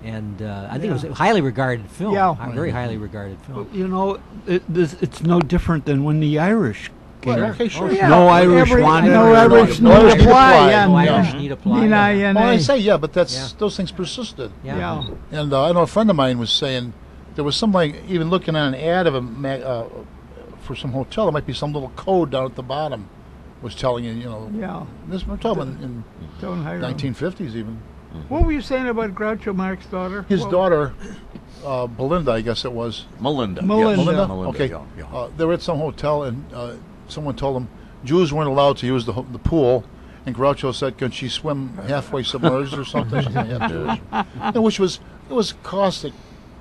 and uh, I think it was a highly regarded film. Yeah. a very highly regarded film. you know, it, this, it's no different than when the Irish came. Well, okay, sure. yeah. No Irish Every- wanted. No Irish need Irish need apply. apply. Yeah, No. Irish need apply. Need I yeah. N Well, I A. say yeah, but that's Yeah. those things persisted. Yeah. Yeah, And uh, I know a friend of mine was saying there was some like even looking at an ad of a ma- uh, for some hotel. There might be some little code down at the bottom was telling you, you know, yeah. this we're talking in Don't hire him. 1950s even. What were you saying about Groucho Marx's daughter? His What- daughter, uh, Belinda, I guess it was. Melinda. Melinda. Yes, Melinda. Melinda, okay. yeah, yeah. Uh, they were at some hotel and uh, someone told them, Jews weren't allowed to use the the pool, and Groucho said, "Can she swim halfway submerged or something?" She's half Jewish. Yeah, which was it was caustic.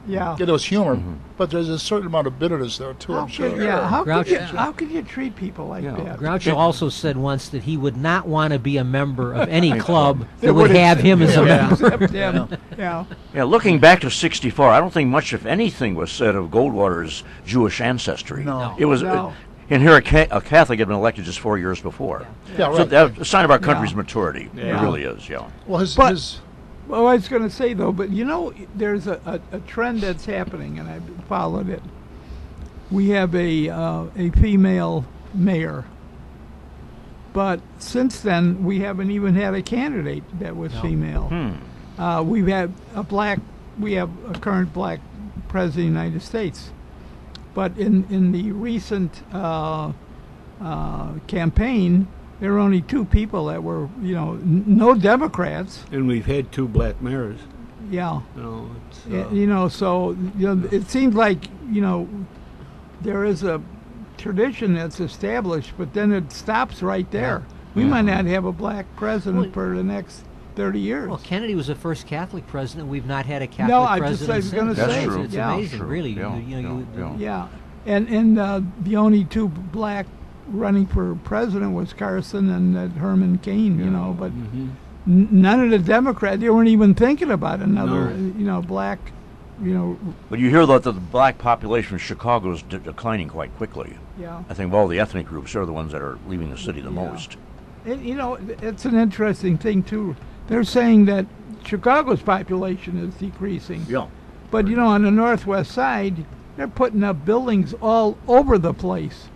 Yeah. It was humor, mm-hmm. but there's a certain amount of bitterness there too. How I'm sure. could, yeah, how could, you, how could you treat people like that? Groucho also said once that he would not want to be a member of any club that would wouldn't have him as a yeah, member. accept him. Yeah. Yeah, looking back to 64, I don't think much, if anything, was said of Goldwater's Jewish ancestry. No. It was, No. Uh, and here a, ca- a Catholic had been elected just four years before. Yeah, So right. that's a sign of our country's Yeah. maturity. Yeah. It really is, yeah. Well, his, But- his Well, I was going to say though, but you know, there's a, a, a trend that's happening, and I've followed it. We have a uh, a female mayor, but since then we haven't even had a candidate that was female. Hmm. Uh, we've had a black, we have a current black president of the United States, but in in the recent uh, uh, campaign, there were only two people that were, you know, n- no Democrats. And we've had two black mayors. Yeah. You know, it's, Yeah, uh, you know, so you know, it seems like you know there is a tradition that's established, but then it stops right there. We might not have a black president Well- for the next thirty years. Well, Kennedy was the first Catholic president. We've not had a Catholic No, I just- president I was since. gonna That's say, true. It's yeah. amazing, True. really. Yeah, You, you know, you, yeah, yeah, and and uh, the only two black running for president was Carson and uh, Herman Cain. You know, but mhm. n- none of the Democrats they weren't even thinking about another, No. you know, black. You know, But you hear that the black population of Chicago is de- declining quite quickly. yeah. I think of all the ethnic groups, they're the ones that are leaving the city the Yeah. most. And, you know, it's an interesting thing too. They're saying that Chicago's population is decreasing, Yeah. but you know, on the northwest side, they're putting up buildings all over the place,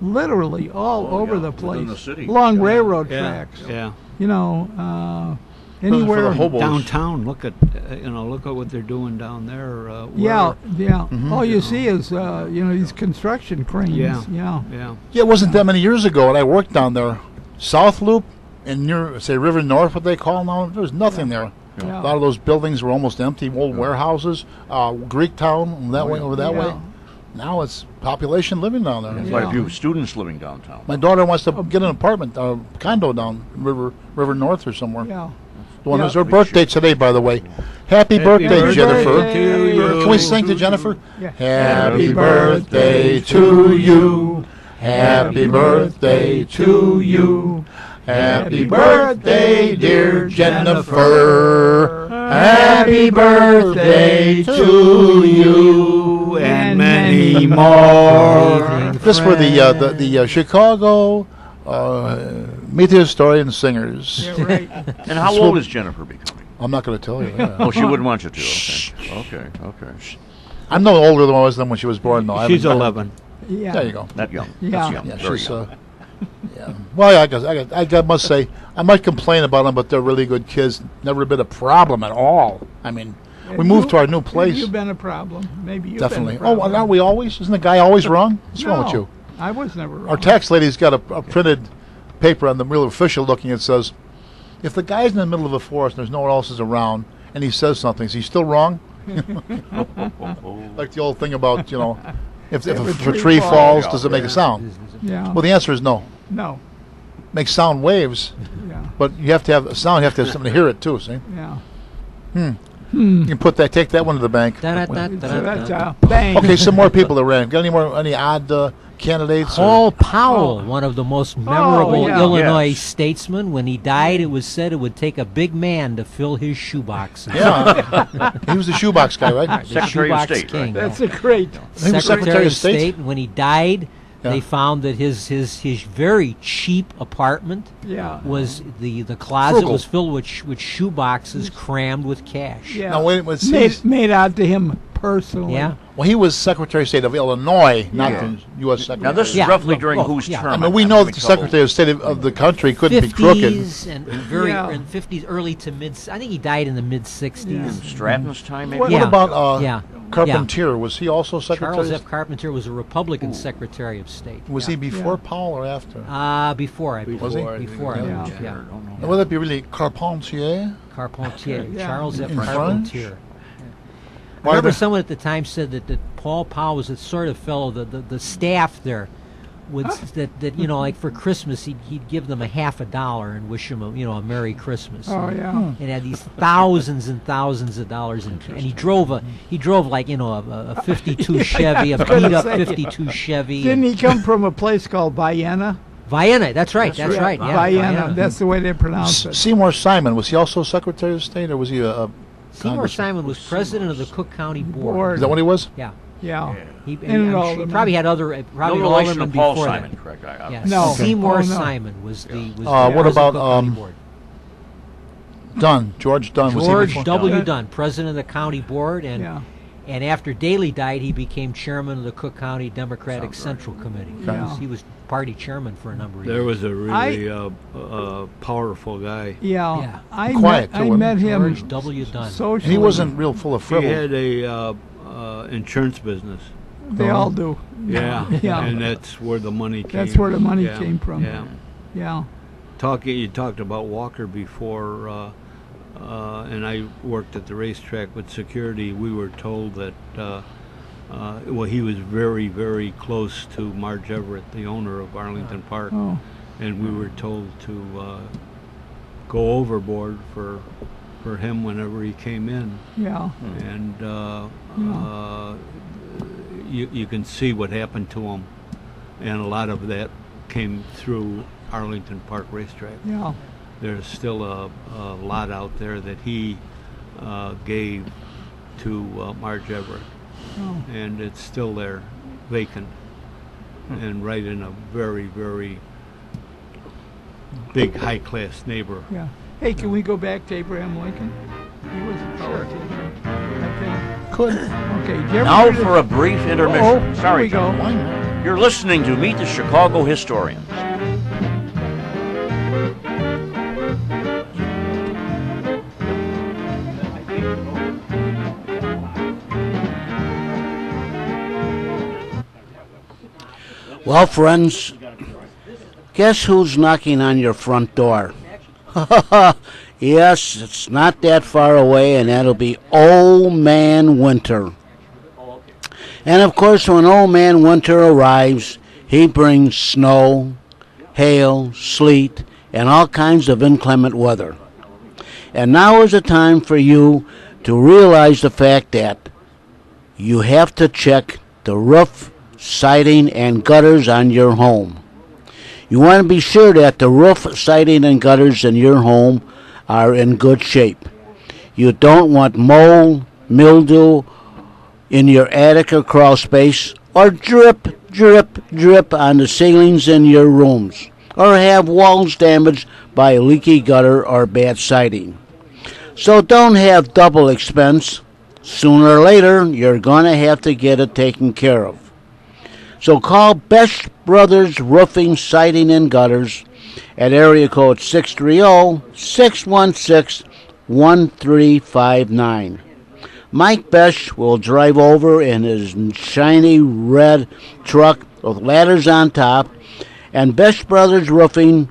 literally all Oh, over yeah, the place, the city. along railroad yeah, tracks. Yeah. You know, uh, anywhere. Downtown, look at uh, you know look at what they're doing down there. Uh, yeah, where- yeah. All you see is uh, you know these construction cranes. Yeah. yeah. yeah. Yeah, it wasn't that many years ago, and I worked down there. South Loop and near, say, River North, what they call now, there was nothing there. Yeah. A lot of those buildings were almost empty, old warehouses. Uh, Greek Town, that way, over that way. Yeah. Now it's population living down there. There's quite a Yeah. few students living downtown. My daughter wants to get an apartment, a condo down River River North or somewhere. Yeah. The one Yeah. was her birthday today, by the way. Happy, birthday, birthday Jennifer. to you. Can we sing to Jennifer? Yeah. Happy birthday to you. Happy birthday to you. Happy birthday, dear Jennifer. Happy birthday to you And many many more. This were the uh, the, the uh, Chicago uh, Meet the Historian Singers. Yeah, right. And how old is Jennifer becoming? I'm not going to tell you. that. Oh, she wouldn't want you to. Okay. Okay. Okay. I'm no older than I was than when she was born, though. She's 11. yeah. There you go. That young. Yeah. That's young. Yeah, Very she's. young. Uh, yeah. Well, I guess I, guess- I, guess- must say I might complain about them, but they're really good kids. Never been a problem at all. I mean, we moved You- to our new place. You've been a problem. Maybe you've Definitely. Been a Oh, well, aren't we always? Isn't the guy always wrong? What's wrong with you? I was never wrong. Our tax lady's got a, a printed paper on the real official looking. It says, if the guy's in the middle of a forest and there's no one else is around, and he says something, is he still wrong? like the old thing about you know, if, if, If a, tree falls, does it make a sound? Yeah. Well, the answer is no. no. Makes sound waves, Yeah. but you have to have a sound. You have to have something to hear it too. See, Yeah. Hmm. You can put that, take that one to the bank. Bang. Okay, some more people that ran. Got any more any odd uh, candidates? or- Paul Powell, one of the most memorable Oh, yeah. Illinois Yes. statesmen, when he died, it was said it would take a big man to fill his shoebox. Yeah, he was the shoebox guy, right? The Secretary of shoebox State, right? king. That's a great. He was Secretary of State? and when he died, Yeah. they found that his, his, his very cheap apartment Yeah. was the, the closet Frugal. was filled with, sh- with shoeboxes crammed with cash. Yeah. Now when it was made, made out to him personally. Yeah. well, he was Secretary of State of Illinois, not Yeah. the U.S. Secretary. Now this is Yeah. roughly during well, whose yeah. term? I mean, I'm we know having that the trouble. Secretary of State of, of the country couldn't be crooked. 50s and very Yeah. in 50s, early to mid. I think he died in the mid 60s. Yeah. Stratton's time, maybe. What, Yeah. what about uh, Yeah. Carpentier? Was he also Secretary? Charles of F. Carpenter was a Republican Secretary of State. Was he before Yeah. Powell or after? Uh, before I believe. Was he? Before, I Yeah. believe, yeah. Would that be really Carpentier? Carpentier, Yeah. Charles F. In French? Carpentier. I remember someone at the time said that, that Paul Powell was the sort of fellow, the, the, the staff there would s- that that you know like for Christmas he'd he'd give them a half a dollar and wish them a you know a Merry Christmas. Oh, and, yeah. Hmm. And had these thousands and thousands of dollars in and he drove a he drove like you know a, a- a 52 Chevy, a beat up say. 52 Chevy. Didn't and- he come from a place called Vienna? Vienna, that's right, that's, right. Yeah, Vienna. That's the way they pronounce it. Seymour Simon was he also Secretary of State or was he a? a Seymour Simon was president of the Cook County Board. Board. Is that what he was? Yeah. Yeah. He, and And I'm sure he probably had other uh, probably no relation to Paul before Simon, that. correct? I, I, Yeah, No. Seymour Oh, no. Simon was the was Uh, the what about, of the County um, board. Dunn, George Dunn. was he George before? W. Yeah. Dunn, president of the county board, and Yeah. And after Daley died, he became chairman of the Cook County Democratic Central Committee. He, Yeah. was, he was party chairman for a number of There years. There was a really uh, uh, powerful guy. Yeah. Yeah. I Quiet, met, I wasn't met him George W. Dunn. socially. He wasn't real full of He had a uh, uh, insurance business. They all do. Yeah, Yeah. and that's where the money came. That's where the money yeah, came from. Yeah, Yeah. talking. You talked about Walker before, uh, and I worked at the racetrack with security. We were told that. Uh, uh, well, he was very, very close to Marge Everett, the owner of Arlington Park, Oh. and we were told to uh, go overboard for for him whenever he came in. Yeah. and uh, Yeah. uh, you, you can see what happened to him, and a lot of that came through Arlington Park Racetrack. Yeah. There's still a, a lot out there that he uh, gave to uh, Marge Everett, Oh. and it's still there, vacant, and right in a very, very big, high-class neighbor. Yeah. Hey, can we go back to Abraham Lincoln? He was a politician. I think Could. Okay. Did you ever Now for a brief intermission. Oh, Sorry, we go. John. Why? You're listening to Meet the Chicago Historians. Well, friends, guess who's knocking on your front door? yes, it's not that far away, and that'll be Old Man Winter. And of course, when Old Man Winter arrives, he brings snow, hail, sleet, and all kinds of inclement weather. And now is the time for you to realize the fact that you have to check the roof, siding, and gutters on your home. You want to be sure that the roof, siding, and gutters in your home are in good shape. You don't want mold, mildew in your attic or crawl space, or drip, drip, drip on the ceilings in your rooms, or have walls damaged by a leaky gutter or bad siding. So don't have double expense. Sooner or later, you're going to have to get it taken care of. So call Best Brothers Roofing, Siding, and Gutters at area code 630-616-1359. Mike Besh will drive over in his shiny red truck with ladders on top and Best Brothers Roofing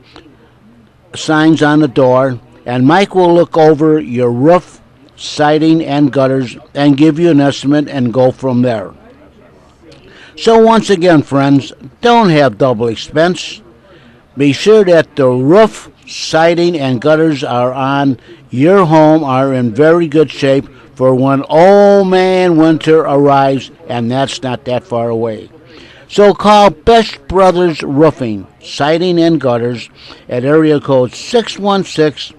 signs on the door, and Mike will look over your roof, siding, and gutters and give you an estimate and go from there. So, once again, friends, don't have double expense. Be sure that the roof, siding, and gutters are on your home are in very good shape for when old man winter arrives, and that's not that far away. So call Best Brothers Roofing, Siding and Gutters at area code 616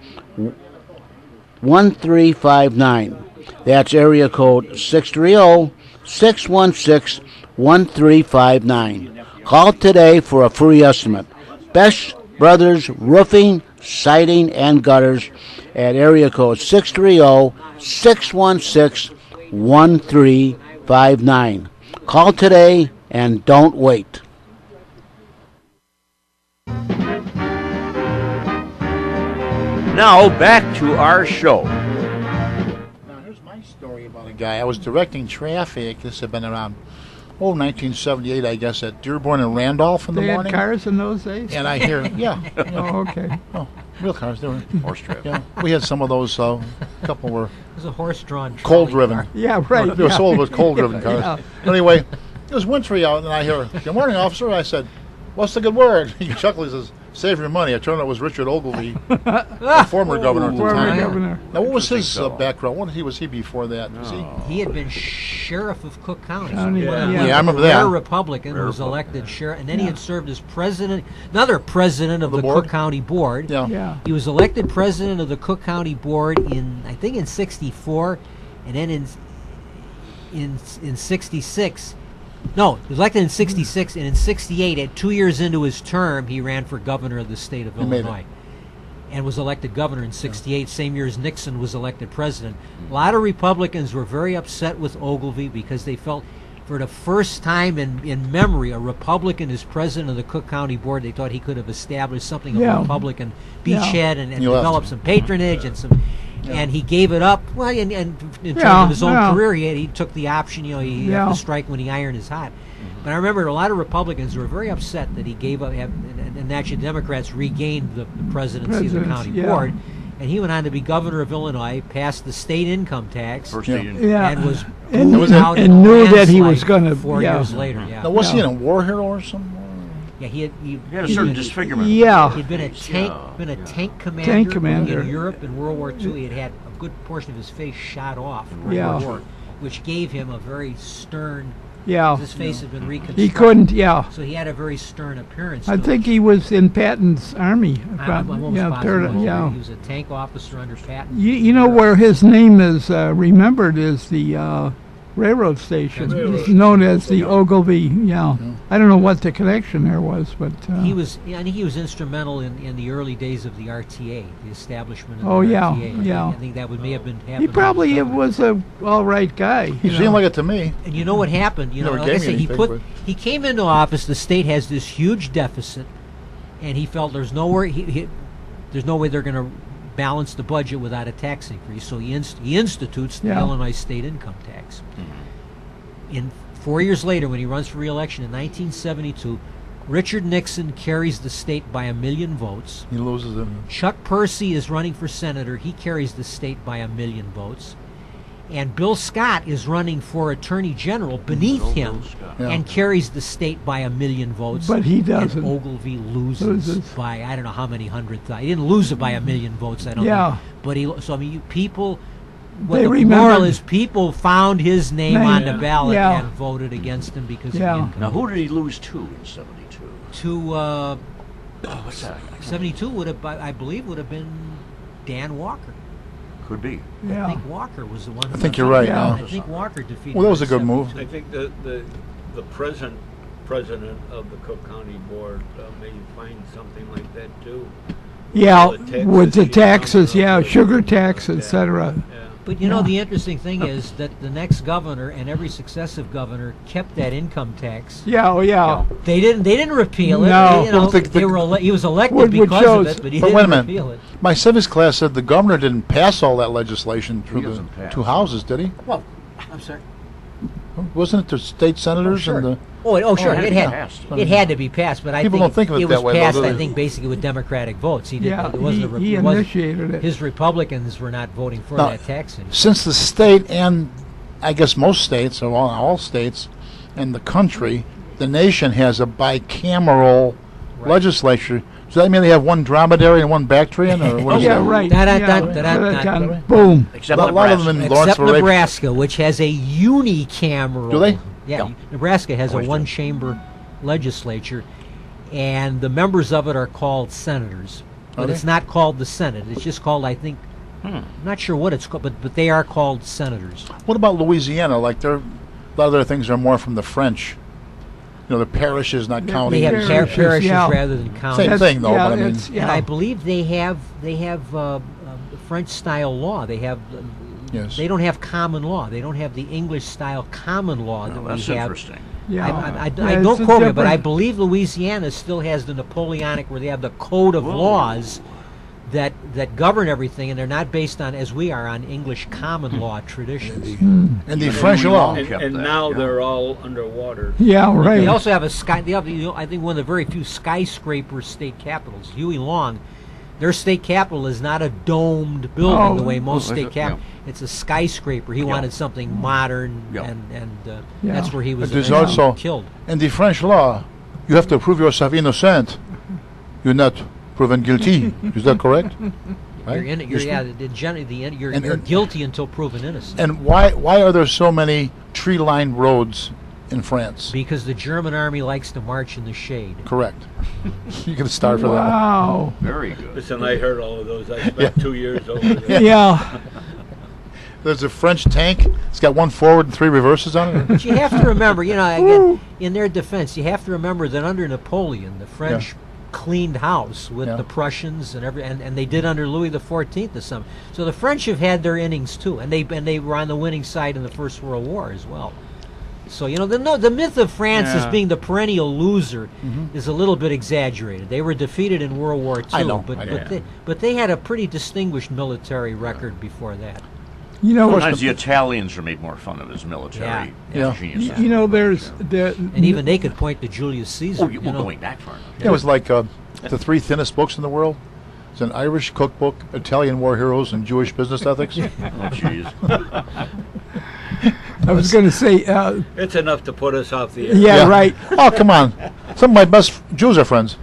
1359. That's area code oh, 630 616 1359. Call today for a free estimate. Best Brothers Roofing, Siding, and Gutters at area code oh, 630 616 1359. Call today and don't wait. Now back to our show. Now, here's my story about a guy. I was directing traffic. This had been around, oh, 1978, I guess, at Dearborn and Randolph in They the had morning. cars in those days? And I hear, yeah, Oh, okay. oh, real cars. They were, Horse trip. yeah, we had some of those. Uh, a couple were It was a horse-drawn cold trolley driven. car. Yeah, right. They were yeah. sold with cold driven cars. Yeah. Anyway, it was wintry out, and I hear, "Good morning, officer." I said, What's the good word? He chuckles. He says, "Save your money." I turned out it was Richard Ogilvie, the former governor at the Former time. governor. Now, what was his Interesting uh, background? What he was he before that? Was he? He had been sheriff of Cook County. County, One of yeah. the Yeah, I remember rare that. Republican Rare was Republican, elected yeah. sheriff, and then he had served as president, another president of The the, board? Cook County Board. Yeah. Yeah. He was elected president of the Cook County Board in, I think, in '64, and then in in in '66. No, he was elected in '66, and in '68, at two years into his term, he ran for governor of the state of. Illinois, and was elected governor in '68. Same year as Nixon was elected president. A lot of Republicans were very upset with Ogilvie because they felt. For the first time in, in memory, a Republican is president of the Cook County Board. They thought he could have established something of Yeah. a Republican Yeah. beachhead and, and left. developed some patronage and some and he gave it up well and, and in terms Yeah, of his own yeah. career he, he took the option you know he had to strike when the iron is hot mm-hmm. but I remember a lot of Republicans were very upset that he gave up and, and actually Democrats regained the, the presidency of the county yeah. board and he went on to be governor of Illinois passed the state income tax First Yeah. Yeah. and was And- booted and- and in a knew that he was gonna- four yeah. years later yeah Now, was he in a war hero or something? Yeah he had, he, He had a certain been- disfigurement. Yeah. He'd been a tank, Yeah, been a yeah. tank commander, Tank commander. in Europe in World War II. He had had a good portion of his face shot off in World Yeah. War War, which gave him a very stern. Yeah. His face had been reconstructed. He couldn't. Yeah. So he had a very stern appearance. I to him. think he was in Patton's army. I- I'm almost yeah, positive third, was. yeah. He was a tank officer under Patton. You, you know where his name is uh, remembered is the uh, railroad station. That's It's known as the Ogilvie. Yeah. I don't know what the connection there was, but uh, He was, yeah, I think he was instrumental in, in the early days of the RTA, the establishment of Oh, the yeah, RTA. I think- yeah. I think that would may have been. he probably was a all right guy. He you seemed know. like it to me. And you know what happened? You know, Never like I gave me said, he anything, put but- he came into office. The state has this huge deficit, and he felt there's nowhere he, he there's no way they're going to balance the budget without a tax increase. So he inst- he institutes the Yeah. Illinois state income tax. In four years later, when he runs for re-election in 1972, Richard Nixon carries the state by a million votes. He loses it. Chuck Percy is running for senator. He carries the state by a million votes. And Bill Scott is running for attorney general beneath Bill- him Bill Yeah. and carries the state by a million votes. But he doesn't. And Ogilvie loses, Loses. by I don't know how many hundred thousand. He didn't lose it by a million votes. I don't Yeah. think. But he. So I mean, you, people. What They the remembered- moral is, people found his name, Name. on the ballot Yeah. and voted against him because Yeah. of income. Now, who did he lose to in 72? To uh, Oh, what's that? 72 would have, I I believe, would have been Dan Walker. Could be. I Yeah. think Walker was the one. I think you're right, yeah. I think Walker defeated. Well, that was a good move. I think the, the, the present president of the Cook County Board uh, may find something like that too. Yeah, All the taxes with the taxes, yeah, sugar tax, etc. Yeah. But you know, the interesting thing is that the next governor and every successive governor kept that income tax. Yeah, oh yeah. They didn't. They didn't repeal it. No. They, you know, Well, the- they the- were. Ele- he was elected What- what because shows- of it, but he But didn't wait a minute. repeal it. My civics class said the governor didn't pass all that legislation through the doesn't pass. two houses, did he? Well, I'm sorry. Wasn't it the state senators oh, sure. and the? Oh, it- oh, sure. Oh, it had it to be had passed. it had to be passed, but I People think don't think of it was that way, though, passed. do I they? think basically with Democratic votes. He did. Yeah, it wasn't. he- a, re- he it wasn't- initiated it. His Republicans were not voting for No. that tax increase. Since the state and I guess most states, or all, all states, and the country, the nation has a bicameral Right. legislature. Does that mean they have one dromedary and one Bactrian, or what is Yeah, that? right. Da- da- da- da- da- da- da- da- Boom. Except A lot of Nebraska. them in Lawrence Except Nebraska, which has a unicameral. Do they? Yeah, Yeah. Nebraska has a do. one-chamber legislature, and the members of it are called senators. Are But they? it's not called the Senate. It's just called, I think. Hmm. I'm not sure what it's called, but but they are called senators. What about Louisiana? Like, they're, a lot of their things are more from the French. You know, the parishes, not They counties. They have par- Parishes, parishes yeah. rather than counties. Same thing, though, yeah, but I mean- it's- And. I believe they have they have uh, uh, French style law. They have. Uh, Yes. They don't have common law. They don't have the English style common law that Well, we that's have. interesting. yeah. I, I, I, Yeah, I don't quote me, but I believe Louisiana still has the Napoleonic, where they have the code of Whoa. laws that that govern everything, and they're not based on, as we are, on English common law traditions. And the Even French law. And, and now yeah. they're all underwater. Yeah, right. They also have a sky. They have, you know, I think, one of the very few skyscraper state capitals. Huey Long, their state capital is not a domed building Oh. the way most Oh, state it? cap. It's a skyscraper. He wanted something modern, Yeah. and and uh, Yeah. that's where he was But also- killed. And the French law, you have to prove yourself innocent. You're not proven guilty. Is that correct? You're in, you're, Yes, yeah, ma'am. the, gen- the, end- you're, And- you're and- guilty until proven innocent. And why why are there so many tree-lined roads in France? because the German army likes to march in the shade. Correct. you can start for that. Wow. Very good. Listen, I heard all of those. I spent two years over there. Yeah. There's a French tank. It's got one forward and three reverses on it. But you have to remember, you know, again, in their defense, you have to remember that under Napoleon, the French cleaned house with Yeah. the Prussians and every, and, and they did under Louis the Fourteenth or something. So the French have had their innings too, and they and they were on the winning side in the First World War as well. So you know the no, the myth of France as being the perennial loser mm-hmm. is a little bit exaggerated. They were defeated in World War II, I know, but I know. but they, but they had a pretty distinguished military record before that. You know, Sometimes the Italians are made more fun of as military Yeah. geniuses. you, you know, there's there, And even they could point to Julius Caesar. Oh, you, you well, know. going back far enough. It was like uh, the three thinnest books in the world. It's an Irish cookbook, Italian war heroes, and Jewish business ethics. Oh, jeez. I was going to say, uh, It's enough to put us off the air. yeah, right. Oh, come on. Some of my best f- Jews are friends.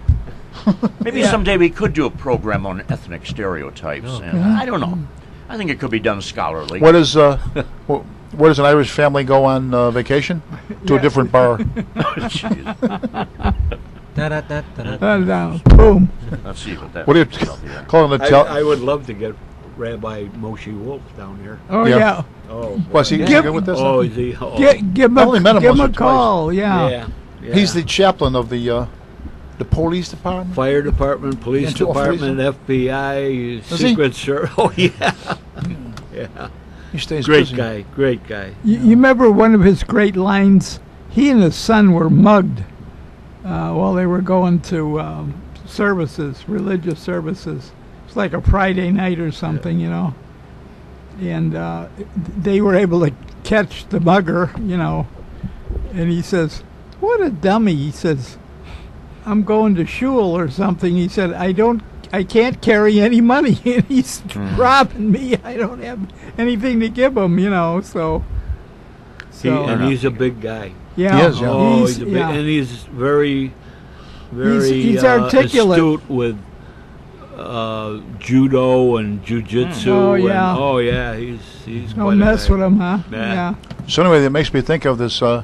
Maybe someday we could do a program on ethnic stereotypes. and I don't know. I think it could be done scholarly. Where does uh, wh- where does an Irish family go on uh, vacation? To a different bar. Jeez. Da-da-da-da-da. Uh. Boom. Let's see what that. What do you call an I, I would love to get Rabbi Moshe Wolf down here. Oh Yeah. yeah. Oh, Was he, is he Give- good with this? oh, is he? Oh, Get, give him I a, only met him give him once a twice. call. Yeah. yeah. yeah. He's the chaplain of the uh, the police department. fire department, police Into a police- department, FBI, Does he? Secret Service. Oh yeah, yeah. He stays Great busy. guy, great guy. You, you remember one of his great lines? He and his son were mugged uh, while they were going to um, services, religious services. It's like a Friday night or something, you know. And uh, they were able to catch the mugger, you know. And he says, "What a dummy!" He says, "I'm going to shul or something." He said, "I don't." I can't carry any money, and he's robbing me. I don't have anything to give him, you know. So, He, so and he's a big guy. yeah, He is, yeah. Oh, he's, he's, a big, yeah. and he's very, very he's uh, articulate. astute with uh, judo and jujitsu. Oh, and- yeah. oh yeah, he's he's quite Don't a mess guy. with him, huh? Nah. Yeah. So anyway, that makes me think of this uh,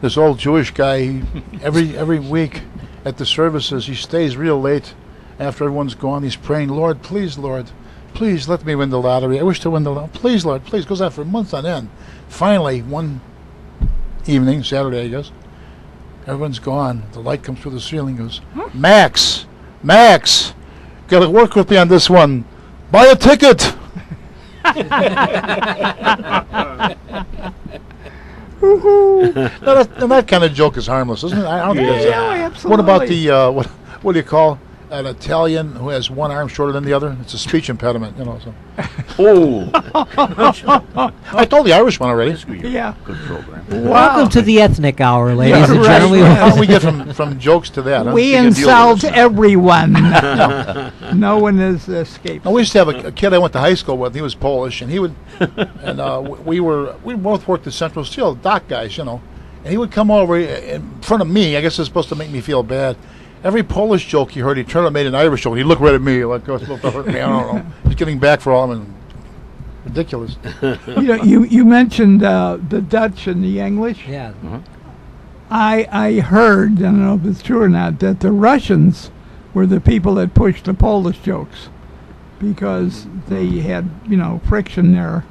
this old Jewish guy. Every every week at the services, he stays real late after everyone's gone. He's praying, Lord, please, Lord, please let me win the lottery. I wish to win the lottery. Please, Lord, please. Goes on for months on end. Finally, one evening, Saturday, I guess, everyone's gone. The light comes through the ceiling. Goes, hmm. Max, Max, got to work with me on this one. Buy a ticket. Now that, now that kind of joke is harmless, isn't it? I don't think that's Yeah. Oh, What about the uh, what? What do you call an Italian who has one arm shorter than the other? It's a speech impediment, you know. So Oh, I told the Irish one already. Yeah. good program. Welcome to the Ethnic Hour, ladies and right. gentlemen. How do we get from, from jokes to that? Huh? We can deal with insult everyone. no one has escaped. Now, we used to have a, a kid I went to high school with. He was Polish, and he would, and uh, we were we both worked at Central Steel, dock guys, you know. And he would come over in front of me. I guess it's supposed to make me feel bad. Every Polish joke he heard, he turned and made an Irish joke. He looked right at me like, "Oh, it's supposed to hurt me." I don't know. He's getting back for all. I mean, ridiculous. You know, you, you mentioned uh, the Dutch and the English. Yeah, I I heard, I don't know if it's true or not, that the Russians were the people that pushed the Polish jokes because they had you know friction there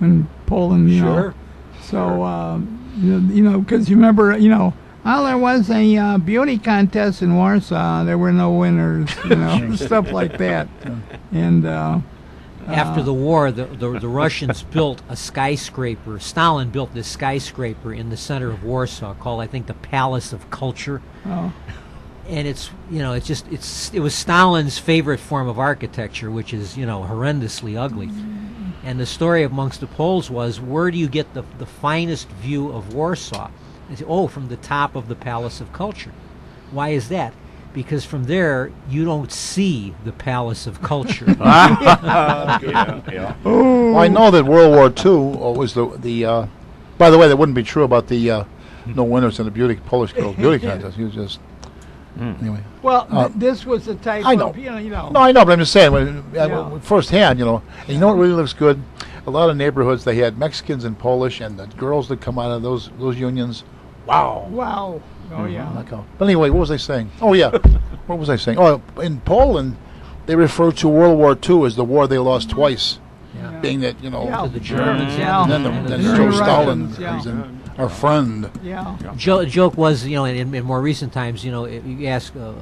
in Poland. You know. sure. So um, you know, you know, because you remember, you know, well, there was a uh, beauty contest in Warsaw. There were no winners, you know, stuff like that. And uh, After the war, the, the, the Russians built a skyscraper. Stalin built this skyscraper in the center of Warsaw called, I think, the Palace of Culture. oh, And it's, you know, it's just, it's, it was Stalin's favorite form of architecture, which is, you know, horrendously ugly. And the story amongst the Poles was, where do you get the, the finest view of Warsaw? They say, oh, from the top of the Palace of Culture. Why is that? Because from there, you don't see the Palace of Culture. yeah, yeah. Well, I know that World War II uh, was the the. Uh, by the way, that wouldn't be true about the uh, no winners in the beauty Polish girl beauty contest. You just Anyway, Well, Uh, th- this was the type I know. of, you know, you know. no, I know, but I'm just saying, when, Yeah. uh, firsthand, you know, and you know what really looks good? A lot of neighborhoods they had Mexicans and Polish, and the girls that come out of those those unions. Wow. Wow. Oh, mm-hmm. yeah. Knock out. But anyway, what was I saying? Oh yeah, what was I saying? Oh, in Poland, they refer to World War II as the war they lost twice, Yeah. being that you know, Yeah. The Germans, Yeah. and then, the, And then the Joe Russians, Stalin, yeah. he's an- our friend. Yeah. Jo- joke was, you know, in, in more recent times, you know, if you ask a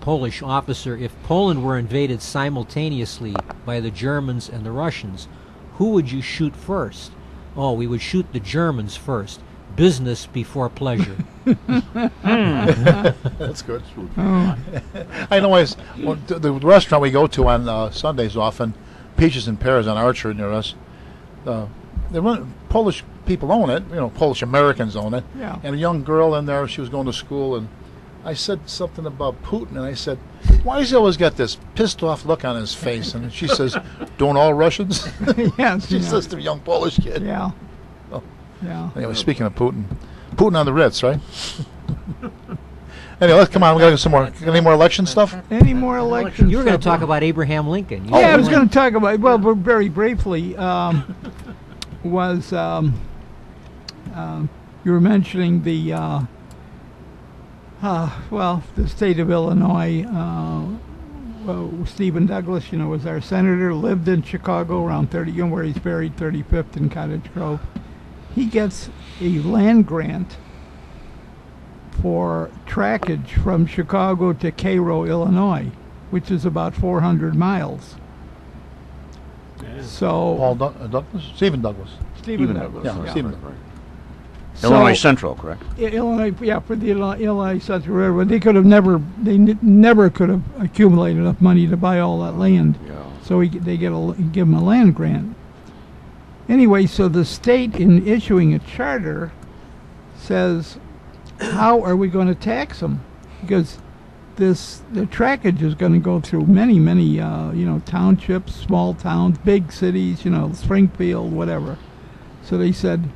Polish officer if Poland were invaded simultaneously by the Germans and the Russians, who would you shoot first? Oh, we would shoot the Germans first. Business before pleasure. That's good. I know. I s- well, th- the restaurant we go to on uh, Sundays often, Peaches and Pears on Archer near us. Uh, they run Polish people own it. You know, Polish Americans own it. Yeah. And a young girl in there, she was going to school, and I said something about Putin, and I said, "Why does he always got this pissed off look on his face?" And she says, "Don't all Russians?" yes. she yeah. says to a young Polish kid. Yeah. Yeah. Anyway, speaking of Putin, Putin on the Ritz, right? anyway, let's come on. We got to get some more. Any more election stuff? Any more election? you were going to talk about Abraham Lincoln. You Yeah, I was gonna- talk about well, but very briefly. Um, was um, um, you were mentioning the uh, uh, well, the state of Illinois. Uh, well, Stephen Douglas, you know, was our senator. Lived in Chicago around 30, you know, where he's buried, 35th and Cottage Grove. He gets a land grant for trackage from Chicago to Cairo, Illinois, which is about 400 miles. So Paul Doug- uh, Douglas? Stephen Douglas. Stephen Stephen Douglas. Yeah, yeah. Stephen. So- Illinois Central, correct? I- Illinois, yeah, for the Illinois, Illinois Central Railroad, they could have never, they n- never could have accumulated enough money to buy all that land. Yeah. So he, they get a, give them a land grant. Anyway, so the state, in issuing a charter, says, how are we going to tax them? Because this the trackage is going to go through many, many, uh, you know, townships, small towns, big cities, you know, Springfield, whatever. So they said,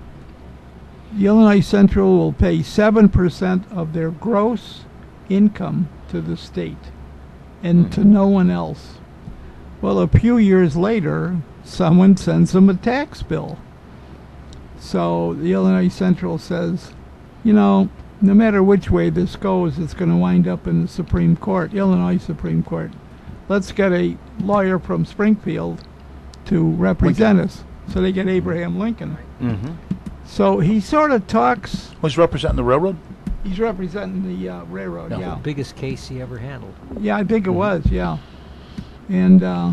the Illinois Central will pay seven percent of their gross income to the state, and to no one else. Well, a few years later, someone sends them a tax bill. So the Illinois Central says, you know, no matter which way this goes, it's going to wind up in the Supreme Court, Illinois Supreme Court. Let's get a lawyer from Springfield to represent us. So they get Abraham Lincoln. Mm-hmm. So he sort of talks. Was representing the railroad? He's representing the uh, railroad. Yeah. Yeah. biggest case he ever handled. Yeah, I think it was. Yeah. And uh,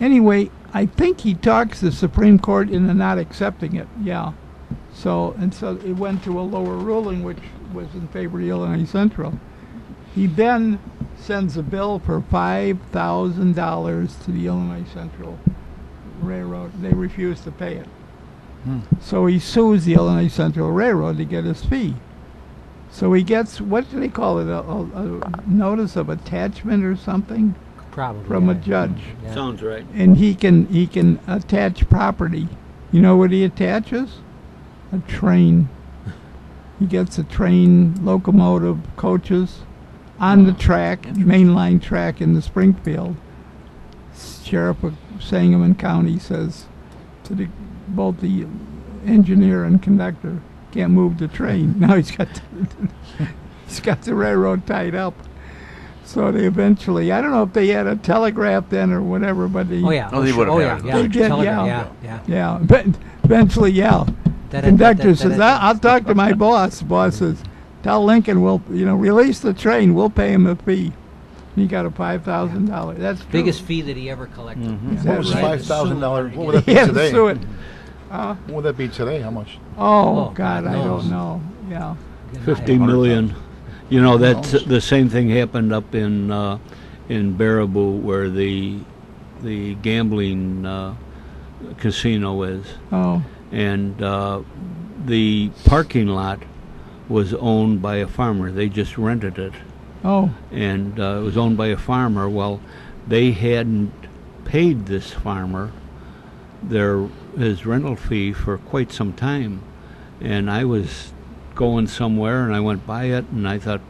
anyway, I think he talks the Supreme Court into not accepting it. Yeah. So and so it went to a lower ruling, which was in favor of Illinois Central. He then sends a bill for five thousand dollars to the Illinois Central Railroad. They refuse to pay it. Hmm. So he sues the Illinois Central Railroad to get his fee. So he gets what do they call it? A, a, a notice of attachment or something Probably. from a judge, Yeah. Sounds right. and he can he can attach property. You know what he attaches? A train. He gets a train, locomotive, coaches, on the track, mainline track in the Springfield. Sheriff of Sangamon County says to the both the engineer and conductor can't move the train. Now he's got the, he's got the railroad tied up. So they eventually, I don't know if they had a telegraph then or whatever, but they, Oh yeah. Oh, they would've Oh had yeah. it. Yeah. They did, Telegram, yeah. yeah. Yeah. yeah, but eventually, yeah. That- Conductor that- that- says, that- "I- I'll talk to my boss. Boss says, tell Lincoln we'll, you know, release the train. We'll pay him a fee. He got a five thousand dollars. That's true. Biggest fee that he ever collected. Mm-hmm. Is What that was right? five thousand dollars? What would that be had to today? sue it. What would that be today? How much? Oh, Oh, God, God I knows. don't know. Yeah. Fifty million. You know, that's the same thing happened up in uh, in Baraboo where the the gambling uh, casino is, Oh, and uh, the parking lot was owned by a farmer. They just rented it, oh, and uh, it was owned by a farmer. Well, they hadn't paid this farmer their his rental fee for quite some time, and I was going somewhere and I went by it and I thought,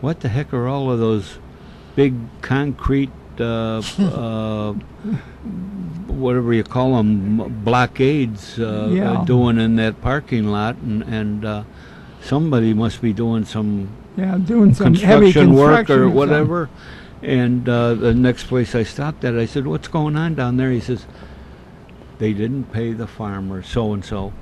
what the heck are all of those big concrete, uh, uh, whatever you call them, blockades uh, Yeah. doing in that parking lot? And, and uh, somebody must be doing some Yeah, doing some heavy construction work or whatever. And uh, the next place I stopped at, I said, "What's going on down there?" He says, "They didn't pay the farmer so and so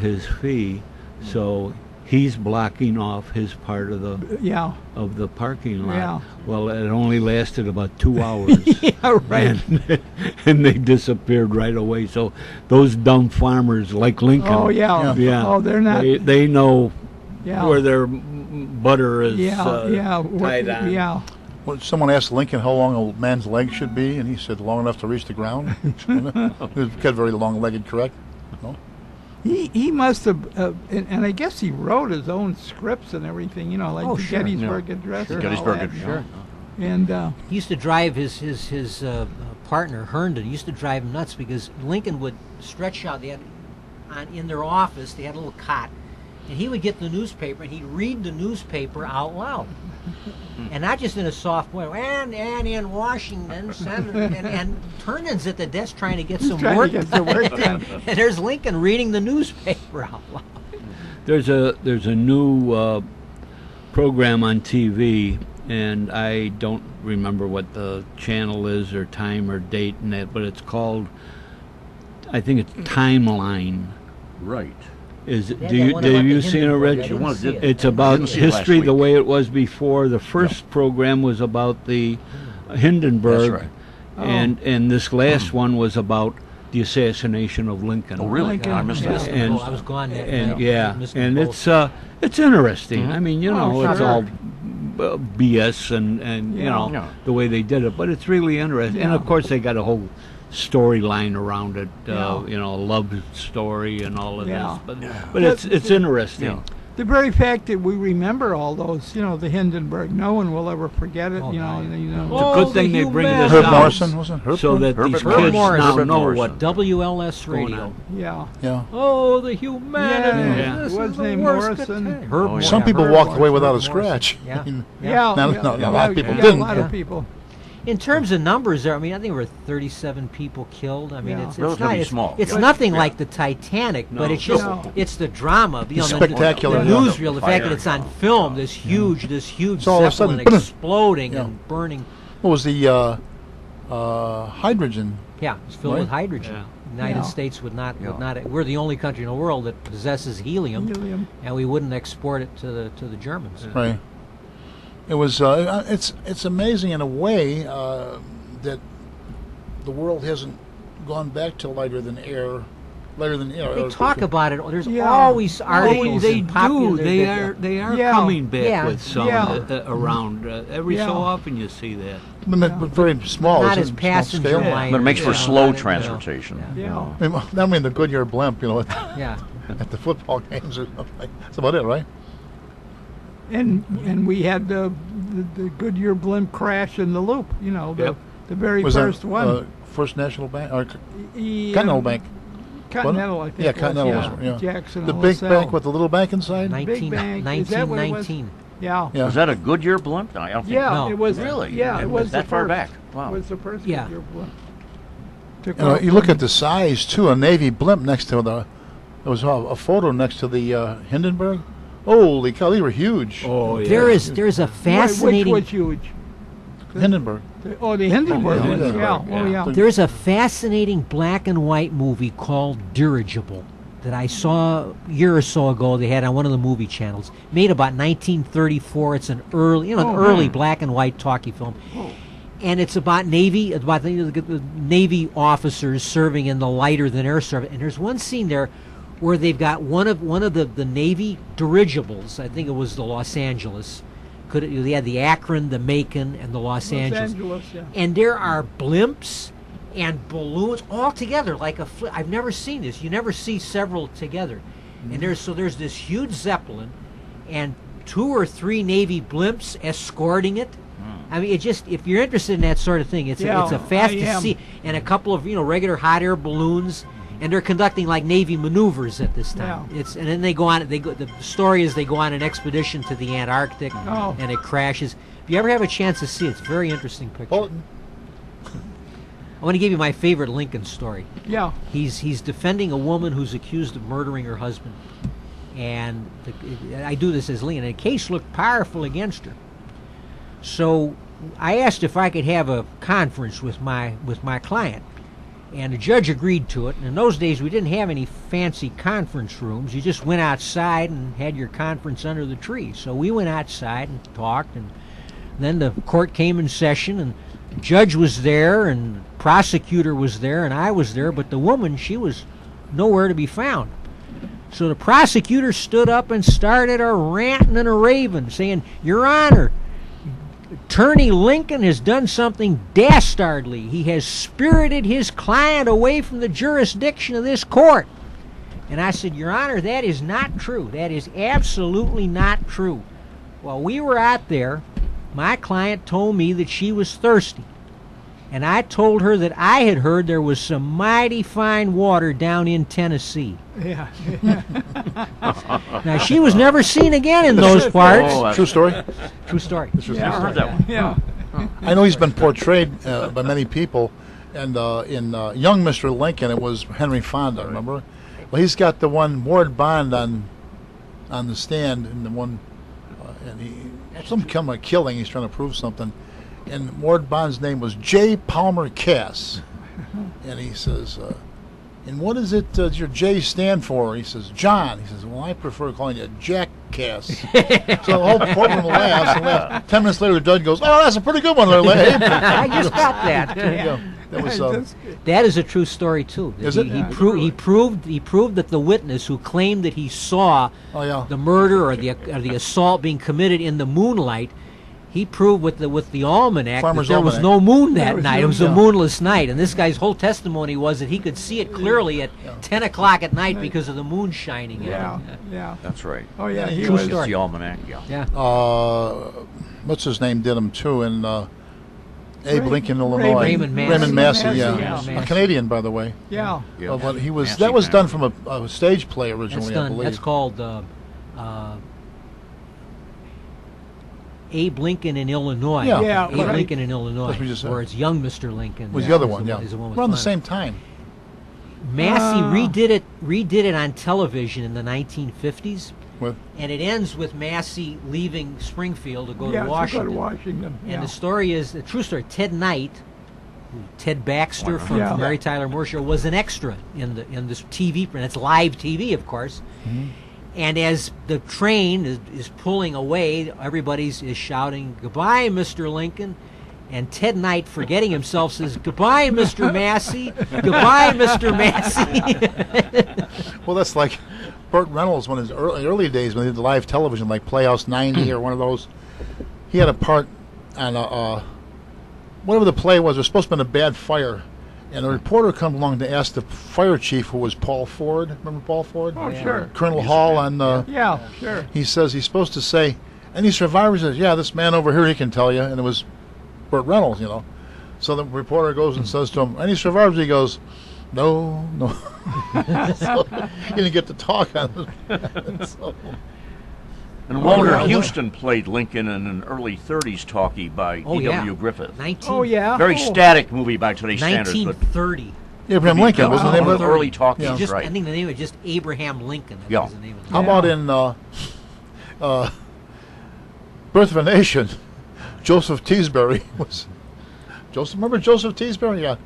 his fee, so he's blocking off his part of the Yeah, of the parking lot." Yeah. Well, it only lasted about two hours. yeah, right. And, and they disappeared right away. So those dumb farmers like Lincoln. Oh yeah. Yeah. Oh, they're not. They, they know yeah. where their butter is yeah, uh, yeah, tied on. yeah. Well, someone asked Lincoln how long a man's leg should be, and he said long enough to reach the ground. he was got very long-legged, correct? He he must have, uh, and, and I guess he wrote his own scripts and everything. You know, like Oh, the sure. Gettysburg Address. and all Gettysburg. Address. And uh, He used to drive his his his uh, partner Herndon. Used to drive him nuts because Lincoln would stretch out. They had on in their office. They had a little cot, and he would get the newspaper and he'd read the newspaper out loud, and not just in a soft way. And and in Washington, Senator, and, and Herndon's at the desk trying to get some trying to work get some work done. and there's Lincoln reading the newspaper out loud. There's a there's a new uh, program on TV, and I don't remember what the channel is or time or date in that, but it's called. I think it's Timeline. Right. Is it, They do that you one do about you the seen it, Hindenburg. I Rich? didn't see it. It's about Didn't see it last history the week. way it was before. The first program was about the Hindenburg, That's right. and and this last one was about the assassination of Lincoln. Oh, really? Lincoln, I missed yeah. that. And- I was gone. that and night. yeah, Missed and both. it's uh, it's interesting. I mean, you Oh, know, it's all uh, BS and and you Yeah. know Yeah. the way they did it, but it's really interesting. And of course, they got a whole storyline around it. Uh, Yeah. You know, a love story and all of Yeah. this. But but it's it's interesting. Yeah. the very fact that we remember all those, you know, the Hindenburg, no one will ever forget it. Oh, you know, God. and, you know. Oh, Good the thing they bring this Herb out Morrison, was it? Herb so that Herbert these Morrison. kids Morrison. now Herbert know Morrison. what WLS going radio. on. Yeah. Yeah. Oh, the humanity! Yeah. This What's is the name, worst Morrison? attack. Oh, yeah. Some people Herb walked away without a Herb Morrison. scratch. Yeah. I mean, Yeah, No, no, yeah, a lot of people yeah, didn't. A lot of people. In terms of numbers, there. I mean, I think we're 37 people killed. I mean, Yeah. it's, it's not. It's, small. it's But- nothing yeah. like the Titanic, but it's just No. it's the drama. You know, the- spectacular The, drama. newsreel, the fact that it's on film, this huge, this huge So all of a zeppelin sudden, exploding Yeah. and burning. What was the uh, uh, hydrogen? Yeah, it's filled with hydrogen. Yeah. United Yeah. States would not Yeah. would not. We're the only country in the world that possesses helium, Helium. and we wouldn't export it to the to the Germans. Right. It was. Uh, it's it's amazing in a way uh, that the world hasn't gone back to lighter than air, lighter than air. They or- talk about it. There's Yeah. always They, articles. they and popular- do. They that- are. They are Yeah. coming back Yeah. with some Yeah. uh, uh, around. Uh, every Yeah. so often, you see that. but, not- but very small. not as a small passenger scale. Yeah. But it makes for slow not- you know, transportation. Yeah. I mean, I mean the Goodyear blimp, you know, at, Yeah. at the football games or something. That's about it, right? And and we had the, the the Goodyear blimp crash in the loop. You know, the Yep. the very Was first that one. uh, First National Bank or Continental um, Bank? Continental, I think. Yeah, it was, Continental yeah. was yeah. Jackson. the and big bank with the little bank inside. 19, bank. Is that what it was? 1919. Yeah. Yeah. Was that a Goodyear blimp? I don't think. Yeah, No. it was Really? Yeah, It it was was that the far first. back. Wow. Was the first Yeah. Goodyear blimp. You know, you look at the size too. A Navy blimp next to the. There was a, a photo next to the uh, Hindenburg. Holy cow, they were huge. Oh yeah. There is there's a fascinating Which was huge. Hindenburg. Oh, the Hindenburg. Oh, yeah, Hindenburg, yeah. Oh, yeah. yeah. There's a fascinating black and white movie called Dirigible that I saw a year or so ago. They had on one of the movie channels, made about 1934. It's an early, you know, an Oh, early man. black and white talkie film, Oh. and it's about Navy, about the, the Navy officers serving in the lighter than air service. And there's one scene there where they've got one of one of the the Navy dirigibles. I think it was the Los Angeles. Could it, they had the Akron, the Macon, and the Los, Los Angeles Angeles, yeah. and there are blimps and balloons all together like a fl- I've never seen this. You never see several together. And mm-hmm. there's so there's this huge zeppelin and two or three navy blimps escorting it. Mm. I mean, it just if you're interested in that sort of thing, it's a, Yeah, it's a fast to see and a couple of, you know, regular hot air balloons and they're conducting like Navy maneuvers at this time. Yeah. It's and then they go on. They go. The story is they go on an expedition to the Antarctic, Oh. and it crashes. If you ever have a chance to see it, it's a very interesting picture. Bulletin. I want to give you my favorite Lincoln story. Yeah. He's he's defending a woman who's accused of murdering her husband, and the, I do this as Lincoln. And the case looked powerful against her. So I asked if I could have a conference with my with my client, and the judge agreed to it. And in those days, we didn't have any fancy conference rooms. You just went outside and had your conference under the tree. So we went outside and talked, and then the court came in session, and the judge was there, and the prosecutor was there, and I was there. But the woman, she was nowhere to be found. So the prosecutor stood up and started a ranting and a raving, saying, "Your Honor, Attorney Lincoln has done something dastardly. He has spirited his client away from the jurisdiction of this court." And I said, Your Honor, that is not true. That is absolutely not true. While we were out there, my client told me that she was thirsty. And I told her that I had heard there was some mighty fine water down in Tennessee. Yeah. Now, she was never seen again in those parts. Oh, that's True story. True story. yeah. heard that one. Yeah. I know he's been portrayed uh, by many people, and uh, in uh, Young Mr. Lincoln, it was Henry Fonda. Remember? Well, he's got the one Ward Bond on on the stand, and the one, uh, and he some kind of killing. He's trying to prove something, and Ward Bond's name was J. Palmer Cass, and he says. Uh, and what does it uh, does your J stand for? He says, John. He says, well, I prefer calling you Jack Cass. so the whole courtroom laughs and laughs. Ten minutes later, the judge goes, oh, that's a pretty good one there. I just got that. Yeah, that was That's- That is a true story too. Is he, it? He, Yeah, pro- he proved he proved that the witness who claimed that he saw oh yeah. the murder or the or the assault being committed in the moonlight, he proved with the with the almanac Farmer's that there was no moon that was night. no it was a moonless night, and this guy's whole testimony was that he could see it clearly at ten o'clock at night because of the moon shining. in. Yeah. Yeah. That's right. Oh yeah. He True was. story. It's the almanac. Yeah. Yeah. Uh, what's his name did him too in uh, Abe Ray- Lincoln, Illinois. Raymond Massey. Raymond Massey, Massey, yeah. yeah. A Canadian, by the way. Yeah. Yeah. Uh, but he was Massey that was done from a, a stage play That's originally, I believe. That's called uh, uh, Abe Lincoln in Illinois. Yeah. Yeah, Abe right. Lincoln in Illinois. That's what you said. Where it's young Mr. Lincoln. was is the other one, the yeah. is the one Around the same time. Massey Ah. redid it redid it on television in the 1950s, With and it ends with Massey leaving Springfield to go yeah. to to Washington. Go to Washington. And yeah. the story is the true story. Ted Knight, Ted Baxter from, Yeah. from Mary Tyler Moore Show, was an extra in the in this TV, and it's live TV, of course. Mm-hmm. And as the train is, is pulling away, everybody's is shouting "Goodbye, Mr. Lincoln." And Ted Knight, forgetting himself, says, "Goodbye, Mr. Massey. Goodbye, Mr. Massey." well, that's like Burt Reynolds when his early, early days when he did live television, like Playhouse 90 or one of those. He had a part on a, uh, whatever the play was. It was supposed to be a bad fire, and a reporter comes along to ask the fire chief, who was Paul Ford. Remember Paul Ford? Oh sure. Colonel Hall on. Uh, Yeah. Sure. he says he's supposed to say, any survivors? Says, yeah, this man over here, he can tell you. And it was Burt Reynolds, you know. So the reporter goes and says to him, any survivors? He goes, no, no. so he didn't get to talk on it. so, And Walter yeah. Huston played Lincoln in an early 30s talkie by Oh, D.W. yeah. Griffith. 19, Oh yeah. Very oh. static movie by today's standards, but 1930. Abraham Lincoln was the name of of the early talkies, Yeah. Just, right? I think the name was just Abraham Lincoln. That Yeah. was the name of the How about in uh, uh, Birth of a Nation? Joseph Teasbury was. Joseph, remember Joseph Teasbury? Yeah,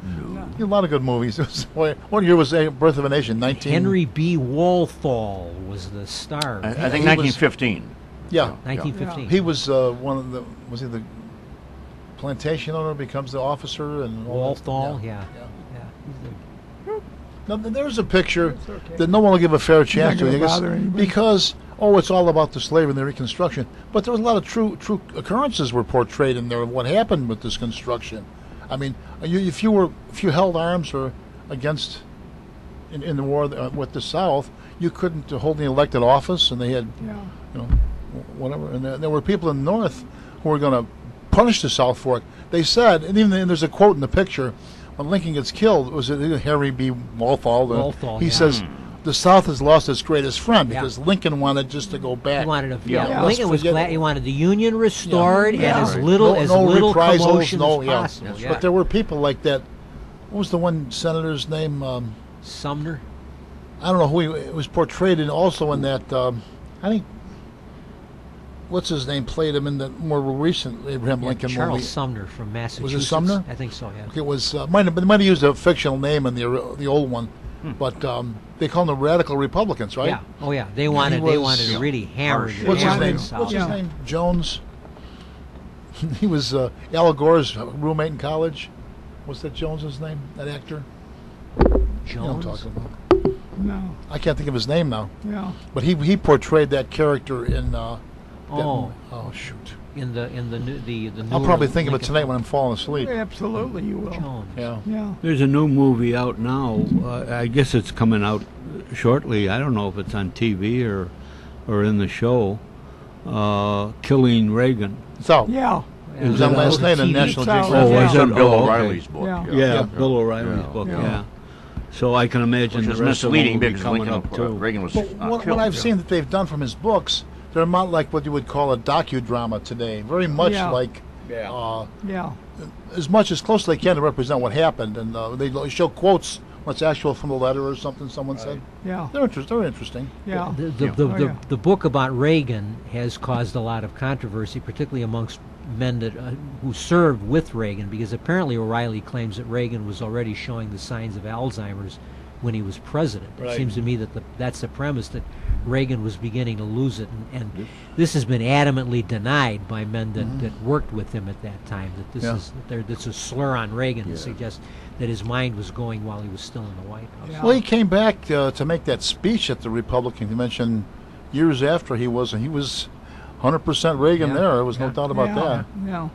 He had a lot of good movies. It was- what year was uh, Birth of a Nation? Nineteen. Henry B. Walthall was the star. I, I think He was- 1915. Yeah, 1915. he was uh, one of the. Was he the plantation owner? Becomes the officer and Walthall, yeah. yeah. yeah. yeah. Now, there's a picture okay. that no one will give a fair chance to gonna I guess, because oh, it's all about the slave and the Reconstruction. But there was a lot of true true occurrences were portrayed in there of what happened with this construction. I mean, you, if you were if you held arms or against in, in the war uh, with the South, you couldn't hold any elected office, and they had Yeah. you know whatever. And there, there were people in the North who were going to punish the South for it. They said, and even and there's a quote in the picture when Lincoln gets killed, was it Harry B. Walthall? Walthall, he yeah. says the South has lost its greatest friend Yeah. because Lincoln wanted just to go back. He wanted a, Yeah. yeah, Yeah. Lincoln was glad he wanted the Union restored Yeah. and as little No- as no little reprisals, commotion no- as yeah. possible. Yeah. But there were people like that. What was the one senator's name? Um, Sumner. I don't know who he it was portrayed in. Also in that, um, I think. What's his name? Played him in the more recent Abraham Yeah, Lincoln Charles movie. Sumner from Massachusetts. Was it Sumner? I think so. Yeah. It was uh, might have, they might have used a fictional name in the the old one, but um, they call them the radical Republicans, right? Yeah. Oh yeah. They wanted. was- they wanted to Yeah. really hammer Harsh. the What's his name? the South. What's his name? Jones. he was uh, Al Gore's roommate in college. What's that Jones's name? That actor? You know I'm Jones. talking about. No. I can't think of his name now, Yeah. but he he portrayed that character in. Uh, that Oh, movie. oh shoot! In the in the new the the. I'll newer probably think of it Lincoln- tonight when I'm falling asleep. Absolutely, you will. Jones. Yeah. Yeah. There's a new movie out now. Uh, I guess it's coming out shortly. I don't know if it's on TV or or in the show. Uh, Killing Reagan. So Yeah. it was Is on it last night on TV? National It's out. Geographic. Oh, It's is on? Bill Oh, okay. O'Reilly's book. Yeah. Yeah, Bill O'Reilly's Yeah. book. Yeah. Yeah. So I can imagine Which the is rest of them misleading will be because coming Lincoln up uh, too. Reagan was But uh, what, killed. what I've seen that they've done from his books, they're not like what you would call a docudrama today. Very much Yeah. like, Yeah. uh, Yeah. as much as close as they can to represent what happened, and uh, they show quotes what's actual from the letter or something someone said. Yeah. They're interest, They're interesting. Yeah. The, the, Yeah. the, Oh, yeah. the book about Reagan has caused a lot of controversy, particularly amongst men that uh, who served with Reagan, because apparently O'Reilly claims that Reagan was already showing the signs of Alzheimer's when he was president. It seems to me that the, that's the premise that Reagan was beginning to lose it, and, and this has been adamantly denied by men that, that worked with him at that time. That this Yeah. is that there, that's a slur on Reagan to suggest that his mind was going while he was still in the White House. Yeah. Well, he came back uh, to make that speech at the Republican convention years after he was, and he was 100% Reagan Yeah. there. There was no doubt about yeah. that. Yeah.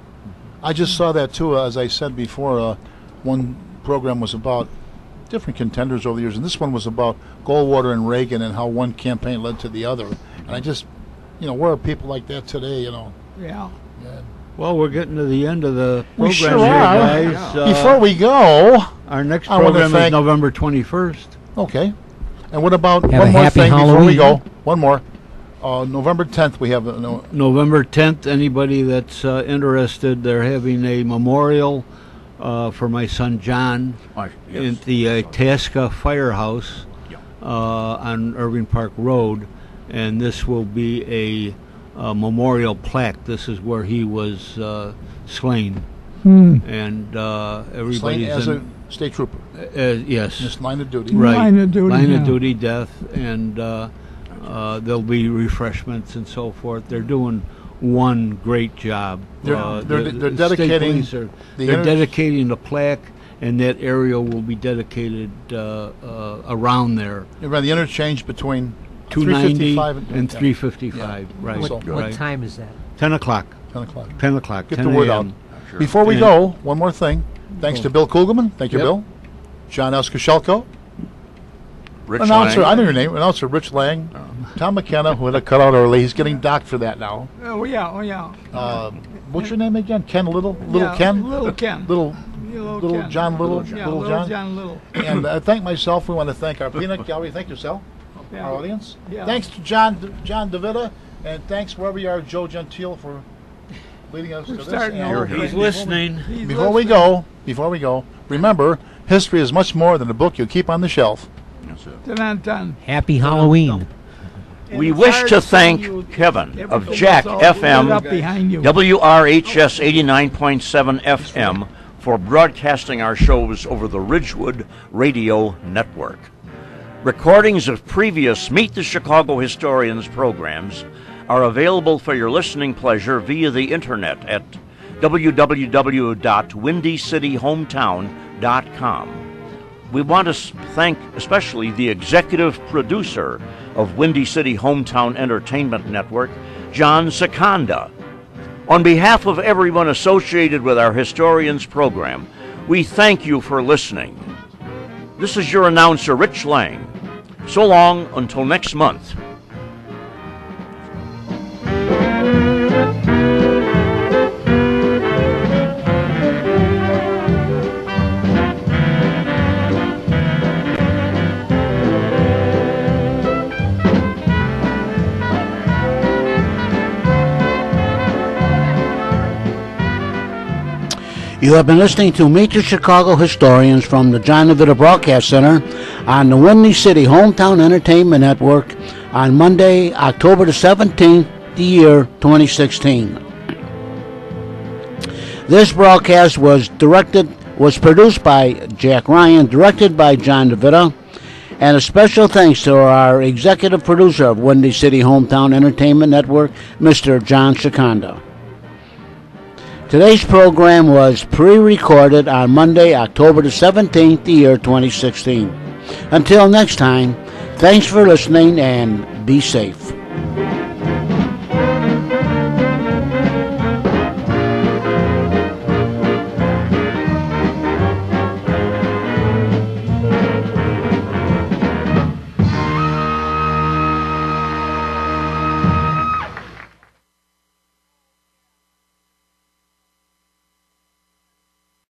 I just saw that too. Uh, as I said before, uh, one program was about different contenders over the years, and this one was about Goldwater and Reagan and how one campaign led to the other. And I just, you know, where are people like that today? You know, Yeah. yeah. Well, we're getting to the end of the We program sure here, are. guys. Uh, before we go, our next I wanna program is November 21st. okay. And what about Have one more happy thing before we go? One more. Uh, November 10th, we have. No, November 10th, anybody that's uh, interested, they're having a memorial uh, for my son John Oh, yes. at the uh, Tasca Firehouse Yeah. On Irving Park Road, and this will be a, uh memorial plaque. This is where he was uh, slain, and uh, slain everybody's as a state trooper, uh, yes, just line of duty. right, Line of duty, line of duty death, and uh, uh, there'll be refreshments and so forth. They're doing one great job. They're- Uh, they're- they're the state dedicating are- the they're inter- dedicating the plaque, and that area will be dedicated uh, uh, around there. Around the interchange between 290 355 and yeah, 355, right? What, So- what right. time is that? 10 o'clock. 10 o'clock. 10 o'clock. Get 10 the word a.m. out. Before we And- go, one more thing. Thanks to Bill Kugelman. Thank you, Yep. Bill. John Escashelko. Rich Announcer, Lang. I know your name. Announcer Rich Lang. Tom McKenna, who had a cut out early. He's getting docked for that now. Oh yeah. Oh yeah. Uh, what's your name again? Ken Little? Little Yeah, Ken? Little Ken. Little. Yeah, Little, Little Ken. John Little- Yeah, Little Little John? John Little. and I thank myself. We want to thank our peanut gallery. Thank yourself, Yeah. our audience. Yeah. Thanks to John John DeVita, and thanks wherever you are, Joe Gentile, for leading us We're to this. starting And over. He's Before we- listening. He's Before we listening. go, before we go, remember, history is much more than a book you keep on the shelf. That's it. Dun, dun. Happy Halloween. And We it's wish hard to see thank you. Kevin of Everything Jack all lit up FM, behind you. WRHS 89.7 FM for broadcasting our shows over the Ridgewood Radio Network. Recordings of previous Meet the Chicago Historians programs are available for your listening pleasure via the internet at www.windycityhometown.com. We want to thank especially the executive producer of Windy City Hometown Entertainment Network, John Seconda. On behalf of everyone associated with our Historians program, we thank you for listening. This is your announcer, Rich Lang. So long until next month. You have been listening to Meet the Chicago Historians from the John DeVita Broadcast Center on the Windy City Hometown Entertainment Network on Monday, October the 17th, the year 2016. This broadcast was directed was produced by Jack Ryan, directed by John DeVita, and a special thanks to our executive producer of Windy City Hometown Entertainment Network, Mr. John Shikanda. Today's program was pre-recorded on Monday, October the 17th, the year 2016. Until next time, thanks for listening and be safe.